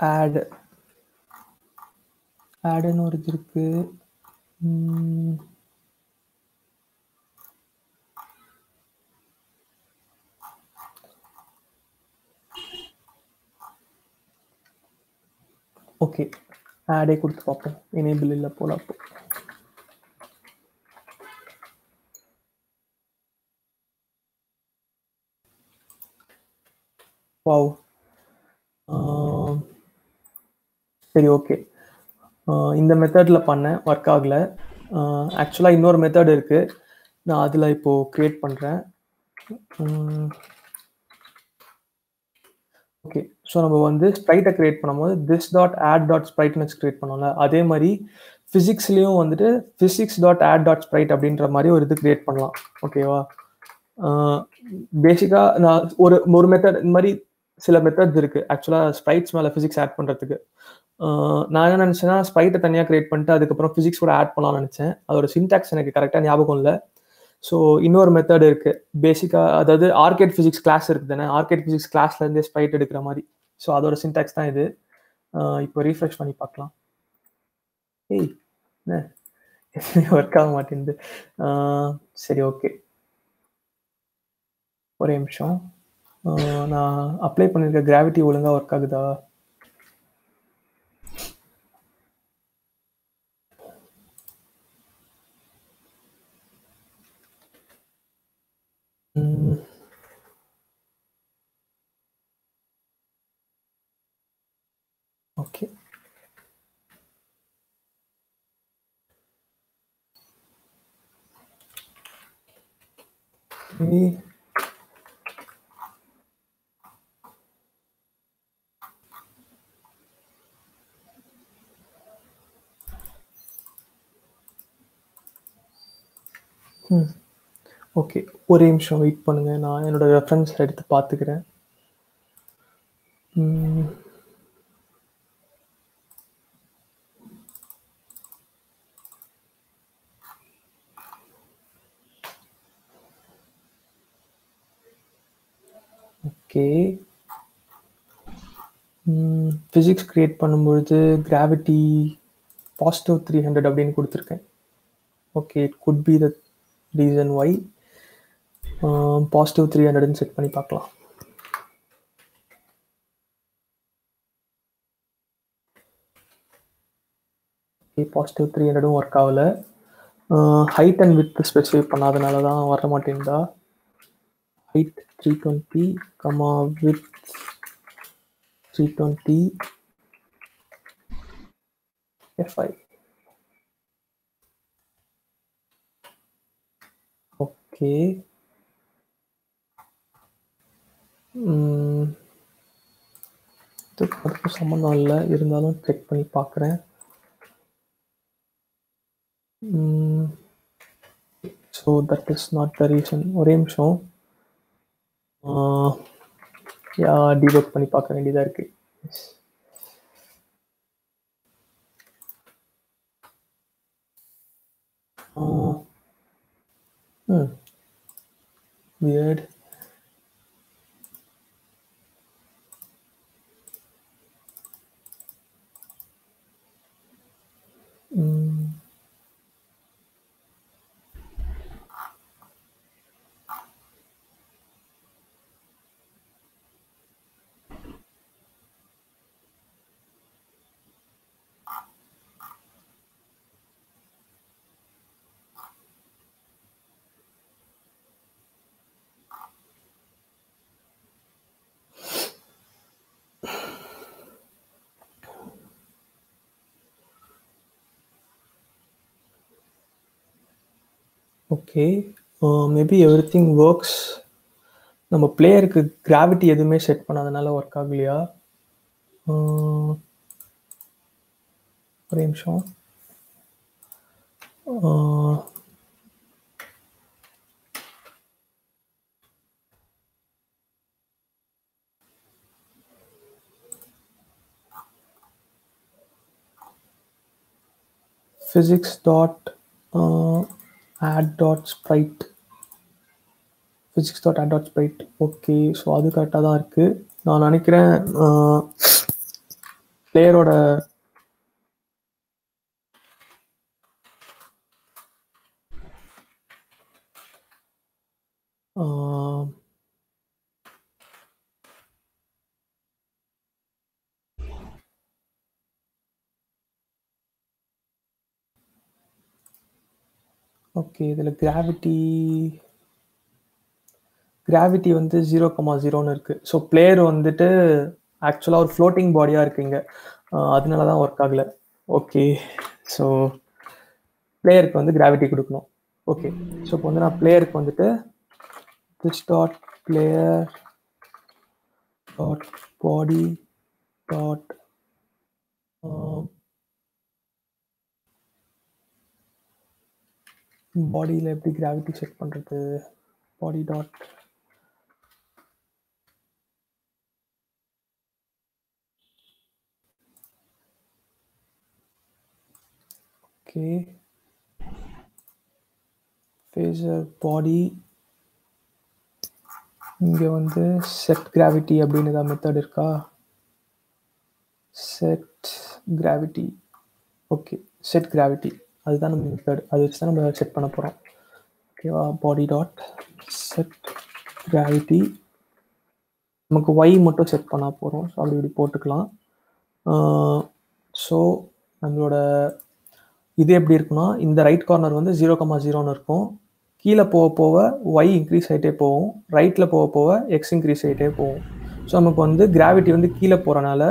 ஆட் ஆடுன்னு ஒரு இது இருக்கு ஓகே ஆடே கொடுத்து பார்ப்போம் எனேபிள் இல்லை போல அப்போ வாவ் சரி ஓகே இந்த மெத்தடில் பண்ணேன் ஒர்க் ஆகலை. ஆக்சுவலாக இன்னொரு மெத்தட் இருக்குது நான் அதில் இப்போது க்ரியேட் பண்ணுறேன் ஓகே ஸோ நம்ம வந்து ஸ்ப்ரைட்டை க்ரியேட் பண்ணும்போது திஸ் டாட் ஆட் டாட் ஸ்ப்ரைட்னு வச்சு கிரியேட் பண்ணோம்ல அதே மாதிரி ஃபிசிக்ஸ்லேயும் வந்துட்டு physics dot add dot sprite அப்படின்ற மாதிரி ஒரு இது கிரியேட் பண்ணலாம். ஓகேவா பேசிக்காக நான் ஒரு ஒரு மெத்தட் இந்த மாதிரி சில மெத்தட்ஸ் இருக்குது ஆக்சுவலாக ஸ்ப்ரைட்ஸ் மேலே ஃபிசிக்ஸ் ஆட் பண்ணுறதுக்கு நான் என்ன நினச்சேன்னா ஸ்பைட்டை தனியாக கிரியேட் பண்ணிட்டு அதுக்கப்புறம் ஃபிசிக்ஸ் கூட ஆட் பண்ணலாம்னு நினச்சேன். அதோட சின்டாக்ஸ் எனக்கு கரெக்டாக ஞாபகம் இல்லை. ஸோ இன்னொரு மெத்தட் இருக்குது பேசிக்காக அதாவது ஆர்கேட் ஃபிசிக்ஸ் கிளாஸ் இருக்குது தானே? ஆர்கேட் ஃபிசிக்ஸ் கிளாஸ்லேருந்தே ஸ்பைட் எடுக்கிற மாதிரி. ஸோ அதோட சின்டாக்ஸ் தான் இது. இப்போ ரீஃப்ரெஷ் பண்ணி பார்க்கலாம். ஏய் ஒர்க் ஆக மாட்டேங்குது. சரி ஓகே ஒரே நிமிஷம். நான் அப்ளை பண்ணியிருக்க கிராவிட்டி ஒழுங்காக ஒர்க் ஆகுதா? ம். ஓகே ஏய். ம் ஓகே ஒரே நிமிஷம் வெயிட் பண்ணுங்கள் நான் என்னோட ரெஃபரன்ஸ் எடுத்து பார்த்துக்கிறேன். ஓகே ஃபிசிக்ஸ் க்ரியேட் பண்ணும்பொழுது கிராவிட்டி பாசிட்டிவ் த்ரீ ஹண்ட்ரட் அப்படின்னு கொடுத்துருக்கேன். Okay it could be the reason why positive three ஹண்ட்ரட்னு set பண்ணி பார்க்கலாம். ஓகே பாசிட்டிவ் த்ரீ ஹண்ட்ரடும் ஒர்க் ஆகல. ஹைட் அண்ட் வித் ஸ்பெசிஃபை பண்ணாதனால தான் வர மாட்டேங்குதா height three twenty comma width three twenty FI okay இதுக்கு அதுக்கும் சம்மந்தம் இல்லை. இருந்தாலும் செக் பண்ணி பார்க்குறேன். So that is not the reason ஒரே நிமிஷம். யா டிபக் பண்ணி பார்க்க வேண்டியதாக இருக்கு. ம். Weird. ம் okay maybe everything works நம்ம பிளேயருக்கு கிராவிட்டி எதுவுமே செட் பண்ணாதனால ஒர்க் ஆகலையா? ஆஹ், ஒரே நிமிஷம். Physics dot uh, add dot sprite physics dot add dot sprite okay so அது கரெக்டாக தான் இருக்குது நான் நினைக்கிறேன் பிளேயரோட ஓகே இதில் கிராவிட்டி கிராவிட்டி வந்து ஜீரோ கமா ஜீரோன்னு இருக்குது ஸோ பிளேயர் வந்துட்டு ஆக்சுவலாக ஒரு ஃப்ளோட்டிங் பாடியாக இருக்குங்க அதனால தான் ஒர்க் ஆகல. ஓகே ஸோ பிளேயருக்கு வந்து கிராவிட்டி கொடுக்கணும். ஓகே ஸோ இப்போ வந்து நான் பிளேயருக்கு வந்துட்டு this dot player dot body dot பாடியில் எப்படி கிராவிட்டி செக் பண்ணுறது body dot okay Phaser body இங்கே வந்து செட் கிராவிட்டி அப்படின்னு ஏதாவது மெத்தட் இருக்கா? Set gravity okay set gravity அதுதான் நம்ம மெத்தட் அது வச்சு தான் நம்ம செட் பண்ண போகிறோம் ஓகேவா பாடி டாட் செட் கிராவிட்டி நமக்கு ஒய் மட்டும் செட் பண்ண போகிறோம் ஸோ அப்படி இப்படி போட்டுக்கலாம். ஸோ நம்மளோட இது எப்படி இருக்குன்னா இந்த ரைட் கார்னர் வந்து ஜீரோ கமா ஜீரோன்னு இருக்கும். கீழே போக போக ஒய் இன்க்ரீஸ் ஆகிட்டே போகும். ரைட்டில் போக போக எக்ஸ் இன்க்ரீஸ் ஆகிட்டே போகும். ஸோ நமக்கு வந்து கிராவிட்டி வந்து கீழே போகிறனால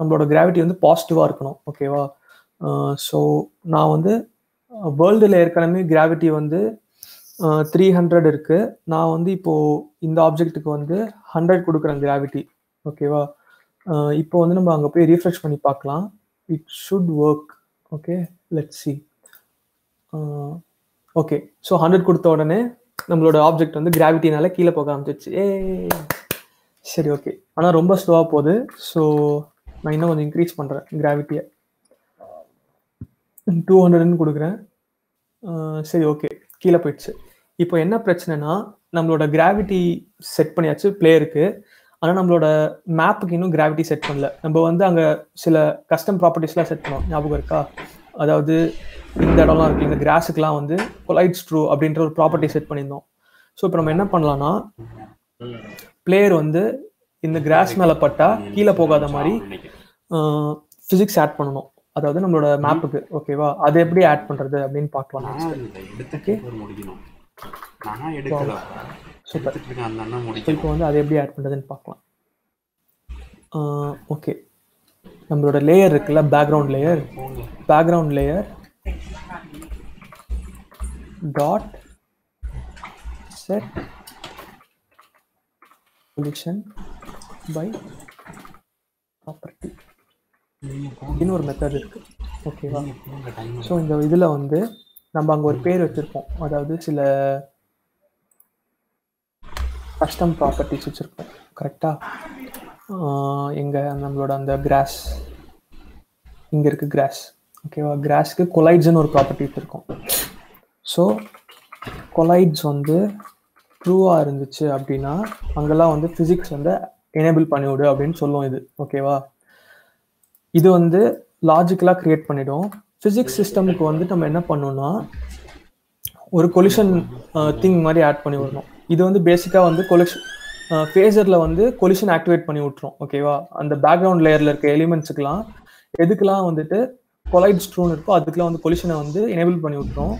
நம்மளோட கிராவிட்டி வந்து பாசிட்டிவாக இருக்கணும். ஓகேவா ஸோ நான் வந்து வேர்ல்டில் ஏற்கனவே கிராவிட்டி வந்து த்ரீ ஹண்ட்ரட் இருக்குது நான் வந்து இப்போ இந்த ஆப்ஜெக்ட்டுக்கு வந்து ஹண்ட்ரட் கொடுக்குறேன் கிராவிட்டி ஓகேவா இப்போ வந்து நம்ம அங்கே போய் ரீஃப்ரெஷ் பண்ணி பார்க்கலாம். It should work okay let see okay so hundred கொடுத்த உடனே நம்மளோட ஆப்ஜெக்ட் வந்து கிராவிட்டினால கீழே போக ஆரம்பிச்சிச்சு ஏ சரி ஓகே ஆனால் ரொம்ப ஸ்லோவாக போகுது. ஸோ நான் இன்னும் கொஞ்சம் இன்க்ரீஸ் பண்ணுறேன் கிராவிட்டியை டூ ஹண்ட்ரட்னு கொடுக்குறேன். சரி ஓகே கீழே போயிடுச்சு. இப்போ என்ன பிரச்சனைனா நம்மளோட கிராவிட்டி செட் பண்ணியாச்சு பிளேயருக்கு ஆனால் நம்மளோட மேப்புக்கு இன்னும் கிராவிட்டி செட் பண்ணல. நம்ம வந்து அங்கே சில கஸ்டம் ப்ராப்பர்ட்டிஸ்லாம் செட் பண்ணோம். ஞாபகம் இருக்கா? அதாவது இந்த இடம்லாம் இருக்குது இந்த கிராஸுக்கெலாம் வந்து கொலைட் ஸ்ட்ரூ அப்படின்ற ஒரு ப்ராப்பர்ட்டி செட் பண்ணியிருந்தோம். ஸோ இப்போ நம்ம என்ன பண்ணலாம்னா பிளேயர் வந்து இந்த கிராஸ் மேலே பட்டால் கீழே போகாத மாதிரி ஃபிசிக்ஸ் ஆட் பண்ணணும். அதாவது நம்மளோட மேப்புக்கு ஓகேவா அது எப்படி ஆட் பண்றது அப்படின்னு பார்க்கலாம் சூப்பர் இப்போ வந்து அதை எப்படி ஆட் பண்றதுன்னு பார்க்கலாம். ஓகே நம்மளோட லேயர் இருக்குல்ல background layer background layer dot set position by property இன்னொரு மெத்தட் இருக்கு ஓகேவா ஸோ இந்த இதில் வந்து நம்ம அங்கே ஒரு பேர் வச்சுருப்போம். அதாவது சில கஸ்டம் ப்ராப்பர்ட்டிஸ் வச்சுருப்போம். கரெக்டாக எங்கள் நம்மளோட அந்த கிராஸ் இங்கே இருக்குது கிராஸ் ஓகேவா கிராஸ்க்கு கொலைட்ஸ்னு ஒரு ப்ராப்பர்ட்டி வச்சுருக்கோம். ஸோ கொலைட்ஸ் வந்து ட்ரூவாக இருந்துச்சு அப்படின்னா அங்கெல்லாம் வந்து ஃபிசிக்ஸ் வந்து எனேபிள் பண்ணிவிடு அப்படின்னு சொல்லுவோம் இது. ஓகேவா இது வந்து லாஜிக்கலாக கிரியேட் பண்ணிடும். ஃபிசிக்ஸ் சிஸ்டமுக்கு வந்து நம்ம என்ன பண்ணோம்னா ஒரு கொலிஷன் திங் மாதிரி ஆட் பண்ணி விடணும். இது வந்து பேசிக்காக வந்து கொலிஷன் ஃபேஸரில் வந்து கொலிஷன் ஆக்டிவேட் பண்ணி விட்டுரும். ஓகேவா அந்த பேக்ரவுண்ட் லேயரில் இருக்க எலிமெண்ட்ஸுக்கெலாம் எதுக்கெல்லாம் வந்துட்டு கொலைட் ஸ்ட்ரூன் இருக்கோ அதுக்கெலாம் வந்து கொலிஷனை வந்து எனேபிள் பண்ணி விட்டுரும்.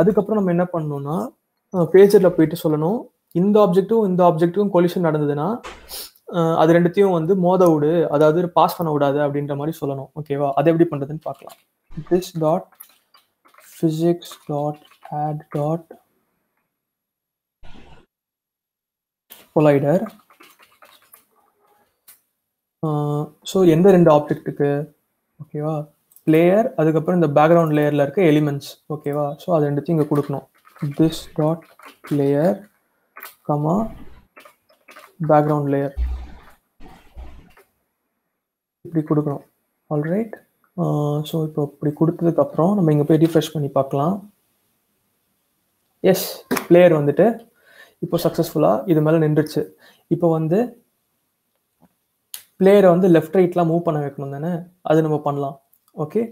அதுக்கப்புறம் நம்ம என்ன பண்ணணும்னா ஃபேஸரில் போயிட்டு சொல்லணும். இந்த ஆப்ஜெக்ட்டும் இந்த ஆப்ஜெக்ட்டுக்கும் கொலிஷன் நடந்ததுன்னா அது ரெண்டுத்தையும் வந்து மோத விடு. அதாவது பாஸ் பண்ண விடாது அப்படின்ற மாதிரி சொல்லணும். ஓகேவா அது எப்படி பண்ணுறதுன்னு பார்க்கலாம். This dot physics dot add dot collider so எந்த ரெண்டு ஆப்ஜெக்ட்டுக்கு ஓகேவா லேயர் அதுக்கப்புறம் இந்த பேக்ரவுண்ட் லேயரில் இருக்க எலிமெண்ட்ஸ் ஓகேவா ஸோ அது ரெண்டுத்தையும் இங்கே கொடுக்கணும். This dot layer comma background layer இப்படி கொடுக்கணும். ஆல்ரைட் ஸோ இப்போ இப்படி கொடுத்ததுக்கப்புறம் நம்ம இங்கே போய் ரீஃப்ரெஷ் பண்ணி பார்க்கலாம். எஸ் பிளேயர் வந்துட்டு இப்போ சக்ஸஸ்ஃபுல்லாக இது மேலே நின்றுச்சு. இப்போ வந்து பிளேயரை வந்து லெஃப்ட் ரைட்லாம் மூவ் பண்ண வைக்கணும் தானே? அது நம்ம பண்ணலாம். ஓகே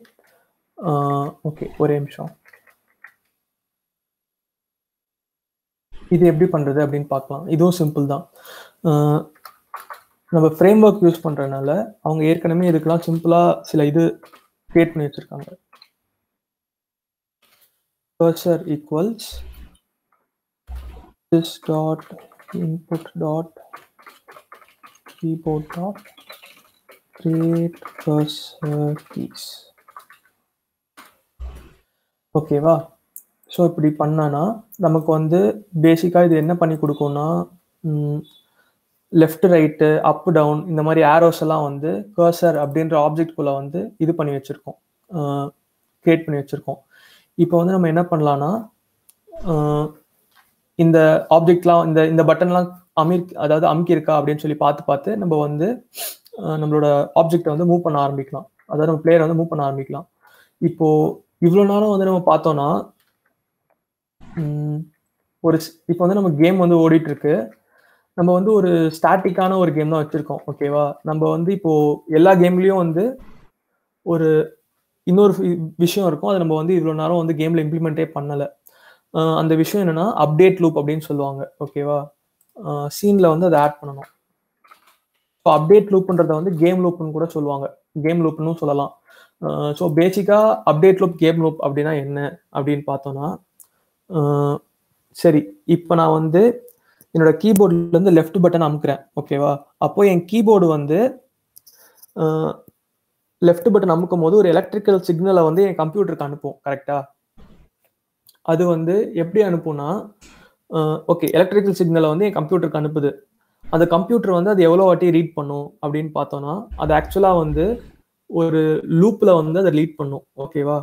ஓகே ஒரே நிமிஷம். இது எப்படி பண்ணுறது அப்படின்னு பார்க்கலாம். இதுவும் சிம்பிள் தான். நம்ம ஃப்ரேம் ஒர்க் யூஸ் பண்ணுறதுனால அவங்க ஏற்கனவே இதுக்கெல்லாம் சிம்பிளாக சில இது கிரியேட் பண்ணி வச்சுருக்காங்க. Cursor equals this dot input dot keyboard dot create cursor keys. ஓகேவா ஸோ இப்படி பண்ணனா நமக்கு வந்து பேசிக்காக இது என்ன பண்ணி கொடுக்கும்னா லெஃப்ட் ரைட்டு அப் டவுன் இந்த மாதிரி ஆரோஸ் எல்லாம் வந்து கர்சர் அப்படின்ற ஆப்ஜெக்ட் குள்ள வந்து இது பண்ணி வச்சுருக்கோம். கிரியேட் பண்ணி வச்சுருக்கோம். இப்போ வந்து நம்ம என்ன பண்ணலாம்னா இந்த ஆப்ஜெக்ட்லாம் இந்த இந்த பட்டன்லாம் அமீர் அதாவது அமுக்கி இருக்கா அப்படின்னு சொல்லி பார்த்து பார்த்து நம்ம வந்து நம்மளோட ஆப்ஜெக்டை வந்து மூவ் பண்ண ஆரம்பிக்கலாம். அதாவது நம்ம பிளேயரை வந்து மூவ் பண்ண ஆரம்பிக்கலாம். இப்போ இவ்வளோ நேரம் வந்து நம்ம பார்த்தோம்னா ஒரு இப்போ வந்து நம்ம கேம் வந்து ஓடிட்டு இருக்கு. நம்ம வந்து ஒரு ஸ்டாட்டிக்கான ஒரு கேம் தான் வச்சிருக்கோம் ஓகேவா நம்ம வந்து இப்போ எல்லா கேம்லயும் வந்து ஒரு இன்னொரு விஷயம் இருக்கும். அது நம்ம வந்து இவ்வளோ நேரம் வந்து கேம்ல இம்ப்ளிமெண்ட்டே பண்ணல. அந்த விஷயம் என்னன்னா அப்டேட் லூப் அப்படின்னு சொல்லுவாங்க ஓகேவா சீன்ல வந்து அதை ஆட் பண்ணணும். ஸோ அப்டேட் லூப்ன்றத வந்து கேம் லூப்னு கூட சொல்லுவாங்க. கேம் லூப்னு சொல்லலாம். ஸோ பேசிக்கா அப்டேட் லூப் கேம் லூப் அப்படின்னா என்ன அப்படின்னு பார்த்தோம்னா சரி இப்போ நான் வந்து என்னோட கீபோர்ட்ல இருந்து லெஃப்ட் பட்டன் அமுக்குறேன் ஓகேவா அப்போ என் கீபோர்டு வந்து லெஃப்ட் பட்டன் அமுக்கும் போது ஒரு எலக்ட்ரிக்கல் சிக்னலை வந்து என் கம்ப்யூட்டருக்கு அனுப்பும் கரெக்டா அது வந்து எப்படி அனுப்பும்னா ஓகே எலக்ட்ரிக்கல் சிக்னலை வந்து என் கம்ப்யூட்டருக்கு அனுப்புது. அந்த கம்ப்யூட்டர் வந்து அது எவ்வளோ வாட்டி ரீட் பண்ணும் அப்படின்னு பார்த்தோம்னா அது ஆக்சுவலாக வந்து ஒரு லூப்பில் வந்து அதை ரீட் பண்ணும் ஓகேவா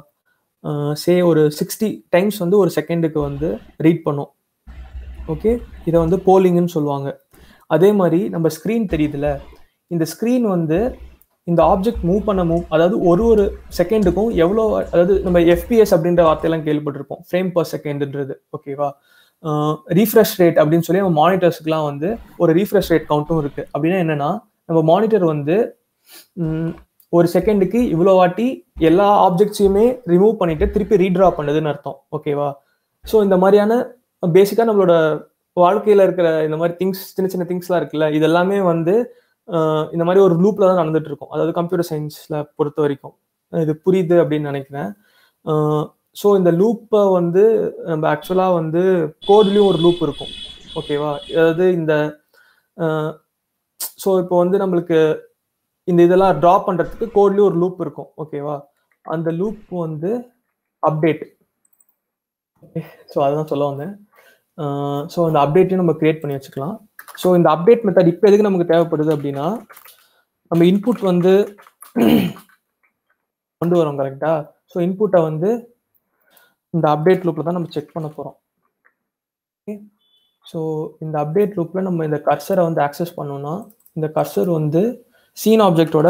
சே ஒரு சிக்ஸ்டி டைம்ஸ் வந்து ஒரு செகண்டுக்கு வந்து ரீட் பண்ணும். ஓகே இதை வந்து போலிங்னு சொல்லுவாங்க. அதே மாதிரி நம்ம ஸ்க்ரீன் தெரியுதுல? இந்த ஸ்க்ரீன் வந்து இந்த ஆப்ஜெக்ட் மூவ் பண்ண மூவ் அதாவது ஒரு ஒரு செகண்டுக்கும் எவ்வளோ அதாவது நம்ம எஃபிஎஸ் அப்படின்ற வார்த்தையெல்லாம் கேள்விப்பட்டிருப்போம். ஃப்ரேம் பர் செகண்ட்ன்றது ஓகேவா ரீஃப்ரெஷ் ரேட் அப்படின்னு சொல்லி நம்ம மானிட்டர்ஸ்க்குலாம் வந்து ஒரு ரீஃப்ரெஷ் ரேட் கவுண்ட்டும் இருக்குது அப்படின்னா என்னன்னா நம்ம மானிட்டர் வந்து ஒரு செகண்டுக்கு இவ்வளோ வாட்டி எல்லா ஆப்ஜெக்ட்ஸையுமே ரிமூவ் பண்ணிட்டு திருப்பி ரீட்ரா பண்ணுதுன்னு அர்த்தம். ஓகேவா ஸோ இந்த மாதிரியான பேசிக்காக நம்மளோட வாழ்க்கையில் இருக்கிற இந்த மாதிரி திங்ஸ் சின்ன சின்ன திங்ஸ்லாம் இருக்குல்ல இது எல்லாமே வந்து இந்த மாதிரி ஒரு லூப்பில் தான் நடந்துட்டு இருக்கும். அதாவது கம்ப்யூட்டர் சயின்ஸில் பொறுத்த வரைக்கும். இது புரியுது அப்படின்னு நினைக்கிறேன். ஸோ இந்த லூப்பை வந்து நம்ம ஆக்சுவலாக வந்து கோட்லேயும் ஒரு லூப் இருக்கும். ஓகேவா அதாவது இந்த ஸோ இப்போ வந்து நம்மளுக்கு இந்த இதெல்லாம் ட்ரா பண்ணுறதுக்கு கோட்லேயும் ஒரு லூப் இருக்கும். ஓகேவா அந்த லூப் வந்து அப்டேட் ஸோ அதுதான் சொல்ல வந்தேன். ஸோ அந்த அப்டேட்டையும் நம்ம கிரியேட் பண்ணி வச்சுக்கலாம். ஸோ இந்த அப்டேட் மெத்தட் இப்போ எதுக்கு நமக்கு தேவைப்படுது அப்படின்னா நம்ம இன்புட் வந்து *clears throat* கொண்டு வரோம் கரெக்டாக ஸோ இன்புட்டை வந்து இந்த அப்டேட் லூப்பில் தான் நம்ம செக் பண்ண போகிறோம் ஓகே ஸோ இந்த அப்டேட் லூப்பில் நம்ம இந்த கர்சரை வந்து ஆக்சஸ் பண்ணோம்னா இந்த கர்சர் வந்து சீன் ஆப்ஜெக்டோட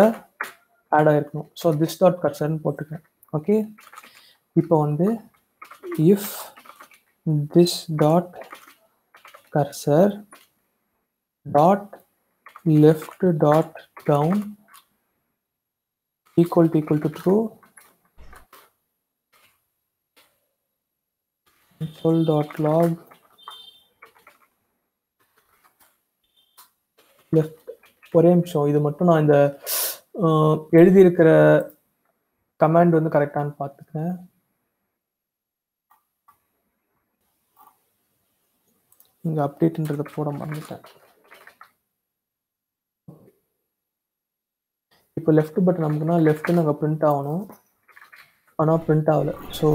ஆட் ஆகிருக்கணும் ஸோ திஸ் டாட் கர்சர்னு போட்டுக்கேன் ஓகே இப்போ வந்து if this dot cursor dot left dot down equal to equal to true console dot log left. ஒரே நிமிஷம். இது மட்டும் நான் இந்த எழுதியிருக்கிற கமாண்ட் வந்து கரெக்டானு பார்த்துக்கிறேன். இங்க அப்டேட்ன்றதை போட மறந்துட்டேன். இப்போ லெஃப்ட் பட்டன் நமக்குன்னா லெஃப்ட் நாங்கள் பிரிண்ட் ஆகணும். ஆனால் பிரிண்ட் ஆகல. ஸோ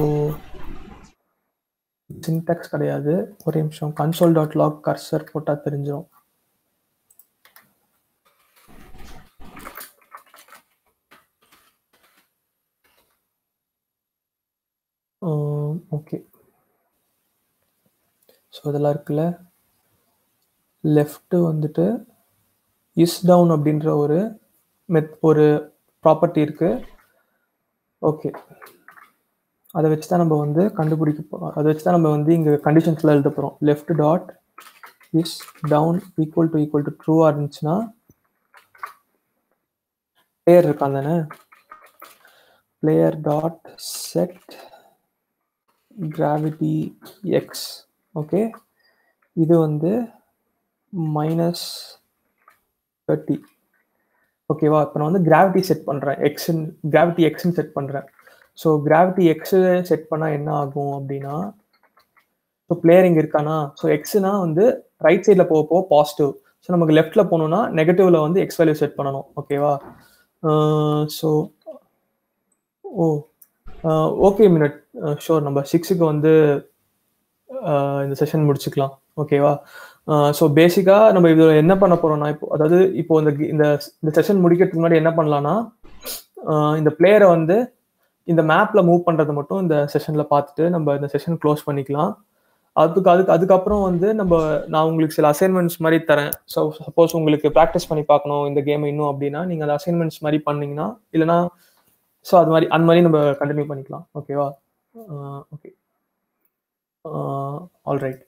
சின்டாக்ஸ் கிடையாது. ஒரு நிமிஷம். கன்சோல் டாட் லாக் கர்சர் போட்டால் தெரிஞ்சிடும் ஓகே ஸோ இதெல்லாம் இருக்குல்ல? லெஃப்ட்டு வந்துட்டு இஸ் டவுன் அப்படின்ற ஒரு மெத் ஒரு ப்ராப்பர்ட்டி இருக்குது ஓகே அதை வச்சு தான் நம்ம வந்து கண்டுபிடிக்க போகிறோம் அதை வச்சு தான் நம்ம வந்து இங்கே கண்டிஷன்ஸ்லாம் எழுத போகிறோம் left dot is down equal to equal to ட்ரூவாக இருந்துச்சுன்னா பிளேயர் இருக்கான் தானே? Player dot set gravity x okay. இது வந்து மைனஸ் தேர்ட்டி ஓகேவா இப்போ நான் வந்து கிராவிட்டி செட் பண்ணுறேன் எக்ஸ்ன்னு கிராவிட்டி எக்ஸ்ன்னு செட் பண்ணுறேன் ஸோ கிராவிட்டி எக்ஸு செட் பண்ணால் என்ன ஆகும் அப்படின்னா ஸோ பிளேயர் இங்கே இருக்கானா? ஸோ எக்ஸுனா வந்து ரைட் சைடில் போக போக பாசிட்டிவ் ஸோ நமக்கு லெஃப்ட்டில் போகணுன்னா நெகட்டிவில் வந்து எக்ஸ் வேல்யூ செட் பண்ணணும். ஓகேவா so oh okay minute sure நம்ம சிக்ஸுக்கு வந்து இந்த செஷன் முடிச்சுக்கலாம். ஓகேவா ஸோ பேசிக்காக நம்ம இதில் என்ன பண்ண போறோம்னா இப்போ அதாவது இப்போ இந்த இந்த இந்த செஷன் முடிக்கிறதுக்கு முன்னாடி என்ன பண்ணலாம்னா இந்த பிளேயரை வந்து இந்த மேப்ல மூவ் பண்றதை மட்டும் இந்த செஷன்ல பார்த்துட்டு நம்ம இந்த செஷன் க்ளோஸ் பண்ணிக்கலாம். அதுக்கு அதுக்கு அதுக்கப்புறம் வந்து நம்ம நான் உங்களுக்கு சில அசைன்மெண்ட்ஸ் மாதிரி தரேன். ஸோ சப்போஸ் உங்களுக்கு ப்ராக்டிஸ் பண்ணி பார்க்கணும் இந்த கேம் இன்னும் அப்படின்னா நீங்கள் அந்த அசைன்மெண்ட்ஸ் மாதிரி பண்ணீங்கன்னா இல்லைனா ஸோ அது மாதிரி அந்த மாதிரி நம்ம கண்டினியூ பண்ணிக்கலாம். ஓகேவா ஓகே Uh, ஆல்ரைட்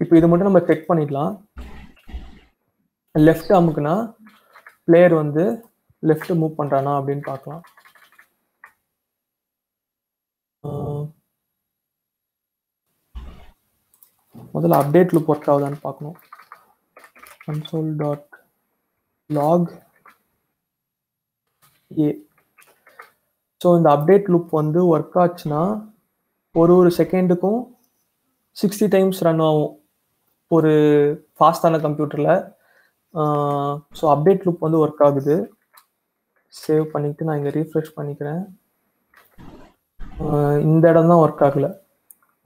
இப்போ இது மட்டும் நம்ம செக் பண்ணிடலாம். லெஃப்ட் அமுக்குனா பிளேயர் வந்து லெஃப்ட் மூவ் பண்றானா அப்படின்னு பார்க்கலாம். Uh, முதல்ல அப்டேட் லுப் ஒர்க் ஆகுதான்னு பார்க்கணும். Console dot log a so இந்த அப்டேட் லுப் வந்து ஒர்க் ஆச்சுன்னா ஒரு ஒரு செகண்டுக்கும் சிக்ஸ்டி டைம்ஸ் ரன் ஆகும் ஒரு ஃபாஸ்டான கம்ப்யூட்டரில் ஸோ அப்டேட் லுக் வந்து ஒர்க் ஆகுது. சேவ் பண்ணிக்கிட்டு நான் இங்கே ரீஃப்ரெஷ் பண்ணிக்கிறேன். இந்த இடம் தான் ஒர்க் ஆகலை.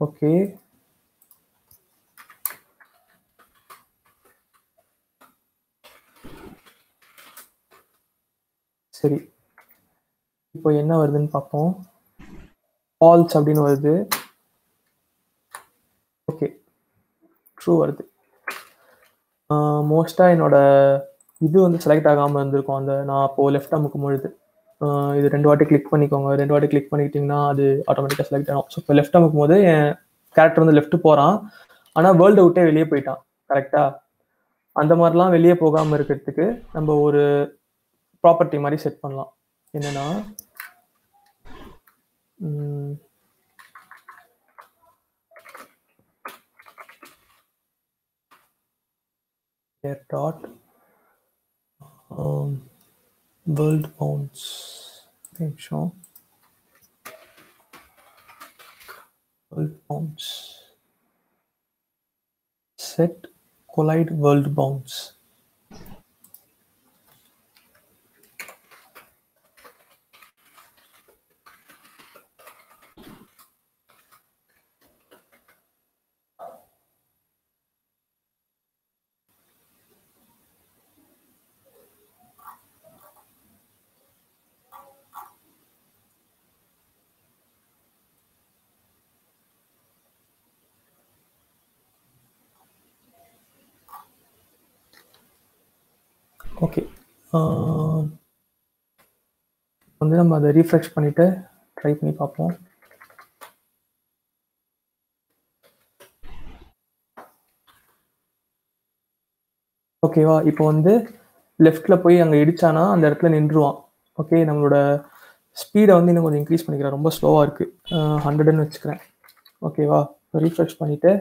ஓகே சரி. இப்போ என்ன வருதுன்னு பார்ப்போம். ஃபால்ஸ் அப்படின்னு வருது. ஓகே ட்ரூ வருது. மோஸ்ட்டாக என்னோட இது வந்து செலக்ட் ஆகாமல் இருந்திருக்கும். அந்த நான் அப்போது லெஃப்ட் அமுக்கும் பொழுது இது ரெண்டு வாட்டி கிளிக் பண்ணிக்கோங்க. ரெண்டு வாட்டி கிளிக் பண்ணிக்கிட்டிங்கன்னா அது ஆட்டோமேட்டிக்காக செலக்ட் ஆகும் ஸோ இப்போ லெஃப்ட் அமுக்கும் போது என் கேரக்டர் வந்து லெஃப்ட் போகிறான் ஆனால் வேர்ல்டை விட்டே வெளியே போயிட்டான். கரெக்டாக அந்த மாதிரிலாம் வெளியே போகாமல் இருக்கிறதுக்கு நம்ம ஒரு ப்ராப்பர்ட்டி மாதிரி செட் பண்ணலாம். என்னென்னா were taught um, world bounds. make think so. World bounds. Set collide world bounds. வந்து நம்ம அதை ரீஃப்ரெஷ் பண்ணிட்டு ட்ரை பண்ணி பார்ப்போம். ஓகேவா இப்போ வந்து லெஃப்டில் போய் அங்கே இடித்தானா அந்த இடத்துல நின்றுவான். ஓகே நம்மளோட ஸ்பீடை வந்து இன்னும் கொஞ்சம் இன்க்ரீஸ் பண்ணிக்கிறேன் ரொம்ப ஸ்லோவாக இருக்குது ஹண்ட்ரட்னு வச்சுக்கிறேன். ஓகேவா ரீஃப்ரெஷ் பண்ணிவிட்டு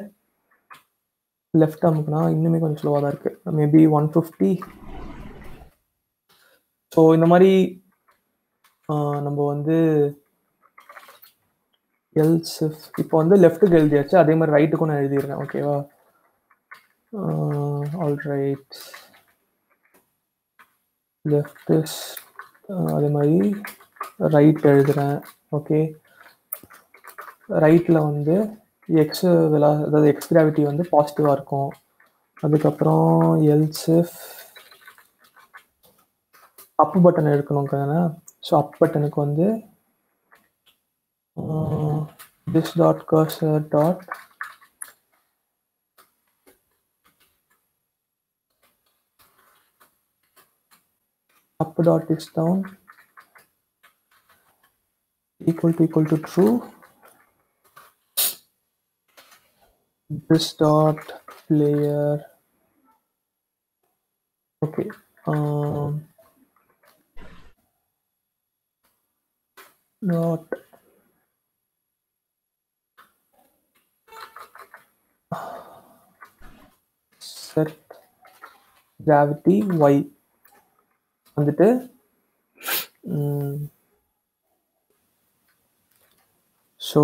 லெஃப்ட் அமுக்குனா இன்னுமே கொஞ்சம் ஸ்லோவாக தான் இருக்குது மேபி ஒன் ஃபிஃப்டி ஸோ இந்த மாதிரி நம்ம வந்து எல்சிஃப் இப்போ வந்து லெஃப்ட்டுக்கு எழுதியாச்சு. அதே மாதிரி ரைட்டுக்கும் நான் எழுதிடுறேன் ஓகேவா ஆல் ரைட் லெஃப்ட் இஸ் அதே மாதிரி ரைட் எழுதுறேன். ஓகே ரைட்டில் வந்து எக்ஸ் விலா அதாவது எக்ஸ் கிராவிட்டி வந்து பாசிட்டிவாக இருக்கும். அதுக்கப்புறம் எல்சிஃப் அப் பட்டன் எடுக்கணும் தானே ஸோ அப் பட்டனுக்கு வந்து this dot cursor dot up dot is down equal to equal to true this dot player okay um dot set. Gravity y. வந்துட்டு ஸோ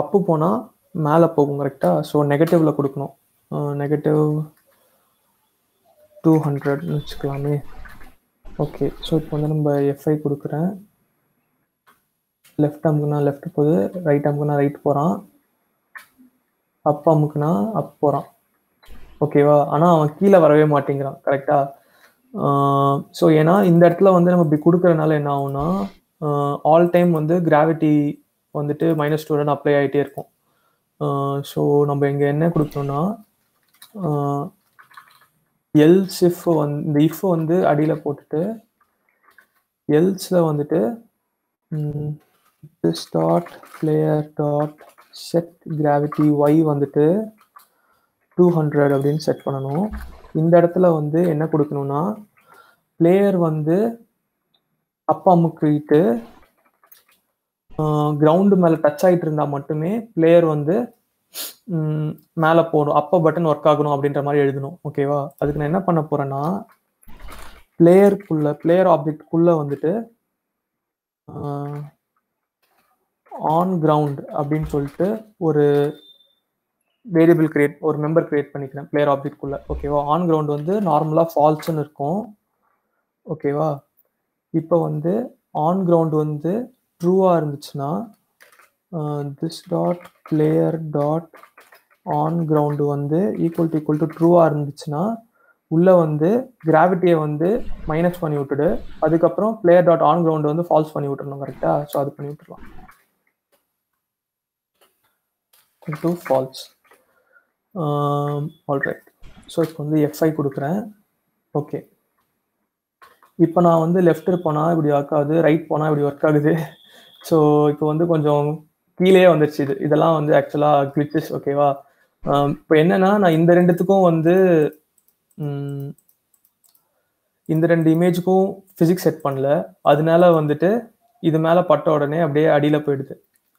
அப்பு போனால் மேலே போகும் கரெக்டாக ஸோ நெகட்டிவில் கொடுக்கணும். நெகட்டிவ் டூ ஹண்ட்ரட்னு வச்சுக்கலாமே. ஓகே ஸோ இப்போ வந்து நம்ம எஃப்ஐ கொடுக்குறேன். லெஃப்ட் அமுக்குனா லெஃப்ட் போகுது ரைட் அமுக்குனா ரைட் போகிறான் அப் அமுக்குனா அப் போகிறான் ஓகேவா ஆனால் அவன் கீழே வரவே மாட்டேங்கிறான் கரெக்டாக ஸோ ஏன்னா இந்த இடத்துல வந்து நம்ம இப்படி கொடுக்குறதுனால என்ன ஆகும்னா ஆல் டைம் வந்து கிராவிட்டி வந்துட்டு மைனஸ் டூடன் அப்ளை ஆகிட்டே இருக்கும். ஸோ நம்ம இங்கே என்ன கொடுத்தோம்னா எல் சிஃப் வந்து இந்த இஃப் வந்து அடியில் போட்டுட்டு எல்ஸில் வந்துட்டு this dot player dot set gravity y வந்துட்டு டூ ஹண்ட்ரட் அப்படின்னு செட் பண்ணணும். இந்த இடத்துல வந்து என்ன கொடுக்கணும்னா பிளேயர் வந்து அப்பா அமுக்கிட்டு கிரவுண்டு மேலே டச் ஆகிட்டு இருந்தா மட்டுமே பிளேயர் வந்து மேலே போகணும். அப்போ பட்டன் ஒர்க் ஆகணும் அப்படின்ற மாதிரி எழுதணும். ஓகேவா அதுக்கு நான் என்ன பண்ண போறேன்னா பிளேயருக்குள்ள பிளேயர் ஆப்ஜெக்ட்குள்ள வந்துட்டு ஆன் கிரவுண்ட் அப்படின்னு சொல்லிட்டு ஒரு வேரியபிள் கிரியேட் ஒரு மெம்பர் கிரியேட் பண்ணிக்கிறேன் பிளேயர் ஆப்ஜெக்ட்குள்ள ஓகேவா ஆன் கிரவுண்ட் வந்து நார்மலாக ஃபால்ஸ்ன்னு இருக்கும். ஓகேவா இப்போ வந்து ஆன் கிரவுண்ட் வந்து ட்ரூவாக இருந்துச்சுன்னா this dot player dot on ground வந்து ஈக்குவல் டு ஈக்குவல் டு ட்ரூவாக இருந்துச்சுன்னா உள்ளே வந்து கிராவிட்டியை வந்து மைனஸ் பண்ணி விட்டுடு. அதுக்கப்புறம் பிளேயர் டாட் ஆன் கிரவுண்டு வந்து ஃபால்ஸ் பண்ணி விட்டுறணும் கரெக்டாக ஸோ அது பண்ணி விட்டுருலாம் டு ஃபால்ஸ் ஆல்ரைட் ஸோ இப்போ வந்து எஃப்ஐ கொடுக்குறேன். ஓகே இப்போ நான் வந்து லெஃப்ட் போனால் இப்படி ஒர்க் ஆகுது ரைட் போனால் இப்படி ஒர்க் ஆகுது. ஸோ இப்போ வந்து கொஞ்சம் கீழே வந்துருச்சு இது. இதெல்லாம் வந்து ஆக்சுவலாக கிளிச்சஸ் ஓகேவா இப்போ என்னன்னா நான் இந்த ரெண்டுத்துக்கும் வந்து இந்த ரெண்டு இமேஜுக்கும் ஃபிசிக்ஸ் செட் பண்ணல. அதனால வந்துட்டு இது மேலே பட்ட உடனே அப்படியே அடியில் போயிடுது.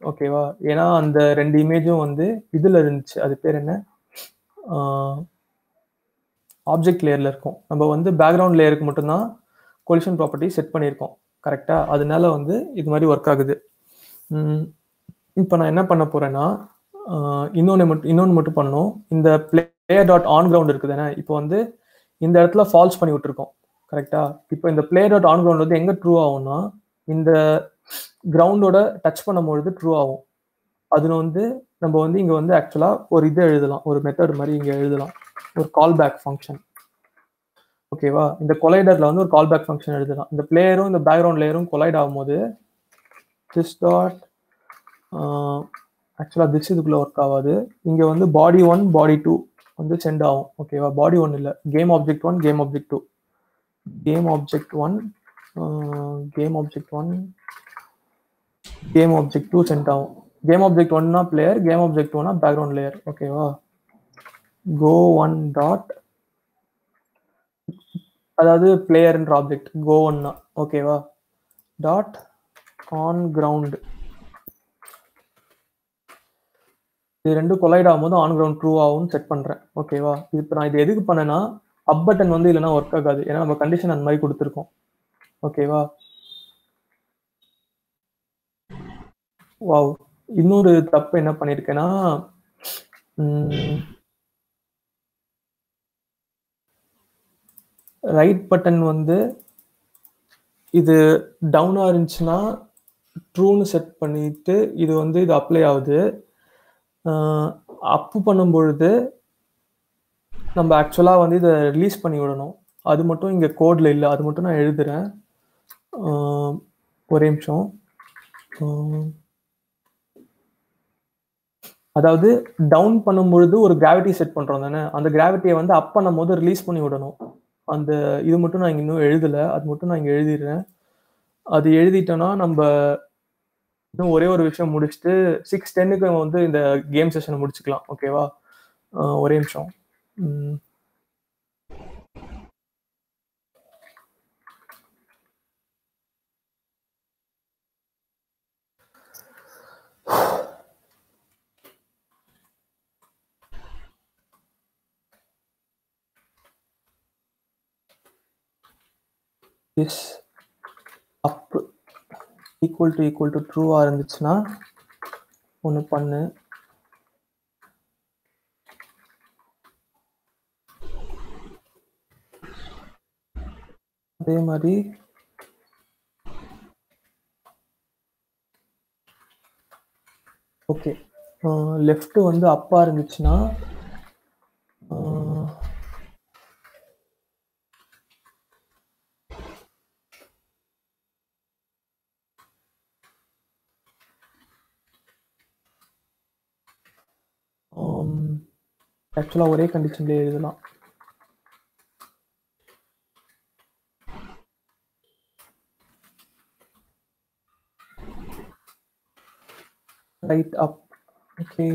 ஓகேவா ஏன்னா அந்த ரெண்டு இமேஜும் வந்து இதில் இருந்துச்சு. அது பேர் என்ன? ஆப்ஜெக்ட் லேயரில் இருக்கும். நம்ம வந்து பேக்ரவுண்ட் லேயருக்கு மட்டும்தான் கொலிஷன் ப்ராப்பர்ட்டி செட் பண்ணியிருக்கோம். கரெக்டாக அதனால வந்து இது மாதிரி ஒர்க் ஆகுது. இப்போ நான் என்ன பண்ண போகிறேன்னா இன்னொன்று மட்டும் இன்னொன்று மட்டும் பண்ணும் இந்த பிளேயர் டாட் ஆன் கிரவுண்ட் இருக்குது என்ன இப்போ வந்து இந்த இடத்துல ஃபால்ஸ் பண்ணி விட்டுருக்கோம். கரெக்டாக இப்போ இந்த பிளேயர் டாட் ஆன் கிரவுண்ட் வந்து எங்கே ட்ரூ ஆகும்னா இந்த கிரவுண்டோட டச் பண்ணும்பொழுது ட்ரூ ஆகும். அதில் வந்து நம்ம வந்து இங்கே வந்து ஆக்சுவலாக ஒரு இது எழுதலாம். ஒரு மெத்தட் மாதிரி இங்கே எழுதலாம். ஒரு கால் பேக் ஃபங்க்ஷன் ஓகேவா இந்த கொலைடரில் வந்து ஒரு கால் பேக் ஃபங்க்ஷன் எழுதலாம். இந்த பிளேயரும் இந்த பேக்ரவுண்ட் லேயரும் கொலைட் ஆகும்போது திஸ் டாட் ஆக்சுவலாக திஸ் இதுக்குள்ளே ஒர்க் ஆகாது. இங்கே வந்து பாடி ஒன் பாடி டூ வந்து சென்ட் ஆகும். ஓகேவா பாடி ஒன் இல்லை. Game object one game object two game object one game object one game object two sent ஆகும் கேம் ஆப்ஜெக்ட் ஒன்னா பிளேயர் கேம் ஆப்ஜெக்ட் ஒன்னா பேக்ரவுண்ட் லேயர் ஓகேவா கோ ஒன் டாட் அதாவது பிளேயர்ன்ற object கோ ஒன்னா ஓகேவா டாட் ஆன் கிரவுண்ட் இது ரெண்டும் கொலைட் ஆகும்போது ஆன் கிரவுண்ட் ட்ரூ ஆகும்னு செட் பண்றேன். ஓகேவா இப்போ நான் இது எதுக்கு பண்ணேன்னா அப் பட்டன் வந்து இல்லைன்னா ஒர்க் ஆகாது. ஏன்னா நம்ம கண்டிஷன் அந்த மாதிரி கொடுத்துருக்கோம். ஓகேவா வாவ் இன்னொரு தப்பு என்ன பண்ணியிருக்கேன்னா ரைட் பட்டன் வந்து இது டவுனாக இருந்துச்சுன்னா ட்ரூன்னு செட் பண்ணிட்டு இது வந்து இது அப்ளை ஆகுது. அப்பு பண்ணும் பொழுது நம்ம ஆக்சுவலாக வந்து இதை ரிலீஸ் பண்ணி விடணும். அது மட்டும் இங்கே கோடில் இல்லை அது மட்டும் நான் எழுதுறேன். ஒரே நிமிஷம். அதாவது டவுன் பண்ணும் பொழுது ஒரு கிராவிட்டி செட் பண்ணுறோம் தானே? அந்த கிராவிட்டியை வந்து அப் பண்ணும் போது ரிலீஸ் பண்ணி விடணும். அந்த இது மட்டும் நான் இன்னும் எழுதலை. அது மட்டும் நான் இங்கே எழுதிடுறேன். அது எழுதிட்டோன்னா நம்ம இன்னும் ஒரே ஒரு விஷயம் முடிச்சுட்டு சிக்ஸ் டென்னுக்கு வந்து இந்த கேம் செஷனை முடிச்சுக்கலாம். ஓகேவா ஒரே நிமிஷம். Is up equal to equal to ட்ரூவாக இருந்துச்சுன்னா ஒன்று பண்ணு. அதே மாதிரி ஓகே லெஃப்ட் வந்து அப்பா இருந்துச்சுன்னா ஆக்சுவலாக ஒரே கண்டிஷன்லேயே எழுதலாம் right up okay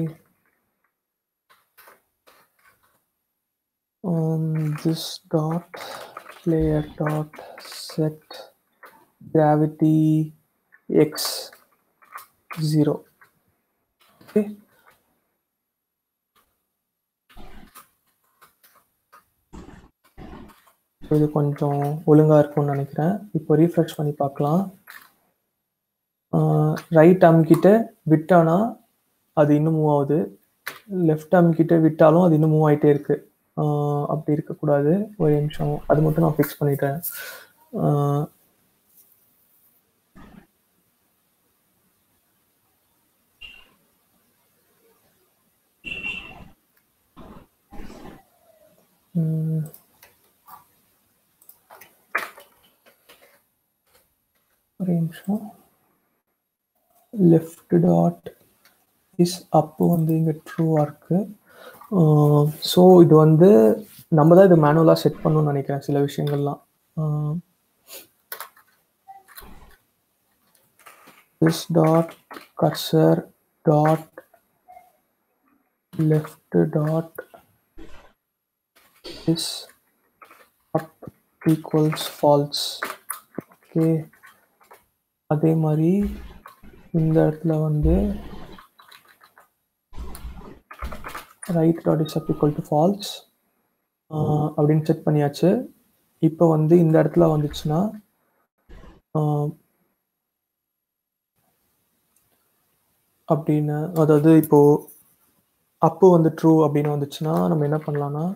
this dot layer dot set gravity x 0 okay இது கொஞ்சம் ஒழுங்காக இருக்கும்னு நினைக்கிறேன். இப்போ ரீஃப்ரெஷ் பண்ணி பார்க்கலாம். ரைட் அமுக்கிட்ட விட்டானா அது இன்னும் மூவ் ஆகுது. லெஃப்ட் அமுக்கிட்ட விட்டாலும் அது இன்னும் மூவ் ஆகிட்டே இருக்கு. அப்படி இருக்கக்கூடாது. ஒரு நிமிஷம். அது மட்டும் நான் ஃபிக்ஸ் பண்ணிட்டேன். ஒரு நிமிஷம். லெஃப்ட் டாட் இஸ் அப்பு வந்து இங்கே ட்ரூவாக இருக்கு. ஸோ இது வந்து நம்ம தான் இது மேனுவலாக செட் பண்ணணும்னு நினைக்கிறேன் சில விஷயங்கள்லாம். This dot cursor dot left dot is up equals false okay அதே மாதிரி இந்த இடத்துல வந்து right dot is up equal to false அப்படின்னு செட் பண்ணியாச்சு. இப்போ வந்து இந்த இடத்துல வந்துச்சுன்னா அப்படின்னு அதாவது இப்போ அப்பு வந்து ட்ரூ அப்படின்னு வந்துச்சுன்னா நம்ம என்ன பண்ணலாம்னா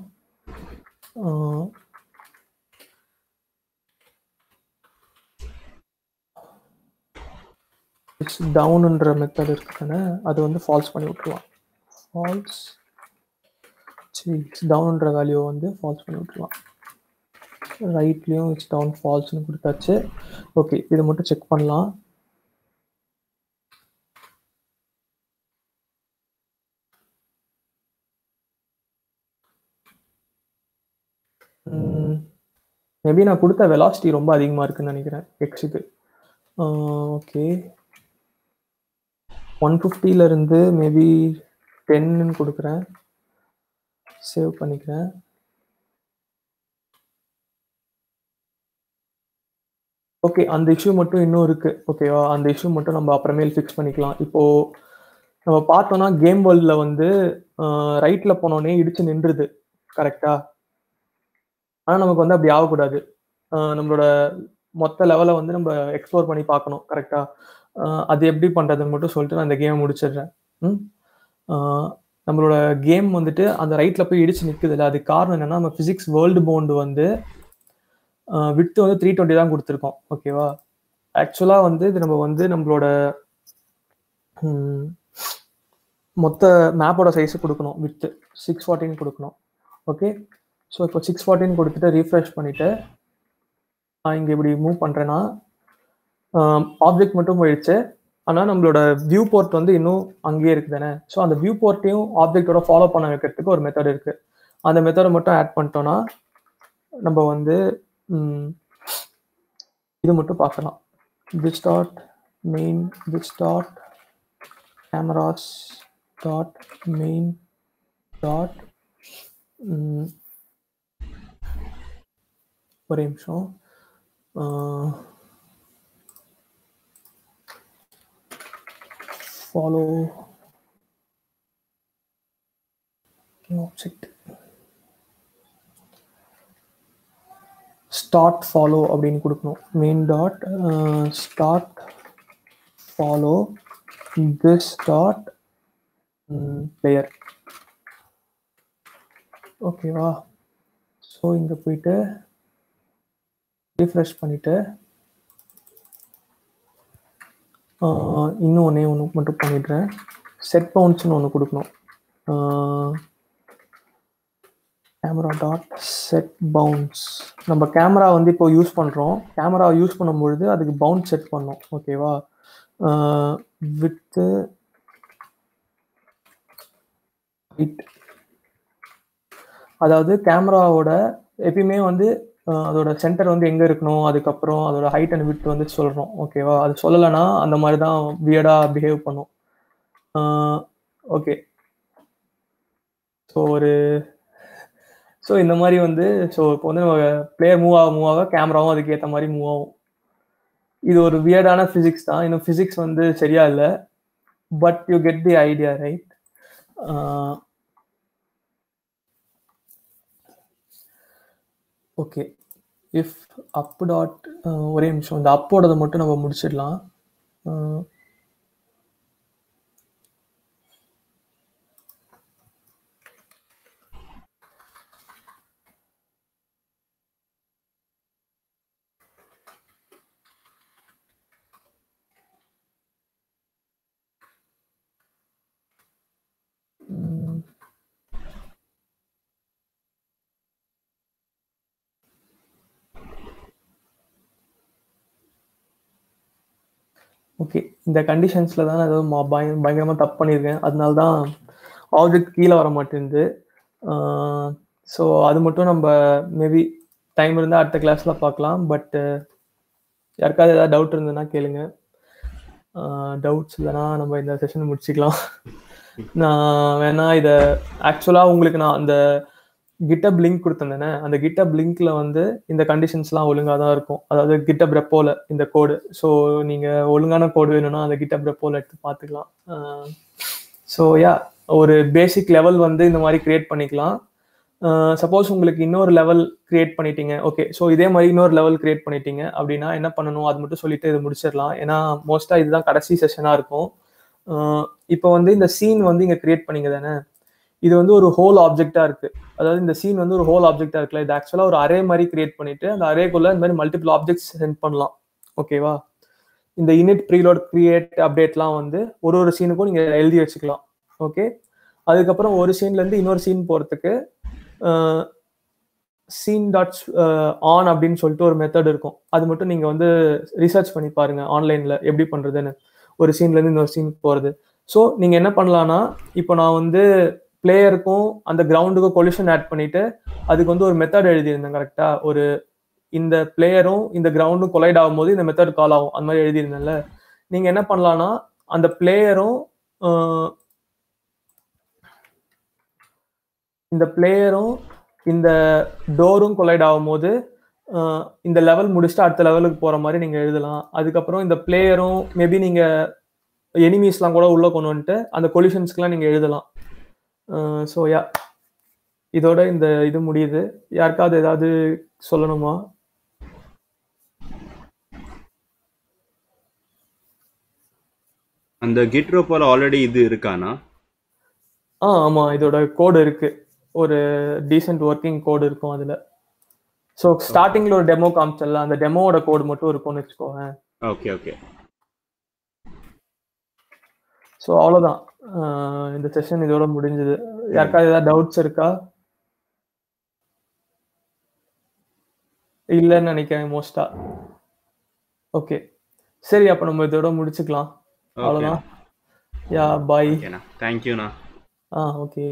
இட்ஸ் டவுன்ன்ற மெத்தட் இருக்கு அது வந்து ஃபால்ஸ் பண்ணி விட்டுருவான். ஃபால்ஸ் சரி இட்ஸ் டவுன்ன்ற வேல்யூவை வந்து ஃபால்ஸ் பண்ணி விட்டுருவான். ரைட்லேயும் இட்ஸ் டவுன் ஃபால்ஸ்னு கொடுத்தாச்சு. ஓகே இதை மட்டும் செக் பண்ணலாம். மேபி நான் கொடுத்த வெலாசிட்டி ரொம்ப அதிகமாக இருக்குன்னு நினைக்கிறேன். எக்ஸுக்கு ஓகே ஒன் இருந்து மேபி டென்னு கொடுக்குறேன். சேவ் பண்ணிக்கிறேன். ஓகே அந்த இஷ்யூ மட்டும் இன்னும் இருக்கு. ஓகேவா அந்த இஷ்யூ மட்டும் நம்ம அப்புறமேல் ஃபிக்ஸ் பண்ணிக்கலாம். இப்போ நம்ம பார்த்தோன்னா கேம் வேர்ல்டில் வந்து ரைட்ல போனோடனே இடிச்சு நின்றுது. கரெக்டா ஆனால் நமக்கு வந்து அப்படி ஆகக்கூடாது. ஆஹ் நம்மளோட மொத்த லெவலை வந்து நம்ம எக்ஸ்ப்ளோர் பண்ணி பார்க்கணும். கரெக்டா அது எப்படி பண்ணுறதுன்னு மட்டும் சொல்லிட்டு நான் இந்த கேம் முடிச்சிடுறேன். ம்? நம்மளோட கேம் வந்துட்டு அந்த ரைட்டில் போய் இடிச்சு நிக்குது இல்லை அதுக்கு காரணம் என்னென்னா நம்ம ஃபிசிக்ஸ் வேர்ல்டு பவுண்டு வந்து விட்டு வந்து த்ரீ டுவெண்ட்டி தான் கொடுத்துருக்கோம். ஓகேவா ஆக்சுவலாக வந்து இது நம்ம வந்து நம்மளோட மொத்த மேப்போட சைஸ் கொடுக்கணும் வித்து சிக்ஸ் ஃபார்ட்டின் கொடுக்கணும். ஓகே ஸோ இப்போ சிக்ஸ் ஃபார்ட்டின் கொடுத்துட்டு ரீஃப்ரெஷ் பண்ணிவிட்டு நான் இங்கே இப்படி மூவ் பண்ணுறேன்னா ஆப்ஜெக்ட் மட்டும் போயிடுச்சு. ஆனால் நம்மளோட வியூ போர்ட் வந்து இன்னும் அங்கேயே இருக்கு தானே. ஸோ அந்த வியூ போர்ட்டையும் ஆப்ஜெக்டோட ஃபாலோ பண்ண வைக்கிறதுக்கு ஒரு மெத்தட் இருக்கு. அந்த மெத்தடை மட்டும் ஆட் பண்ணிட்டோம்னா நம்ம வந்து இது மட்டும் பார்க்கலாம். This dot main this dot cameras dot main dot ஒரே நிமிஷம். ஃபாலோ ஆப்ஜெக்ட் ஸ்டார்ட் ஃபாலோ அப்படின்னு கொடுக்கணும். Main dot start follow this dot player ஓகேவா ஸோ இங்கே போயிட்டு ரிஃப்ரெஷ் பண்ணிட்டு இன்னும் ஒன்றே ஒன்று மட்டும் பண்ணிடுறேன். செட் பவுன்ஸ்னு ஒன்று கொடுக்கணும். கேமரா டாட் செட் பவுன்ஸ் நம்ம கேமரா வந்து இப்போ யூஸ் பண்ணுறோம் கேமரா யூஸ் பண்ணும்பொழுது அதுக்கு பவுன்ஸ் செட் பண்ணோம் ஓகேவா வித்து ஹைட் அதாவது கேமராவோட எப்பயுமே வந்து அதோட சென்டர் வந்து எங்க இருக்கணும் அதுக்கப்புறம் அதோட ஹைட் அண்ட் விட் வந்து சொல்றோம் ஓகேவா அது சொல்லலைன்னா அந்த மாதிரி தான் வியர்டா பிஹேவ் பண்ணும். ஓகே ஸோ ஒரு ஸோ இந்த மாதிரி வந்து ஸோ இப்போ வந்து நம்ம பிளேயர் மூவ் ஆக மூவ் ஆக கேமராவும் அதுக்கு ஏற்ற மாதிரி மூவ் ஆகும். இது ஒரு வியர்டான ஃபிசிக்ஸ் தான். இன்னும் ஃபிசிக்ஸ் வந்து சரியா இல்லை. But you get the idea right okay if up dot ஒரே நிமிஷம். இந்த அப்போடதை மட்டும் நம்ம முடிச்சிடலாம். Uh, ஓகே இந்த கண்டிஷன்ஸில் தான் நான் ஏதோ மா- பயங்கரமாக தப்பு பண்ணியிருக்கேன். அதனால தான் ஆப்ஜெக்ட் கீழே வர மாட்டேங்குது. ஸோ அது மட்டும் நம்ம மேபி டைம் இருந்தால் அடுத்த கிளாஸில் பார்க்கலாம். பட் யாருக்காவது ஏதாவது டவுட் இருந்ததுன்னா கேளுங்க. டவுட்ஸ் இல்லைன்னா நம்ம இந்த செஷன் முடிச்சுக்கலாம். நான் வேணா இதை ஆக்சுவலாக உங்களுக்கு நான் அந்த கிட்டப் லிங்க் கொடுத்துருந்தேனே அந்த கிட்டப் லிங்க்ல வந்து இந்த கண்டிஷன்ஸ்லாம் ஒழுங்காக தான் இருக்கும். அதாவது கிட்டப் ரெப்போல இந்த கோடு ஸோ நீங்கள் ஒழுங்கான கோடு வேணும்னா அந்த கிட்டப் ரெப்போல எடுத்து பார்த்துக்கலாம். ஸோ யா ஒரு பேசிக் லெவல் வந்து இந்த மாதிரி கிரியேட் பண்ணிக்கலாம். சப்போஸ் உங்களுக்கு இன்னொரு லெவல் கிரியேட் பண்ணிட்டீங்க. ஓகே ஸோ இதே மாதிரி இன்னொரு லெவல் கிரியேட் பண்ணிட்டீங்க அப்படின்னா என்ன பண்ணணும்? அது மட்டும் சொல்லிட்டு இது முடிச்சிடலாம். ஏன்னா மோஸ்ட்டாக இதுதான் கடைசி செஷனாக இருக்கும். இப்போ வந்து இந்த சீன் வந்து இங்கே கிரியேட் பண்ணிங்க தானே? இது வந்து ஒரு ஹோல் ஆப்ஜெக்டா இருக்கு. அதாவது இந்த சீன் வந்து ஒரு ஹோல் ஆப்ஜெக்டா இருக்குல்ல. இது ஆக்சுவலா ஒரு அரே மாதிரி கிரியேட் பண்ணிட்டு அந்த அரேக்குள்ள இந்த மாதிரி மல்டிபிள் ஆப்ஜெக்ட்ஸ் சென்ட் பண்ணலாம். ஓகேவா இந்த இனிட் ப்ரீலோட் கிரியேட் அப்டேட்லாம் வந்து ஒரு ஒரு சீனுக்கும் நீங்க எழுதி வச்சுக்கலாம். ஓகே அதுக்கப்புறம் ஒரு சீன்ல இருந்து இன்னொரு சீன் போறதுக்கு சீன் டாட்ஸ் ஆன் அப்படின்னு சொல்லிட்டு ஒரு மெத்தட் இருக்கும். அது மட்டும் நீங்க வந்து ரிசர்ச் பண்ணி பாருங்க ஆன்லைன்ல எப்படி பண்றதுன்னு. ஒரு சீன்ல இருந்து இன்னொரு சீன் போறது. ஸோ நீங்க என்ன பண்ணலாம்னா இப்போ நான் வந்து பிளேயருக்கும் அந்த கிரவுண்டுக்கும் கொலிஷன் ஆட் பண்ணிட்டு அதுக்கு வந்து ஒரு மெத்தட் எழுதியிருந்தேன் கரெக்டா ஒரு இந்த பிளேயரும் இந்த கிரவுண்டும் கொலைட் ஆகும்போது இந்த மெத்தட் கால் ஆகும். அந்த மாதிரி எழுதியிருந்தேன்ல. நீங்க என்ன பண்ணலாம்னா அந்த பிளேயரும் இந்த பிளேயரும் இந்த டோரும் கொலைட் ஆகும்போது இந்த லெவல் முடிச்சுட்டு அடுத்த லெவலுக்கு போற மாதிரி நீங்க எழுதலாம். அதுக்கப்புறம் இந்த பிளேயரும் மேபி நீங்க எனிமீஸ்லாம் கூட உள்ள கொண்டு வந்துட்டு அந்த கொலிஷன்ஸ்க்குலாம் நீங்க எழுதலாம். ஸோ யா இதோட இந்த இது முடியுது. யாருக்காவது ஏதாவது சொல்லணுமா? அந்த கிட்ரோ போல ஆல்ரெடி இது இருக்கானா? ஆ ஆமா. இதோட கோடு இருக்கு. ஒரு டீசென்ட் ஒர்க்கிங் கோடு இருக்கும் அதுல. ஸோ ஸ்டார்டிங்ல ஒரு டெமோ காமிச்சல அந்த டெமோவோட கோடு மட்டும் இருக்கும்னு வச்சுக்கோங்க. ஓகே ஓகே ஸோ அவ்வளோதான் இந்த செஷன் இதோட முடிஞ்சது. யாருக்காவது ஏதாவது டவுட்ஸ் இருக்கா? இல்லைன்னு நினைக்கிறேன் மோஸ்டா ஓகே சரி அப்போ நம்ம இதோட முடிச்சுக்கலாம். அவ்வளோதான் யா பாய் தேங்க்யூண்ணா ஆ ஓகே